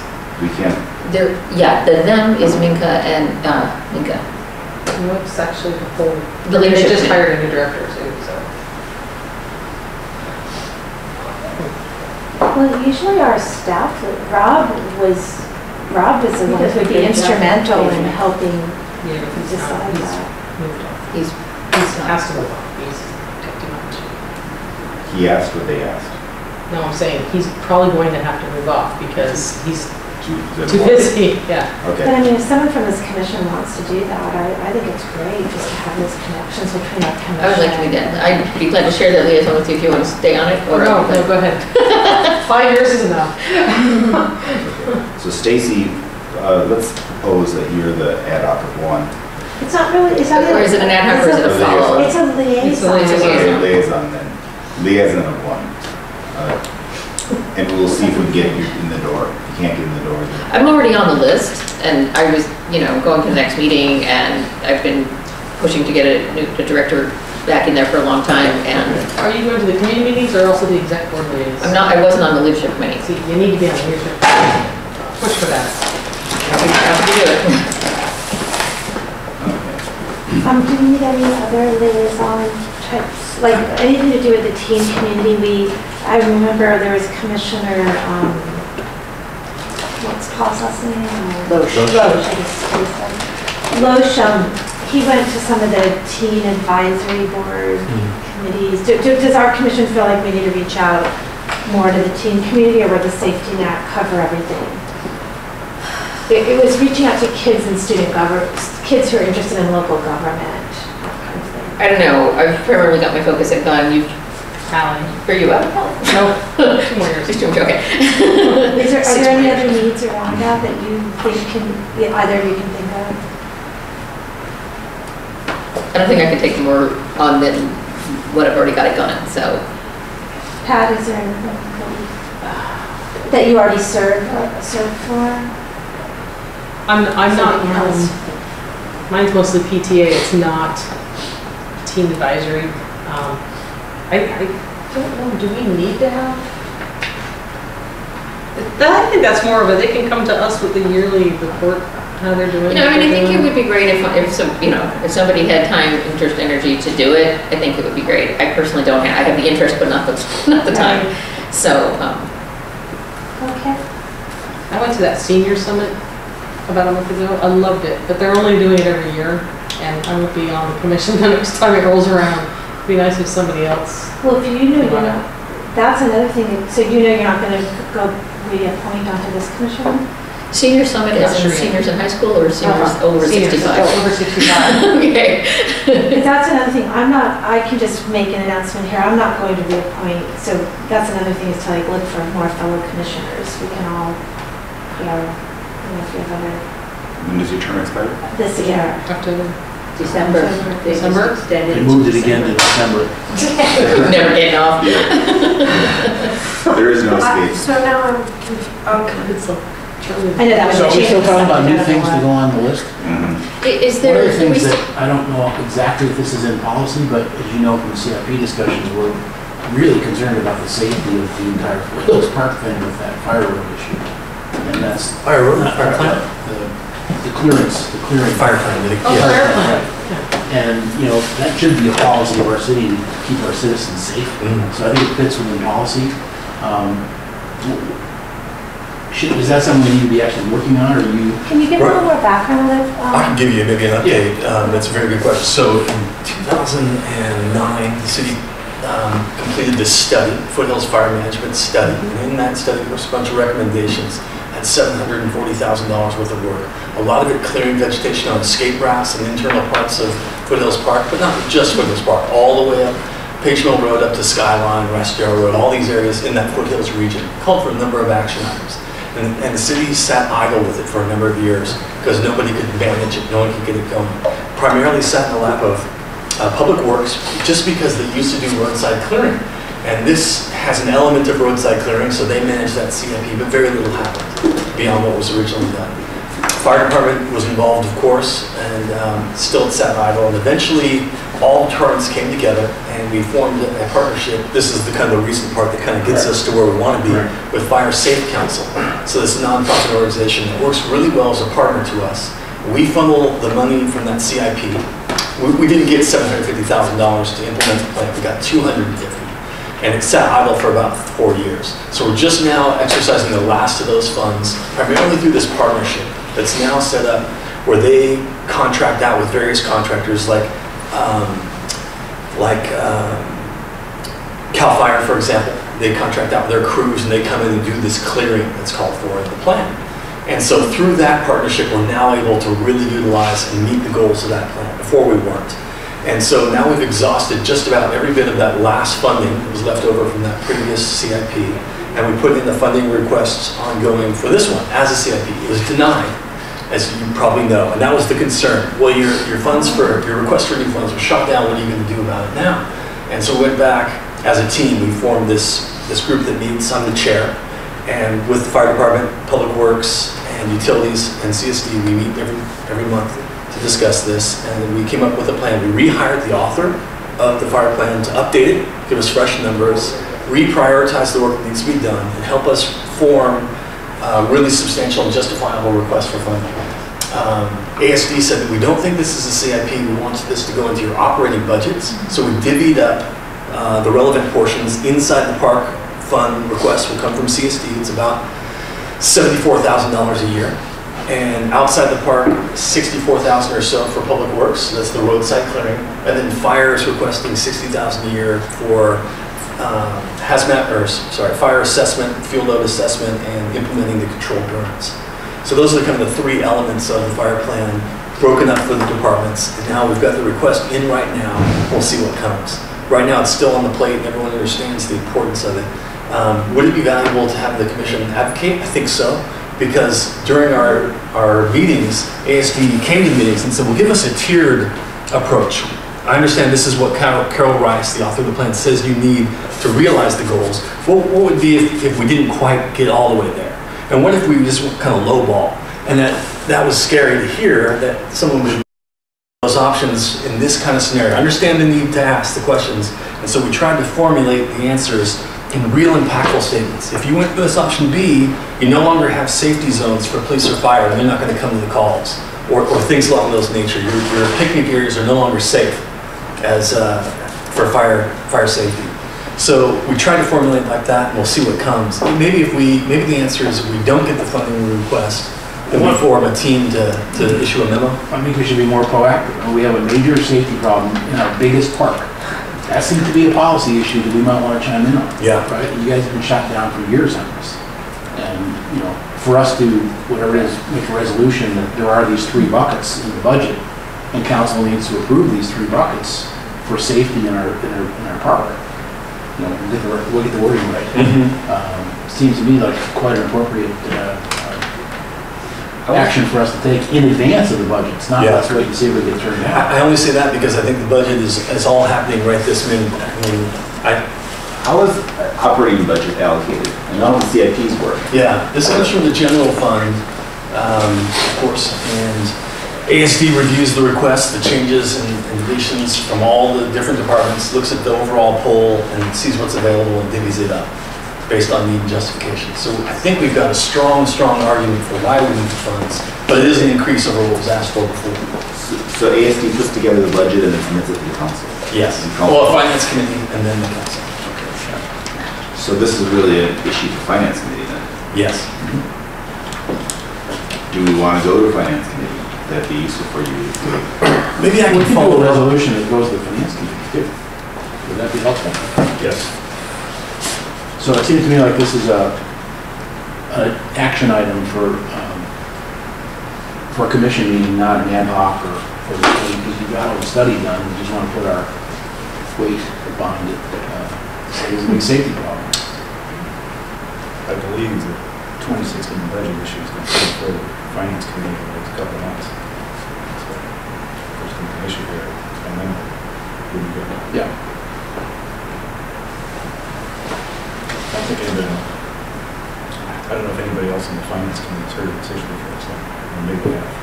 We can't, There, yeah, the them is Minka and, uh, Minka. What's actually the whole, The they leadership just committee. hired a new director too, so. Well, usually our staff, Rob was, Rob was the one Because who would we be did that. instrumental in helping Yeah, but he's decide he's that. moved on. He's, He's, has to move on, he's got too much. He asked what they asked. No, I'm saying, he's probably going to have to move off because he's Too too busy, yeah. But Okay. I mean, if someone from this commission wants to do that, I, I think it's great just to have those connections between our commission. I would like to be that, I'd be glad to share that liaison with you if you want to stay on it, Oh, or. no, no, go ahead. Five years is enough. So Stacey, uh, let's propose that you're the ad hoc of one. It's not really, it's not. Or is it an ad hoc or is it a it's follow? It's a liaison. liaison. Okay, liaison then, liaison of one. Uh, And we'll see if we can get you in the door. If you can't get in the door, then I'm already on the list, and I was, you know, going to the next meeting, and I've been pushing to get a new a director back in there for a long time, and Are you going to the community meetings or also the exec board meetings? I'm not, I wasn't on the leadership committee. See, you need to be on the leadership. committee. Push for that. Happy happy to do it. Um, do we need any other liaison types, like anything to do with the teen community? We, I remember there was Commissioner, um, what's Paul's last name? Loesch. Loesch, I guess he. Loesch, um, he went to some of the teen advisory board committees. Do- do- Does our commission feel like we need to reach out more to the teen community, or would the safety net cover everything? It, it was reaching out to kids and student govern, kids who are interested in local government, that kind of thing. I don't know, I've primarily got my focus at Gunn, you, Hallie. are you up? No, two more years. Just doing, okay. Is there, are there any other years. needs around that that you think can, yeah, either of you can think of? I don't think I can take more on than what I've already got it going, so. Pat, is there anything? that that you already serve, uh, serve for? I'm, I'm not, Something else. um, mine's mostly PTA, it's not team advisory. Um, I, I don't know, do we need to have? That- I think that's more of a, they can come to us with the yearly report, how they're doing. You know, I mean, I think it would be great if, if some, you know, if somebody had time, interest, energy to do it, I think it would be great. I personally don't have, I have the interest, but not the, not the time. So, um, Okay. I went to that senior summit about a month ago. I loved it, but they're only doing it every year, and I would be on the commission the next time it rolls around. It'd be nice if somebody else. Well, if you know you know, that's another thing, so you know you're not gonna go reappoint onto this commission? senior summit is in sure seniors in high school or seniors Uh-huh. over Seniors, 65? oh, Over 65. Okay. But that's another thing, I'm not, I can just make an announcement here, I'm not going to reappoint, so that's another thing is to like look for more fellow commissioners. We can all, you know, know if you have other, When does your term expire? this year. October. December. They just December? extended They moved it again to December. December. Never getting off. There is no escape. So now I'm, okay. It's like, I know that was So are we still talking about new things to go on the list? Mhm. I- Is One there, of the we things st- that, I don't know exactly if this is in policy, but as you know from the CIP discussions, we're really concerned about the safety of the entire Hills Park thing with that firework issue. And that's. Fire road, not- fire plant? the- The clearance, the clearing. Fire plant, did Oh, yeah. fire And, you know, that should be a policy of our city to keep our citizens safe. Mhm. So I think it fits within policy. Um, Should, is that something we need to be actually working on, or you? Can you give a little more background of, I can um, give you maybe an update. Um, That's a very good question. So in 2009, the city um, completed this study, Foothills Fire Management Study. And in that study, there was a bunch of recommendations, had $740,000 worth of work. A lot of it clearing vegetation on escape grass and internal parts of Foothills Park, but not just Foothills Park, all the way up Page Mill Road up to Skyline, West Yarrow Road, all these areas in that Foothills region. Called for a number of action items. And, and the city sat idle with it for a number of years because nobody could manage it, no one could get it going. Primarily sat in the lap of uh, Public Works just because they used to do roadside clearing. And this has an element of roadside clearing, so they manage that CIP, but very little happened beyond what was originally done. Fire department was involved, of course, and um, still sat idle. And eventually, all departments came together and we formed a partnership. This is the kind of the recent part that kind of gets us to where we want to be Right. with Fire Safe Council. So this nonprofit organization that works really well as a partner to us. We funnel the money from that CIP. We, we didn't get $750,000 to implement the plan. We got 250 and it sat idle for about four years. So we're just now exercising the last of those funds, primarily through this partnership that's now set up where they contract out with various contractors like, um, like um, CAL FIRE, for example. They contract out their crews and they come in and do this clearing that's called for in the plan. And so through that partnership, we're now able to really utilize and meet the goals of that plan. Before we weren't. And so now we've exhausted just about every bit of that last funding that was left over from that previous CIP. And we put in the funding requests ongoing for this one as a CIP. It was denied, as you probably know, and that was the concern. Well, your, your funds for, your request for new funds was shot down, what are you gonna do about it now? And so we went back, as a team, we formed this, this group that meets, I'm the chair, and with the fire department, public works, and utilities, and CSD, we meet every, every month to discuss this, and we came up with a plan. We rehired the author of the fire plan to update it, give us fresh numbers, reprioritize the work that needs to be done, and help us form uh, really substantial and justifiable requests for funding. Um, ASD said that we don't think this is a CIP, we want this to go into your operating budgets, so we divvied up uh, the relevant portions inside the park fund request will come from CSD, it's about $74,000 a year. And outside the park, 64,000 or so for public works, so that's the roadside clearing. And then fire is requesting 60,000 a year for um, hazmat, or sorry, fire assessment, fuel load assessment, and implementing the controlled burns. So those are kind of the three elements of the fire plan, broken up for the departments. And now we've got the request in right now, we'll see what comes. Right now, it's still on the plate, and everyone understands the importance of it. Um, Would it be valuable to have the commission advocate? I think so, because during our, our meetings, ASD came to meetings and said, well, give us a tiered approach. I understand this is what Carol Carol Rice, the author of the plan, says you need to realize the goals. What, what would be if, if we didn't quite get all the way there? And what if we just kind of lowball? And that, that was scary to hear, that someone would those options in this kind of scenario. Understand the need to ask the questions. And so we tried to formulate the answers in real impactful statements. If you went for this option B, you no longer have safety zones for police or fire, and they're not going to come to the calls, or, or things along those nature. Your, your picnic areas are no longer safe as uh, for fire fire safety. So we try to formulate like that, and we'll see what comes. Maybe if we, maybe the answer is if we don't get the funding we request, then we form a team to, to issue a memo. I think we should be more proactive. We have a major safety problem in our biggest park. That seems to be a policy issue that we might want to chime in on. Yeah. Right? You guys have been shot down for years on this. And, you know, for us to, whatever it is, make a resolution that there are these three buckets in the budget, and council needs to approve these three buckets for safety in our, in our, in our park. You know, we'll get the, we'll get the wording right. Um, Seems to me like quite an appropriate, uh, action for us to take in advance of the budget. It's not Yeah. let's wait and see if we get turned down. I I only say that because I think the budget is, is all happening right this minute. I mean, I, How is uh, operating budget allocated? And how do the CIPs work? yeah, this comes from the general fund, um, of course, and ASD reviews the requests, the changes and and deletions from all the different departments, looks at the overall poll and sees what's available and divvies it up based on need and justification. So I think we've got a strong, strong argument for why we need the funds, but it is an increase over what was asked for before. So ASD puts together the budget and then submits it to the council? Yes. And council- Well, finance committee and then the council. Okay. So this is really an issue for finance committee then? Yes. Mm-hmm. Do we want to go to finance committee? That'd be useful for you. Maybe I can can do follow a resolution that goes to the finance committee too. Would that be helpful? Yes. So it seems to me like this is a, an action item for, um, for a commission meeting, not an ad hoc or, or, because we've got all the study done, we just want to put our weight behind it. Uh, It's a big safety problem. I believe the 2016 budget issue is going to come forward the finance committee in the next couple of months. So, There's going to be an issue there, and then we'll be good. Yeah. I don't think anybody, I don't know if anybody else in the finance committee has heard of this issue before, so maybe we have.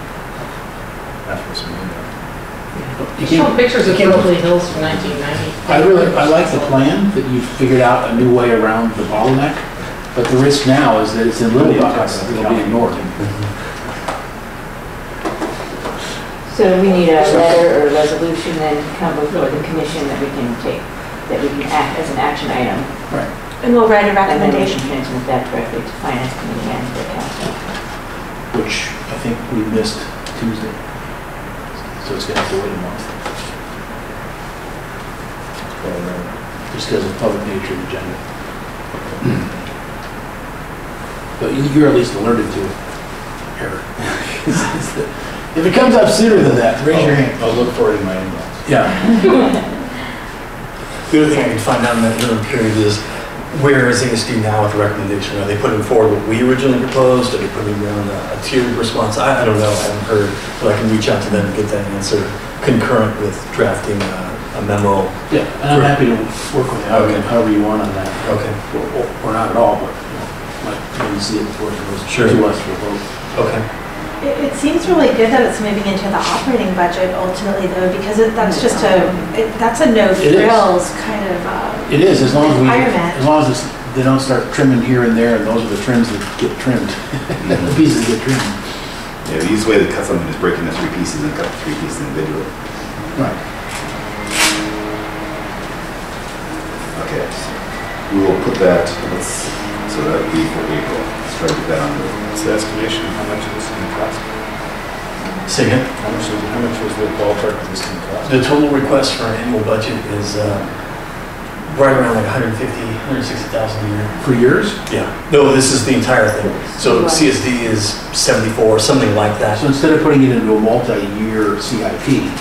After some impact. You Show can't- pictures you of can't- Berkeley Hills from 1990. I really, I like the plan that you've figured out a new way around the bottleneck, but the risk now is that it's in little buckets that'll be ignored. So we need a letter or a resolution then to come before the commission that we can take, that we can act as an action item. And we'll write a And then we can recommendation. transmit that directly to finance committee and to the council. which I think we missed Tuesday. So it's gonna have to wait a month, Well, uh, just because of the public nature of the agenda. But you- you're at least alerted to it, Eric. If it comes up sooner than that, raise your hand. I'll look for it in my inbox. Yeah. The other thing I can find out in that interim period is where is ASD now with the recommendation? Are they putting forward what we originally proposed? Are they putting down a a tiered response? I, I don't know, I haven't heard, but I can reach out to them and get that answer concurrent with drafting a a memo. Yeah, and I'm happy to work with you, however Okay. however you want on that. Okay. Or, or- or not at all, but, you know, like, maybe see it before it goes Sure. to us for a vote. Okay. It, it seems really good that it's moving into the operating budget ultimately though, because it, that's just a, it- that's a no It is. frills kind of, uh, It is, as long as we, Requirement. as long as it's- they don't start trimming here and there, and those are the trims that get trimmed. The pieces get trimmed. Yeah, the easiest way to cut something is breaking it into three pieces and cut the three pieces individually. Right. Okay, so we will put that, let's, so that would be for April. Let's try that on the, What's the estimation, how much is this going to cost? Say again? How much is, how much was the ballpark of this going to cost? The total request for our annual budget is uh, right around like 150, 160,000 a year. For years? Yeah. No, this is the entire thing. So CSD is 74, something like that. So instead of putting it into a multi-year CIP,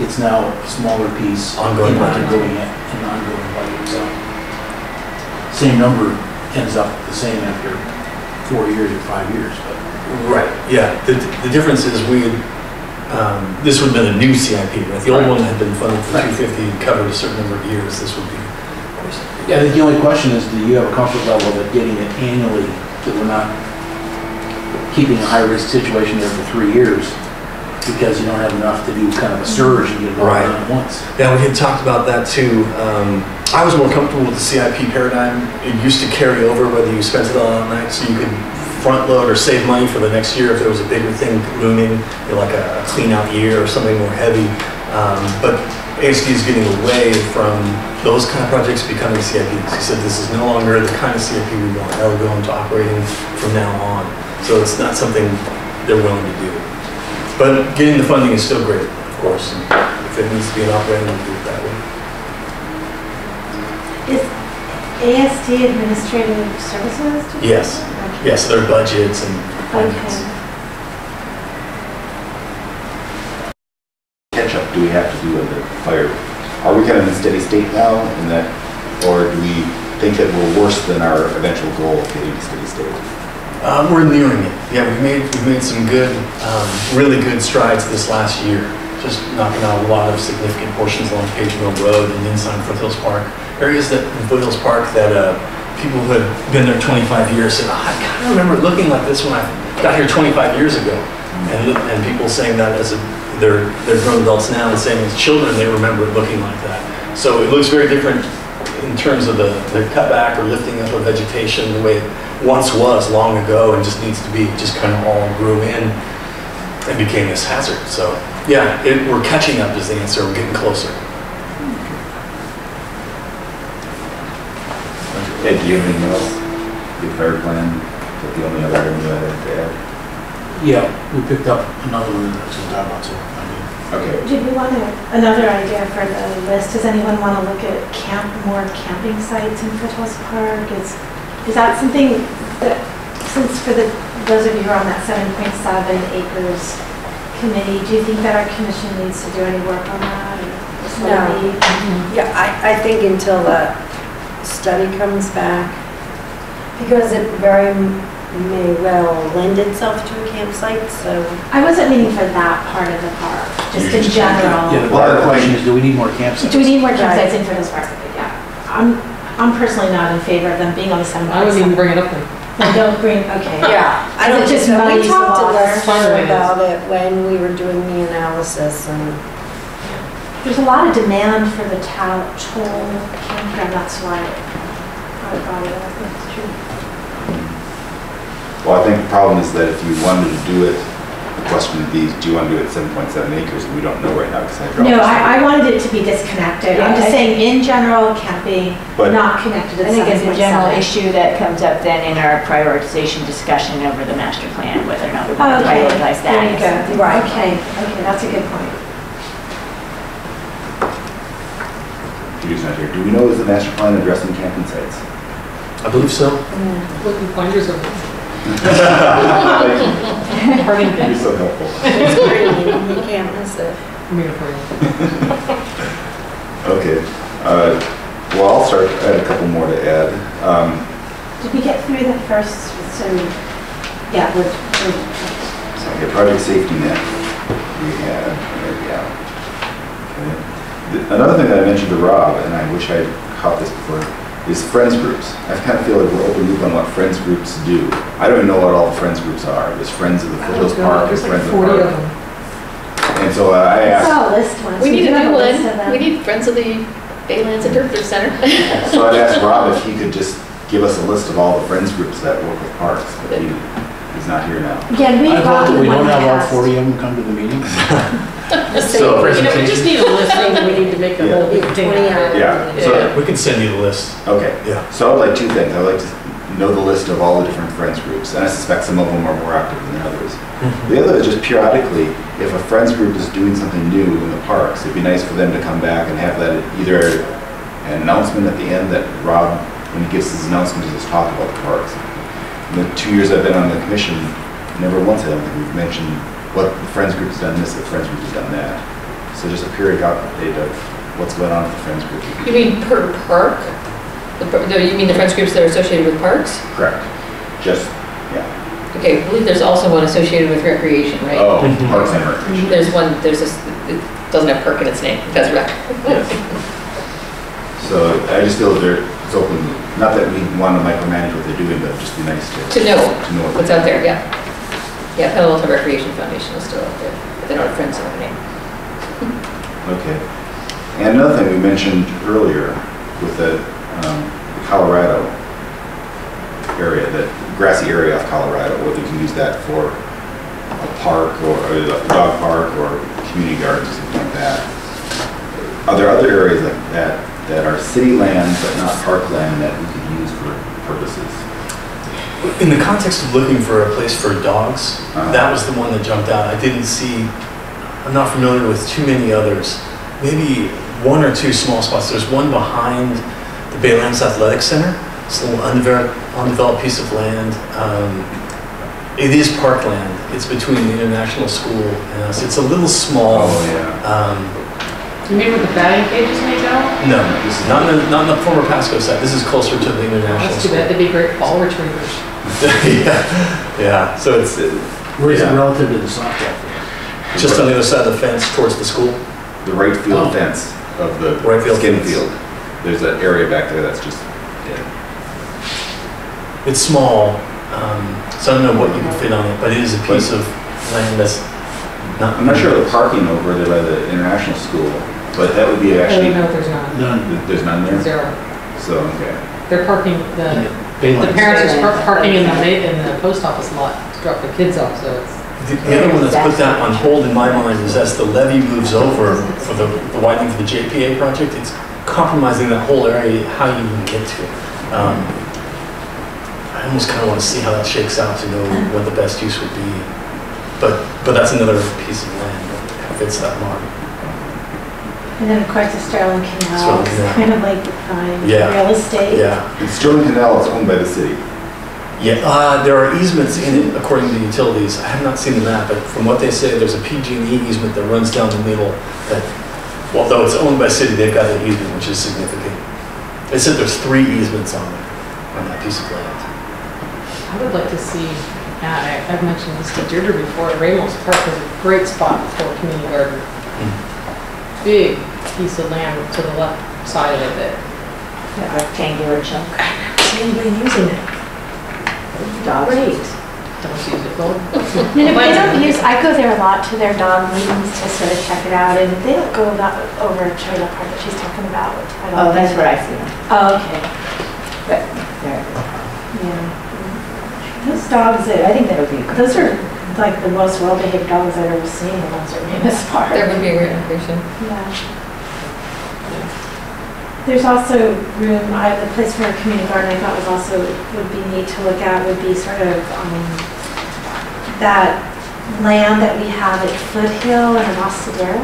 it's now a smaller piece. Ongoing in budget. Ongoing, in ongoing budget, so. Same number ends up the same after four years or five years, but. Right, yeah. The, the difference is we had um, this would have been a new CIP, right? The old one had been funded for 250 and covered a certain number of years. This would be. Yeah, I think the only question is, do you have a comfort level that getting it annually, that we're not keeping a high-risk situation there for three years? Because you don't have enough to do kind of a surge and get it all Right. done at once. Yeah, we had talked about that too. Um, I was more comfortable with the CIP paradigm. It used to carry over whether you spent it all on night, so you could front load or save money for the next year if there was a bigger thing looming, like a clean out year or something more heavy. Um, but ASD is getting away from those kind of projects becoming CIPs. He said this is no longer the kind of CIP we want. That will go into operating from now on. So it's not something they're willing to do. But getting the funding is still great, of course. If it needs to be an operating, we'll do it that way. ASD Administrative Services? did Yes. say? Yes, their budgets and Okay. catch-up do we have to do with the fire? Are we kind of in steady state now in that, or do we think that we're worse than our eventual goal of getting to steady state? Um, we're nearing it. Yeah, we've made, we've made some good, um, really good strides this last year. Just knocking out a lot of significant portions along Page Mill Road and inside Foothills Park. Areas that, in Foothills Park that, uh, people who had been there 25 years said, "Oh, I kind of remember looking like this when I got here 25 years ago. And, and people saying that as a, they're, they're grown adults now and saying as children, they remember it looking like that. So it looks very different in terms of the, the cutback or lifting up of vegetation, the way it once was long ago and just needs to be, just kind of all grew in and became this hazard. So, yeah, it, we're catching up is the answer, we're getting closer. Ed, do you have anything else? Your fire plan, is that the only other item you had to add? Yeah, we picked up another one that's going to talk about, so Okay. Did you want to, another idea for the list, does anyone want to look at camp, more camping sites in Foothills Park? Is, is that something that, since for the, those of you who are on that 7.7 acres committee, do you think that our commission needs to do any work on that? or No. a need? Mm-hmm. Yeah, I, I think until the study comes back, because it very may well lend itself to a campsite, so. I wasn't meaning for that part of the park, just in You're just- general. yeah, the Well, broader question is, do we need more campsites? Do we need more Right. campsites in Foothills Park? Yeah. I'm, I'm personally not in favor of them being on the 7.7. I wouldn't even bring it up then. Well, don't bring, okay. Yeah, I don't just just, we muddies the talked to water? Lester Fine, it is. about it when we were doing the analysis and. There's a lot of demand for the Tow, Towle campground, that's why I brought it up, that's true. Well, I think the problem is that if you wanted to do it, the question would be, do you want to do it seven point seven acres? And we don't know right now because I dropped. No, I, I wanted it to be disconnected. I'm just saying, in general, camping, But- not connected to I the think it's a general 7.7. issue that comes up then in our prioritization discussion over the master plan, whether or not we Oh, want to Okay, prioritize there you that. go. Right, okay, okay, that's a good point. Peter's not here. Do we know is the master plan addressing camping sites? I believe so. Mm. Looking pointers over. Thank you. You're so helpful. It's green, you can't miss it. I'm here for you. Okay, uh, well, I'll start, I had a couple more to add. Um, Did we get through the first, so, yeah, we're, we're- So okay, project safety net, we had, go. Okay. The- Another thing that I mentioned to Rob, and I wish I'd caught this before, is friends groups. I kind of feel like we're open loop on what friends groups do. I don't even know what all the friends groups are. There's Friends of the Foothills Park, There's like Friends of the 40 of Park. them. And so uh, I I asked, saw a list once. We need do a have new list of one. them. We need Friends of the Baylands Interpretive Center. so I'd asked Rob if he could just give us a list of all the friends groups that work with parks, but he, he's not here now. Again, we I hope that the we one don't have all past. 40 of them come to the meetings. So, You know, we just need a list, thing we need to make a whole big thing out of it. Yeah, So so, we can send you the list. okay. Yeah. So I'd like two things. I'd like to know the list of all the different friends groups, and I suspect some of them are more active than others. Mm-hmm. The other is just periodically, if a friends group is doing something new in the parks, it'd be nice for them to come back and have that either an announcement at the end that Rob, when he gives his announcement, just talk about the parks. In the two years I've been on the commission, never once I don't think we've mentioned what the friends group has done this, the friends group has done that. So just a periodic update of what's going on with the friends group. You mean per park? The no, You mean the Friends groups that are associated with parks? Correct. Just, yeah. Okay, I believe there's also one associated with recreation, right? Oh, Parks and Recreation. There's one, there's this, it doesn't have perk in its name, it has rec. Yes. So I just feel that it's open, not that we want to micromanage what they're doing, but it'd just be nice to. To know To know. what's out there, yeah. Yeah, Palo Alto Recreation Foundation is still out there, but they don't have friends in their name. Okay. And another thing we mentioned earlier with the um, Colorado area, the grassy area off Colorado, whether we can use that for a park or or a dog park or community gardens something like that. Are there other areas like that, that are city land but not park land that we could use for purposes? In the context of looking for a place for dogs, Uh-huh. that was the one that jumped out. I didn't see, I'm not familiar with too many others. Maybe one or two small spots. There's one behind the Baylands Athletic Center. It's a little undeveloped, undeveloped piece of land. Um, It is parkland. It's between the International School and us. It's a little small. Oh, yeah. Um, You mean where the batting cages may go? No, not in, the- not in the former Pasco site. This is closer to the International That's too School. bad, they'd be great ball retrievers. Yeah, yeah. So it's, uh, Where is it relative to the softball field? Just on the other side of the fence towards the school? The right Oh. field fence of the Right field skin fence. field. There's an area back there that's just dead. It's small, um, so I don't know what you can fit on it, but it is a piece of land that's not. I'm not sure the parking over there by the international school, but that would be Oh, actually, no, there's not. None. there's none there? Zero. So, okay. They're parking, the, the parents are par- parking in the, ma- in the post office lot to drop their kids off, so it's. The the other one that's put that on hold in my mind is as the levy moves over for the the widening for the JPA project, it's compromising that whole area, how you even get to it. Um, I almost kind of want to see how that shakes out to know what the best use would be. But, but that's another piece of land that fits that model. And then, of course, the Sterling Canal, Sterling is Canal. kind of like the prime Yeah. real estate. Yeah. And Sterling Canal is owned by the city. Yeah, uh, there are easements in it according to the utilities. I have not seen the map, but from what they say, there's a PG&E easement that runs down the middle that, although it's owned by city, they've got an easement, which is significant. They said there's three easements on it, on that piece of land. I would like to see, uh, I- I've mentioned this to Deirdre before, Ramos Park is a great spot for a community garden. Big piece of land to the left side of it. That rectangular chunk. Is anybody using it? Dogs. Great. Don't use it, Gold. And if they don't use, I go there a lot to their dog meetings to sort of check it out, and they don't go about, over to the part that she's talking about. I don't Oh, that's where I see them. Oh, okay, But there, yeah. Those dogs, I think that that, would be good. those are like the most well-behaved dogs I've ever seen, the ones that are in this park. There would be a great location. Yeah. There's also room, I, the place for a community garden I thought was also, would be neat to look at, would be sort of, um, that land that we have at Foothill and Arastradero.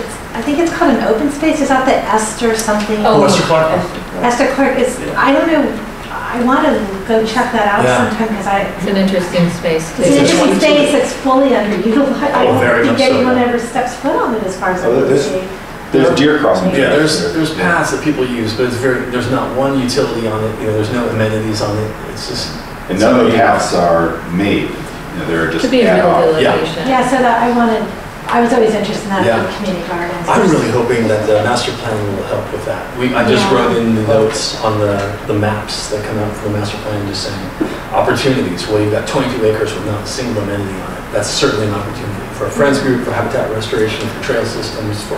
It's, I think it's called an open space, is that the Esther something? Oh, Western Clark. Esther Clark is, I don't know, I want to go check that out Yeah. sometime, because I, It's an interesting space. it's an It's a interesting space that's fully underutilized. I Oh, very don't much think so, anyone yeah. ever steps foot on it as far as I Oh, can see. There's deer crossing. Yeah, there's, there's paths that people use, but it's very, there's not one utility on it, you know, there's no amenities on it. It's just. And none of the paths are made, you know, they're just Could be a ad hoc. real Yeah. Yeah, so that I wanted, I was always interested in that Yeah. for community gardens. I'm really hoping that the master plan will help with that. We, I just Yeah. wrote in the notes on the, the maps that come out for the master plan, just saying, opportunities, well, you've got 22 acres with not a single amenity on it. That's certainly an opportunity for a friends group, for habitat restoration, for trail systems, for,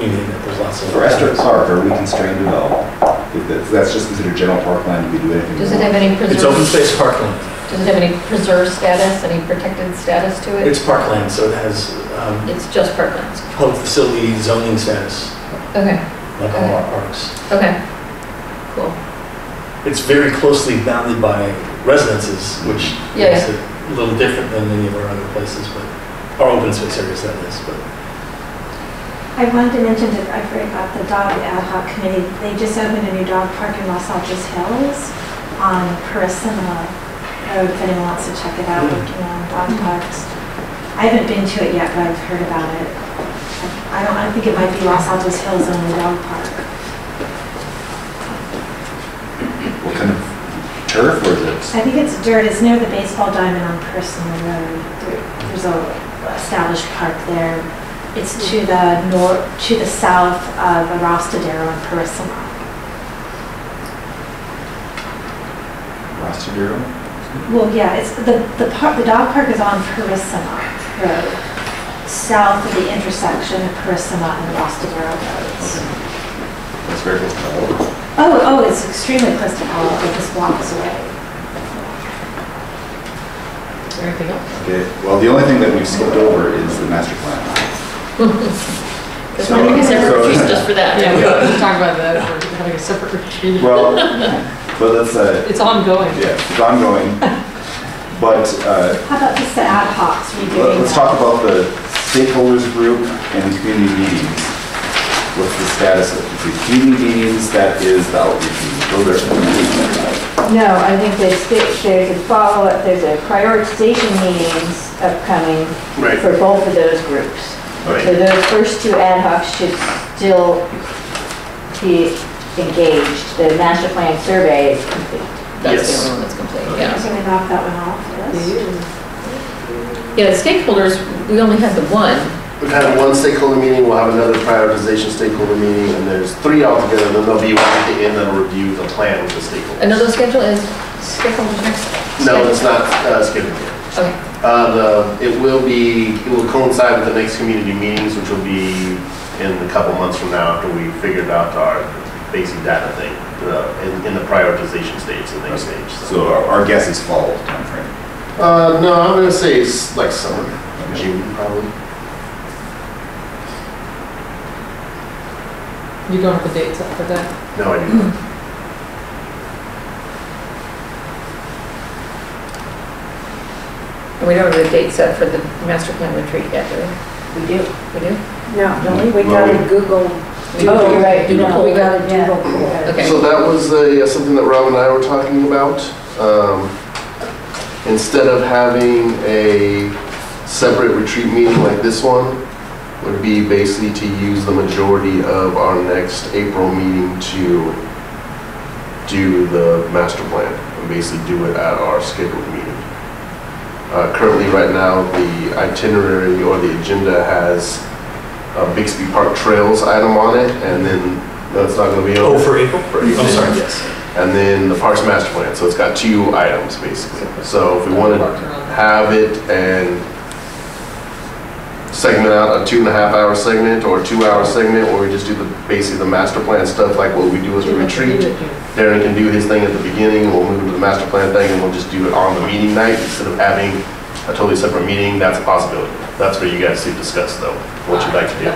you name it, there's lots of. For Esther Clark, are we constrained at all? If that's- That's just considered general parkland, do we do anything? Does it have any It's open space parkland. does it have any preserve status, any protected status to it? It's parkland, so it has um, It's just parkland. public facility zoning status, Okay, like all our parks. okay. Cool. It's very closely bounded by residences, which Yeah, makes it a little different than many of our other places, but, our open space areas, that is, but. I wanted to mention that I forgot the dog ad hoc committee. They just opened a new dog park in Los Altos Hills on Purissima Road, if anyone wants to check it out, looking on dog parks. I haven't been to it yet, but I've heard about it. I don't, I think it might be Los Altos Hills only dog park. What kind of turf or is it? I think it's dirt, it's near the baseball diamond on Personal Road. There's a established park there. It's to the nor, to the south of Arastradero and Purissima. Rostadero? Well, yeah, it's, the, the park, the dog park is on Purissima Road, south of the intersection of Purissima and Arastradero roads. That's very close to Palo. Oh, oh, it's extremely close to Palo, Alto, just blocks away. Anything else? Okay, well, the only thing that we've skipped over is the master plan. Because So- we're having a separate so- retreat just for that. Yeah, we don't talk about that, we're having a separate retreat. Well, but let's, uh, It's ongoing. yeah, it's ongoing. But, uh, How about just the ad hocs let- redoing let's that? talk about the stakeholders group and the community meetings. What's the status of the community meetings, that is the outreach meetings, those are. No, I think there's, there's a follow-up, there's a prioritization meetings upcoming Right. for both of those groups. So Right. those first two ad hocs should still be engaged. The master plan survey is complete. That's Yes. the only one that's complete, yeah. Can we knock that one off, yes? Yeah, the stakeholders, we only had the one. We've had one stakeholder meeting, we'll have another prioritization stakeholder meeting, and there's three altogether, then there'll be one at the end that'll review the plan with the stakeholders. Another schedule is stakeholders next. No, schedule? it's not uh, scheduled yet. Okay, Uh, the, it will be, it will coincide with the next community meetings, which will be in a couple months from now after we figured out our basic data thing, uh, in, in the prioritization stage, the next stage. So our, our guess is fall timeframe. Uh, no, I'm gonna say it's like summer, June probably. You don't have the dates up for that? No idea. and we don't have a date set for the master plan retreat yet, do We We do. we? We do? No, don't we? We Well, gotta we- Google. Oh, you're right. Doodle No, poll. we gotta Yeah. doodle poll. Okay. So that was a, something that Rob and I were talking about. Um, Instead of having a separate retreat meeting like this one, would be basically to use the majority of our next April meeting to do the master plan and basically do it at our scheduled meeting. Uh, Currently, right now, the itinerary or the agenda has a Byxbee Park Trails item on it, and then that's not gonna be. open. Oh, for April? For April. I'm sorry. Yes. And then the Parks Master Plan, so it's got two items, basically. So if we want to have it and segment out a two and a half hour segment or a two hour segment, where we just do the, basically the master plan stuff, like what we do as a retreat. Daren can do his thing at the beginning, and we'll move to the master plan thing, and we'll just do it on the meeting night instead of having a totally separate meeting, that's a possibility. That's for you guys to discuss though, what you'd like to do.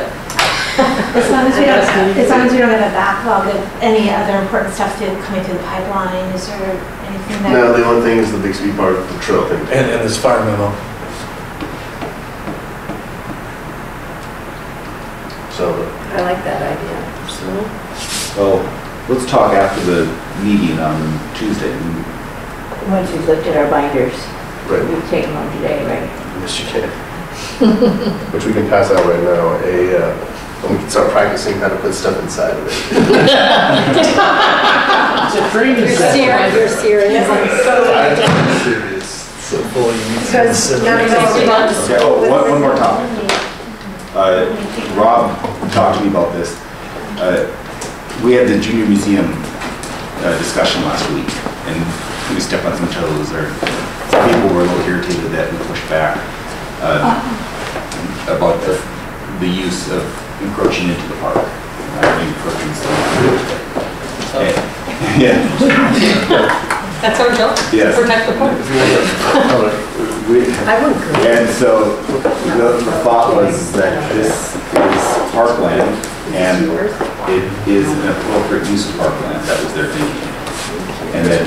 As long as we don't, as long as we don't have a backlog of any other important stuff through, coming through the pipeline, is there anything that? No, the only thing is the Byxbee Park, the trail thing. And, and this fire memo. So, I like that idea. So, Well, let's talk after the meeting on Tuesday. Once we've looked at our binders, right. we've taken one today, right? Yes, you can. Which we can pass out right now, a, uh, and we can start practicing how to put stuff inside of it. It's a training You're serious, you're serious. I'm serious. So full, you need Because to. now we know we want to Okay, school oh, with one, one more this. topic. Uh, Rob talked to me about this. Uh, We had the junior museum uh, discussion last week, and we stepped on some toes, or some people were a little irritated that we pushed back uh, about the, the use of encroaching into the park. uh, encroaching so- Yeah, That's our job, to Yes. protect the park. we, I wouldn't agree. And so the the thought was that this is parkland and it is an appropriate use of parkland. That was their thinking. And that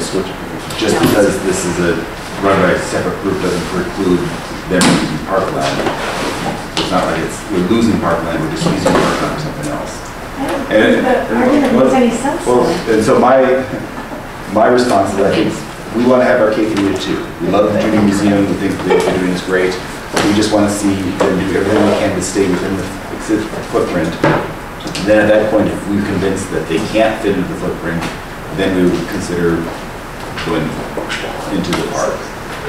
just because this is a run by a separate group doesn't preclude them using parkland. It's not like it's, we're losing parkland, we're just using parkland for something else. And- The argument makes any sense Well, and so my, my response is, I think, we want to have our cake and eat it too. We love the Junior Museum, we think what they're doing is great. We just want to see them do everything we can to stay within the footprint. Then at that point, if we're convinced that they can't fit into the footprint, then we would consider going into the park.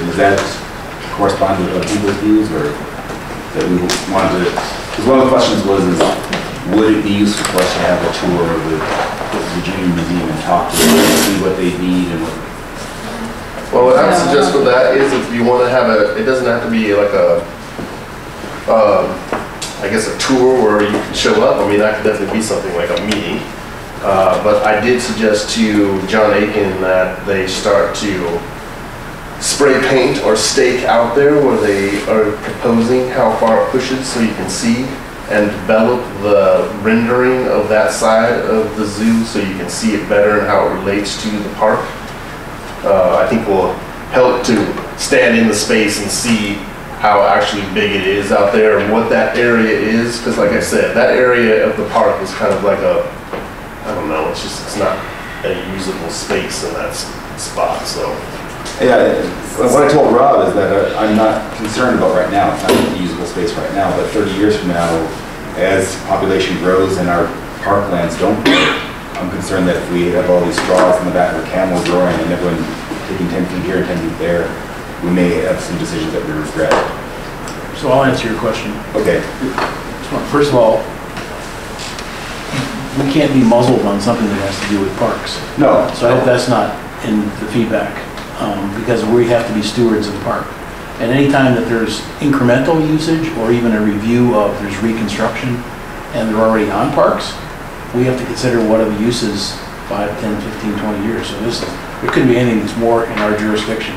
Does that correspond with other people's views, or that we wanted to, because one of the questions was, is would it be useful for us to have a tour of the Junior Museum and talk to them, and see what they need and what, Well, what I would suggest for that is if you want to have a, it doesn't have to be like a, um, I guess a tour where you can show up. I mean, that could definitely be something like a meeting. Uh, But I did suggest to John Aikin that they start to spray paint or stake out there where they are proposing how far it pushes so you can see and develop the rendering of that side of the zoo so you can see it better and how it relates to the park uh, I think will help to stand in the space and see how actually big it is out there and what that area is. Because like I said, that area of the park is kind of like a, I don't know, it's just, it's not a usable space in that spot, so. Yeah, what I told Rob is that uh, I'm not concerned about right now, it's not a usable space right now, but 30 years from now, as population grows and our parklands don't grow, I'm concerned that if we have all these straws in the back of a camel growing and everyone taking 10 feet here, 10 feet there, we may have some decisions that we regret. So I'll answer your question. Okay, First of all, we can't be muzzled on something that has to do with parks. no, So I hope that's not in the feedback, um, because we have to be stewards of the park. And anytime that there's incremental usage or even a review of there's reconstruction and they're already on parks, we have to consider what are the uses 5, 10, 15, 20 years. So this, there couldn't be anything that's more in our jurisdiction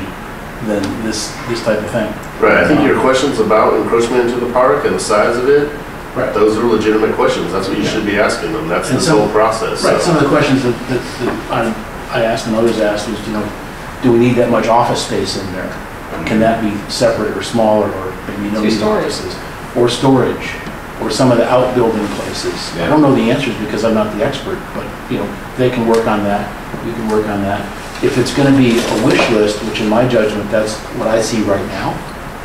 than this, this type of thing. Right, I think your questions about encroachment into the park and the size of it, Right. those are legitimate questions. That's what you should be asking them. That's And this whole process. Right, so. some of the questions that, that that I, I asked and others asked was, you know, do we need that much office space in there? Can that be separate or smaller, or maybe no need offices? Or storage, or some of the outbuilding places? I don't know the answers because I'm not the expert, but, you know, they can work on that, we can work on that. If it's gonna be a wish list, which in my judgment, that's what I see right now,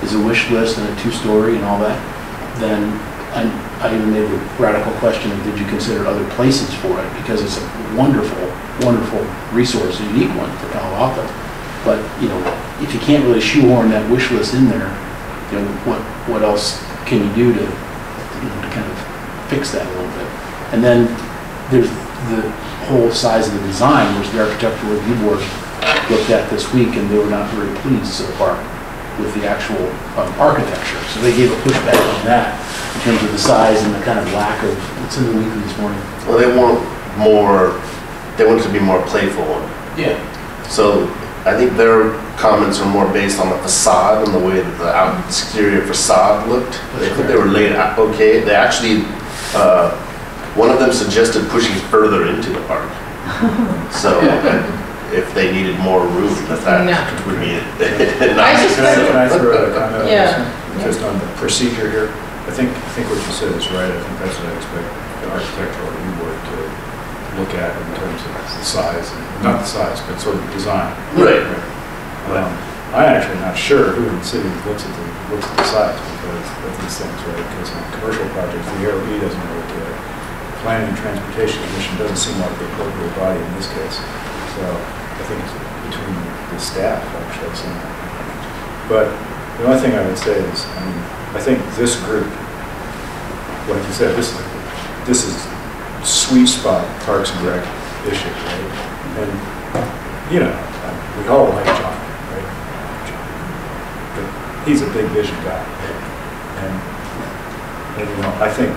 is a wish list and a two-story and all that, then I, I even made the radical question of, did you consider other places for it? Because it's a wonderful, wonderful resource, a unique one for Palo Alto. But, you know, if you can't really shoehorn that wish list in there, you know, what, what else can you do to, you know, to kind of fix that a little bit? And then there's the whole size of the design, which the architectural review board looked at this week, and they were not very pleased so far with the actual um, architecture. So they gave a pushback on that in terms of the size and the kind of lack of, it's in the weekly this morning. Well, they want more, they want it to be more playful. Yeah. So I think their comments are more based on the facade and the way that the exterior facade looked. They think they were laid out okay. They actually, uh, one of them suggested pushing further into the park. So if they needed more room, that No. that would be. I Can suspect- I, can I throw out a comment on Yeah. this? Just on the procedure here. I think, I think what you said is right. I think that's what I expect the architectural review board to look at in terms of the size, not the size, but sort of design. Right. Um, I'm actually not sure who in the city looks at the, looks at the size because of these things, right? Because on commercial projects, the ARB doesn't really care. Planning and Transportation Commission doesn't seem like the appropriate body in this case. So I think it's between the staff, actually, so. But the only thing I would say is, I mean, I think this group, like you said, this this is sweet spot Parks and Rec issue, right? And, you know, we all like John, right? John. But he's a big vision guy. And, and, you know, I think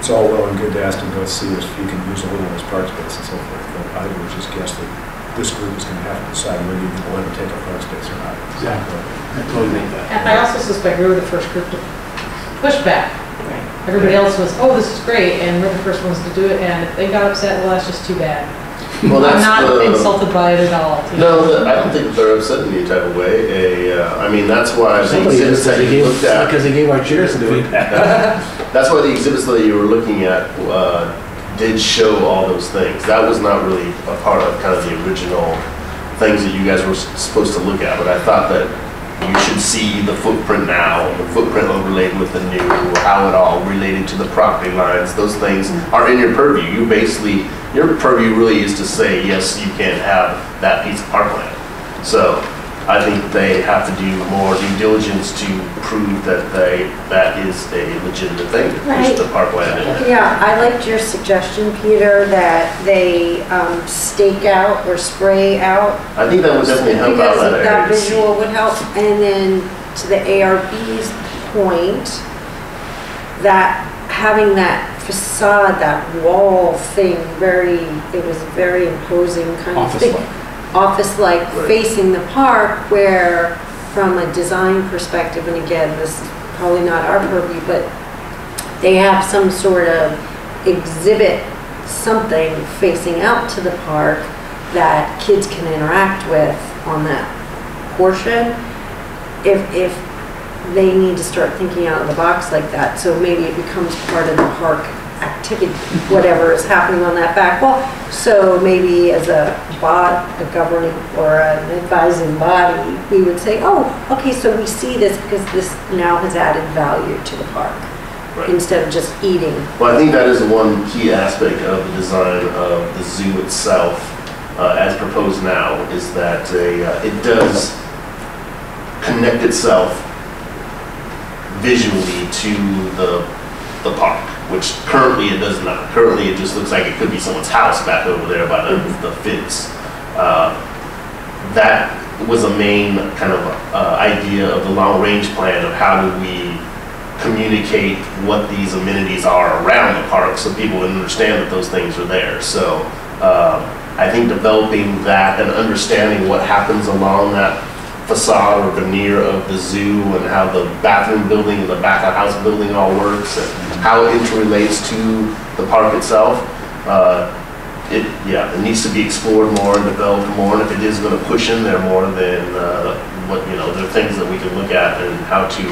it's all well and good to ask him to go see if he can use a little of his park space and so forth, but I would just guess that this group is gonna have to decide whether you can let him take a park space or not. Exactly. I totally make that. And I also suspect we were the first group to push back. Everybody else was, oh, this is great, and we're the first ones to do it, and if they got upset, well, that's just too bad. Well, I'm that's not the- insulted by it at all. you No, know. that- I don't think they're upset in any type of way. A, uh, I mean, that's why the Somebody exhibits just that they you gave, looked at. because they gave our chairs some feedback. That's why the exhibits that you were looking at uh, did show all those things. That was not really a part of kind of the original things that you guys were s- supposed to look at, but I thought that you should see the footprint now, the footprint overlaid with the new, how it all related to the property lines. Those things are in your purview. You basically, your purview really is to say, yes, you can have that piece of parkland. So I think they have to do more due diligence to prove that they, that is a legitimate thing, to Right. the parkland in. Yeah, I liked your suggestion, Peter, that they um, stake out or spray out. I think that would definitely help out Because that area. that visual would help. And then to the ARB's point, that having that facade, that wall thing, very, it was very imposing kind of thing. Office-like. Office-like Right. facing the park where, from a design perspective, and again, this is probably not our purview, but they have some sort of exhibit, something facing out to the park that kids can interact with on that portion. If, if they need to start thinking out of the box like that, so maybe it becomes part of the park activity, whatever is happening on that back wall. So maybe as a bod, a governing or an advising body, we would say, oh, okay, so we see this because this now has added value to the park, Right. instead of just eating. Well, I think that is one key aspect of the design of the zoo itself, uh, as proposed now, is that a, uh, it does connect itself visually to the, the park, which currently it does not. Currently, it just looks like it could be someone's house back over there by the, the fence. Uh, That was a main kind of uh, idea of the long-range plan of how do we communicate what these amenities are around the park so people understand that those things are there. So um, I think developing that and understanding what happens along that facade or veneer of the zoo and how the bathroom building and the back of house building all works and how it interrelates to the park itself. Uh, It, yeah, it needs to be explored more and developed more, and if it is gonna push in there more, then, uh, what, you know, there are things that we can look at and how to,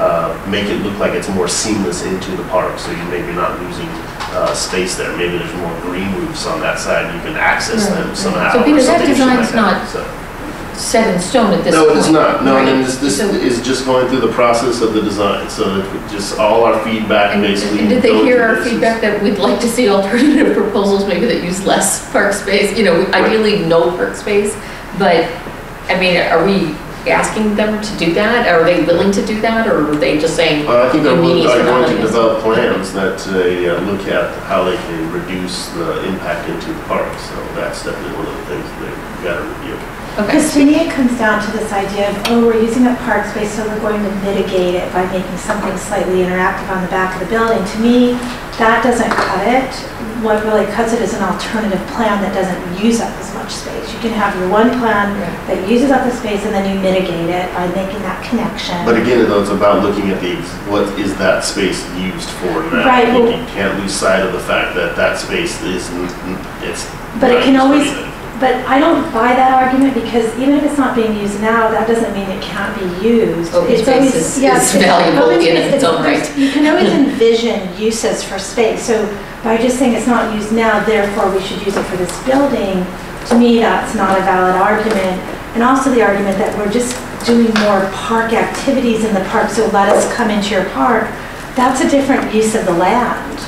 uh, make it look like it's more seamless into the park, so you maybe not losing, uh, space there. Maybe there's more green roofs on that side, you can access them somehow. So Peter, that design's like that, not so. Set in stone at this No, point. it is not. No, right? and this, this So- is just going through the process of the design, so just all our feedback And basically. and did they hear our is- feedback that we'd like to see alternative proposals, maybe that use less park space? You know, ideally no park space, but, I mean, are we asking them to do that? Are they willing to do that, or are they just saying? Uh, I think they're Amenities are for going to develop plans that uh, look at how they can reduce the impact into the park, so that's definitely one of the things they've got to review. Okay, Because to me, it comes down to this idea of, oh, we're using a park space, so we're going to mitigate it by making something slightly interactive on the back of the building. To me, that doesn't cut it. What really cuts it is an alternative plan that doesn't use up as much space. You can have your one plan that uses up the space and then you mitigate it by making that connection. But again, though, it's about looking at the, what is that space used for now? Right, You well- you can't lose sight of the fact that that space is, n- n- it's. But it can always- anything. But I don't buy that argument because even if it's not being used now, that doesn't mean it can't be used. Open It's space always- is- yeah, is it's- valuable in space, its own right. You can always envision uses for space, so by just saying it's not used now, therefore we should use it for this building, to me, that's not a valid argument. And also the argument that we're just doing more park activities in the park, so let us come into your park, that's a different use of the land.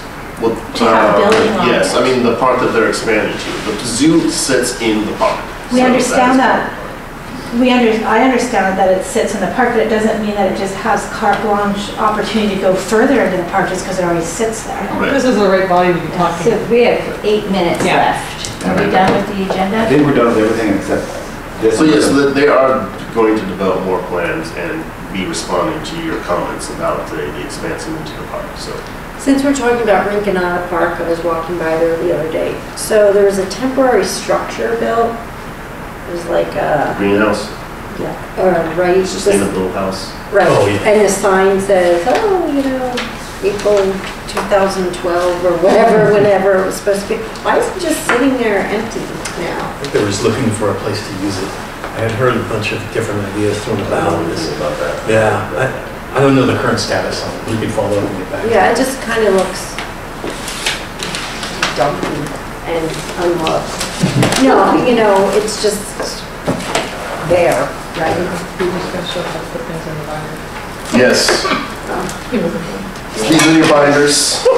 Well, to have a uh, building on Yes, it. I mean, the part that they're expanding to, the zoo sits in the park. We so understand is- that. We under, I understand that it sits in the park, but it doesn't mean that it just has carte blanche opportunity to go further into the park just because it already sits there. Right. This is the right volume to be talking. So we have eight minutes Yeah. left. Are we done with the agenda? I think we're done with everything except this. So yes, they- they are going to develop more plans and be responding to your comments about the the expansion into the park, so. Since we're talking about Rinconada Park, I was walking by there the other day. So there was a temporary structure built. It was like a, Greenhouse, or right, sustainable house. right. Oh, yeah. And the sign says, oh, you know, April 2012 or whatever, whenever it was supposed to be. Why is it just sitting there empty now? I think they were just looking for a place to use it. I had heard a bunch of different ideas thrown about. Oh, this about that. Yeah, I, I don't know the current status on it. We can follow up and get back. Yeah, it just kind of looks dumpy and unloved. No, you know, it's just there, right? We just gotta show how to things in the binder. Yes. These are your binders.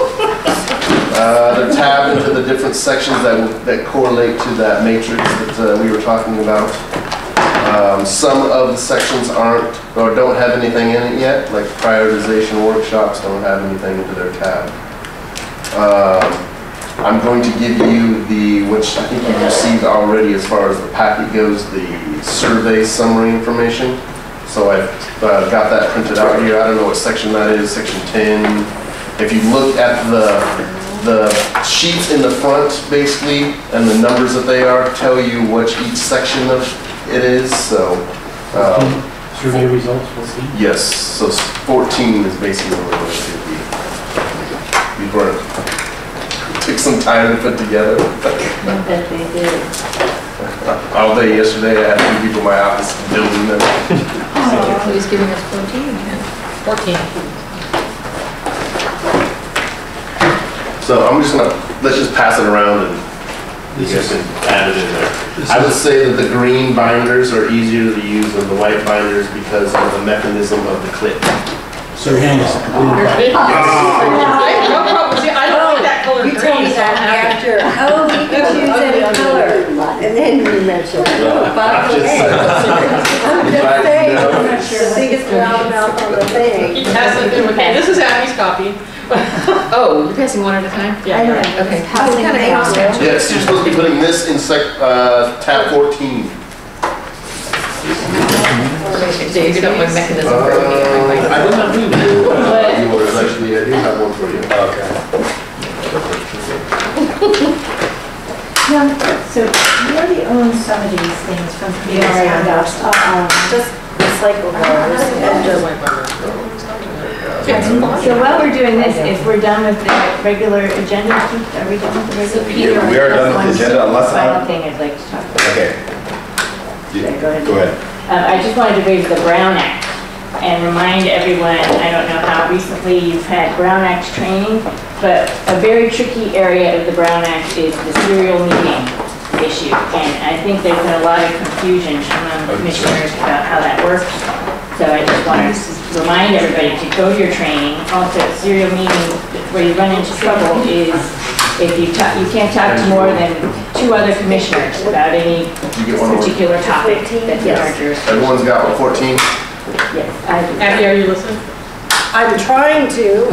Uh, They're tabbed into the different sections that that correlate to that matrix that uh, we were talking about. Um, Some of the sections aren't, or don't have anything in it yet, like prioritization workshops don't have anything into their tab. Um, I'm going to give you the, which I think you've received already as far as the packet goes, the survey summary information. So I've uh, got that printed out here. I don't know what section that is, section 10. If you look at the, the sheets in the front, basically, and the numbers that they are, tell you which each section of it is, so, um, Survey results, we'll see. yes, so s- 14 is basically what we're going to be. These were, took some time to put together. I bet they did. All day yesterday, I had two people in my office building them. he's giving us 14 again? 14. So I'm just gonna, let's just pass it around and you guys can add it in there. I would say that the green binders are easier to use than the white binders because of the mechanism of the clip. So your hand is completely. I have no problem, see, I don't like that color oh, You green. told me that happy. after, oh, we can choose any color. And then you mentioned, uh, oh, by the way. I'm just saying, the biggest loudmouth on the thing. Keep passing through, okay, this is Abbie's copy. Oh, you're passing one at a time? Yeah, I know. Okay. Passing Kind of them out. Yes, you're supposed to be putting this in sec, uh, tab 14. So you don't want mechanism for opening it, Uh, I did not do that. You were actually, I do have one for you. Okay. Now, so you already own some of these things from previous handouts. Um, Just recycle those and just So while we're doing this, if we're done with the regular agenda, are we done with the regular? Yeah, we are done with the agenda unless I- Final thing I'd like to talk about. Okay. Okay, go ahead. Go ahead. Um, I just wanted to raise the Brown Act and remind everyone, I don't know how recently you've had Brown Act training, but a very tricky area of the Brown Act is the serial meeting issue. And I think there's been a lot of confusion among commissioners about how that works. So I just want to remind everybody to go to your training. Also, serial meeting, where you run into trouble is if you talk, you can't talk to more than two other commissioners about any You get one more. particular topic that's in our jurisdiction. Everyone's got one 14? Yes, I do. Abbie, are you listening? I'm trying to.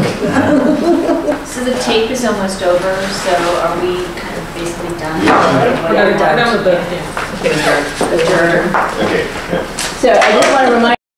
So the tape is almost over, so are we kind of basically done? We're done we're done with the, yeah. Okay, sure. Okay. So I just want to remind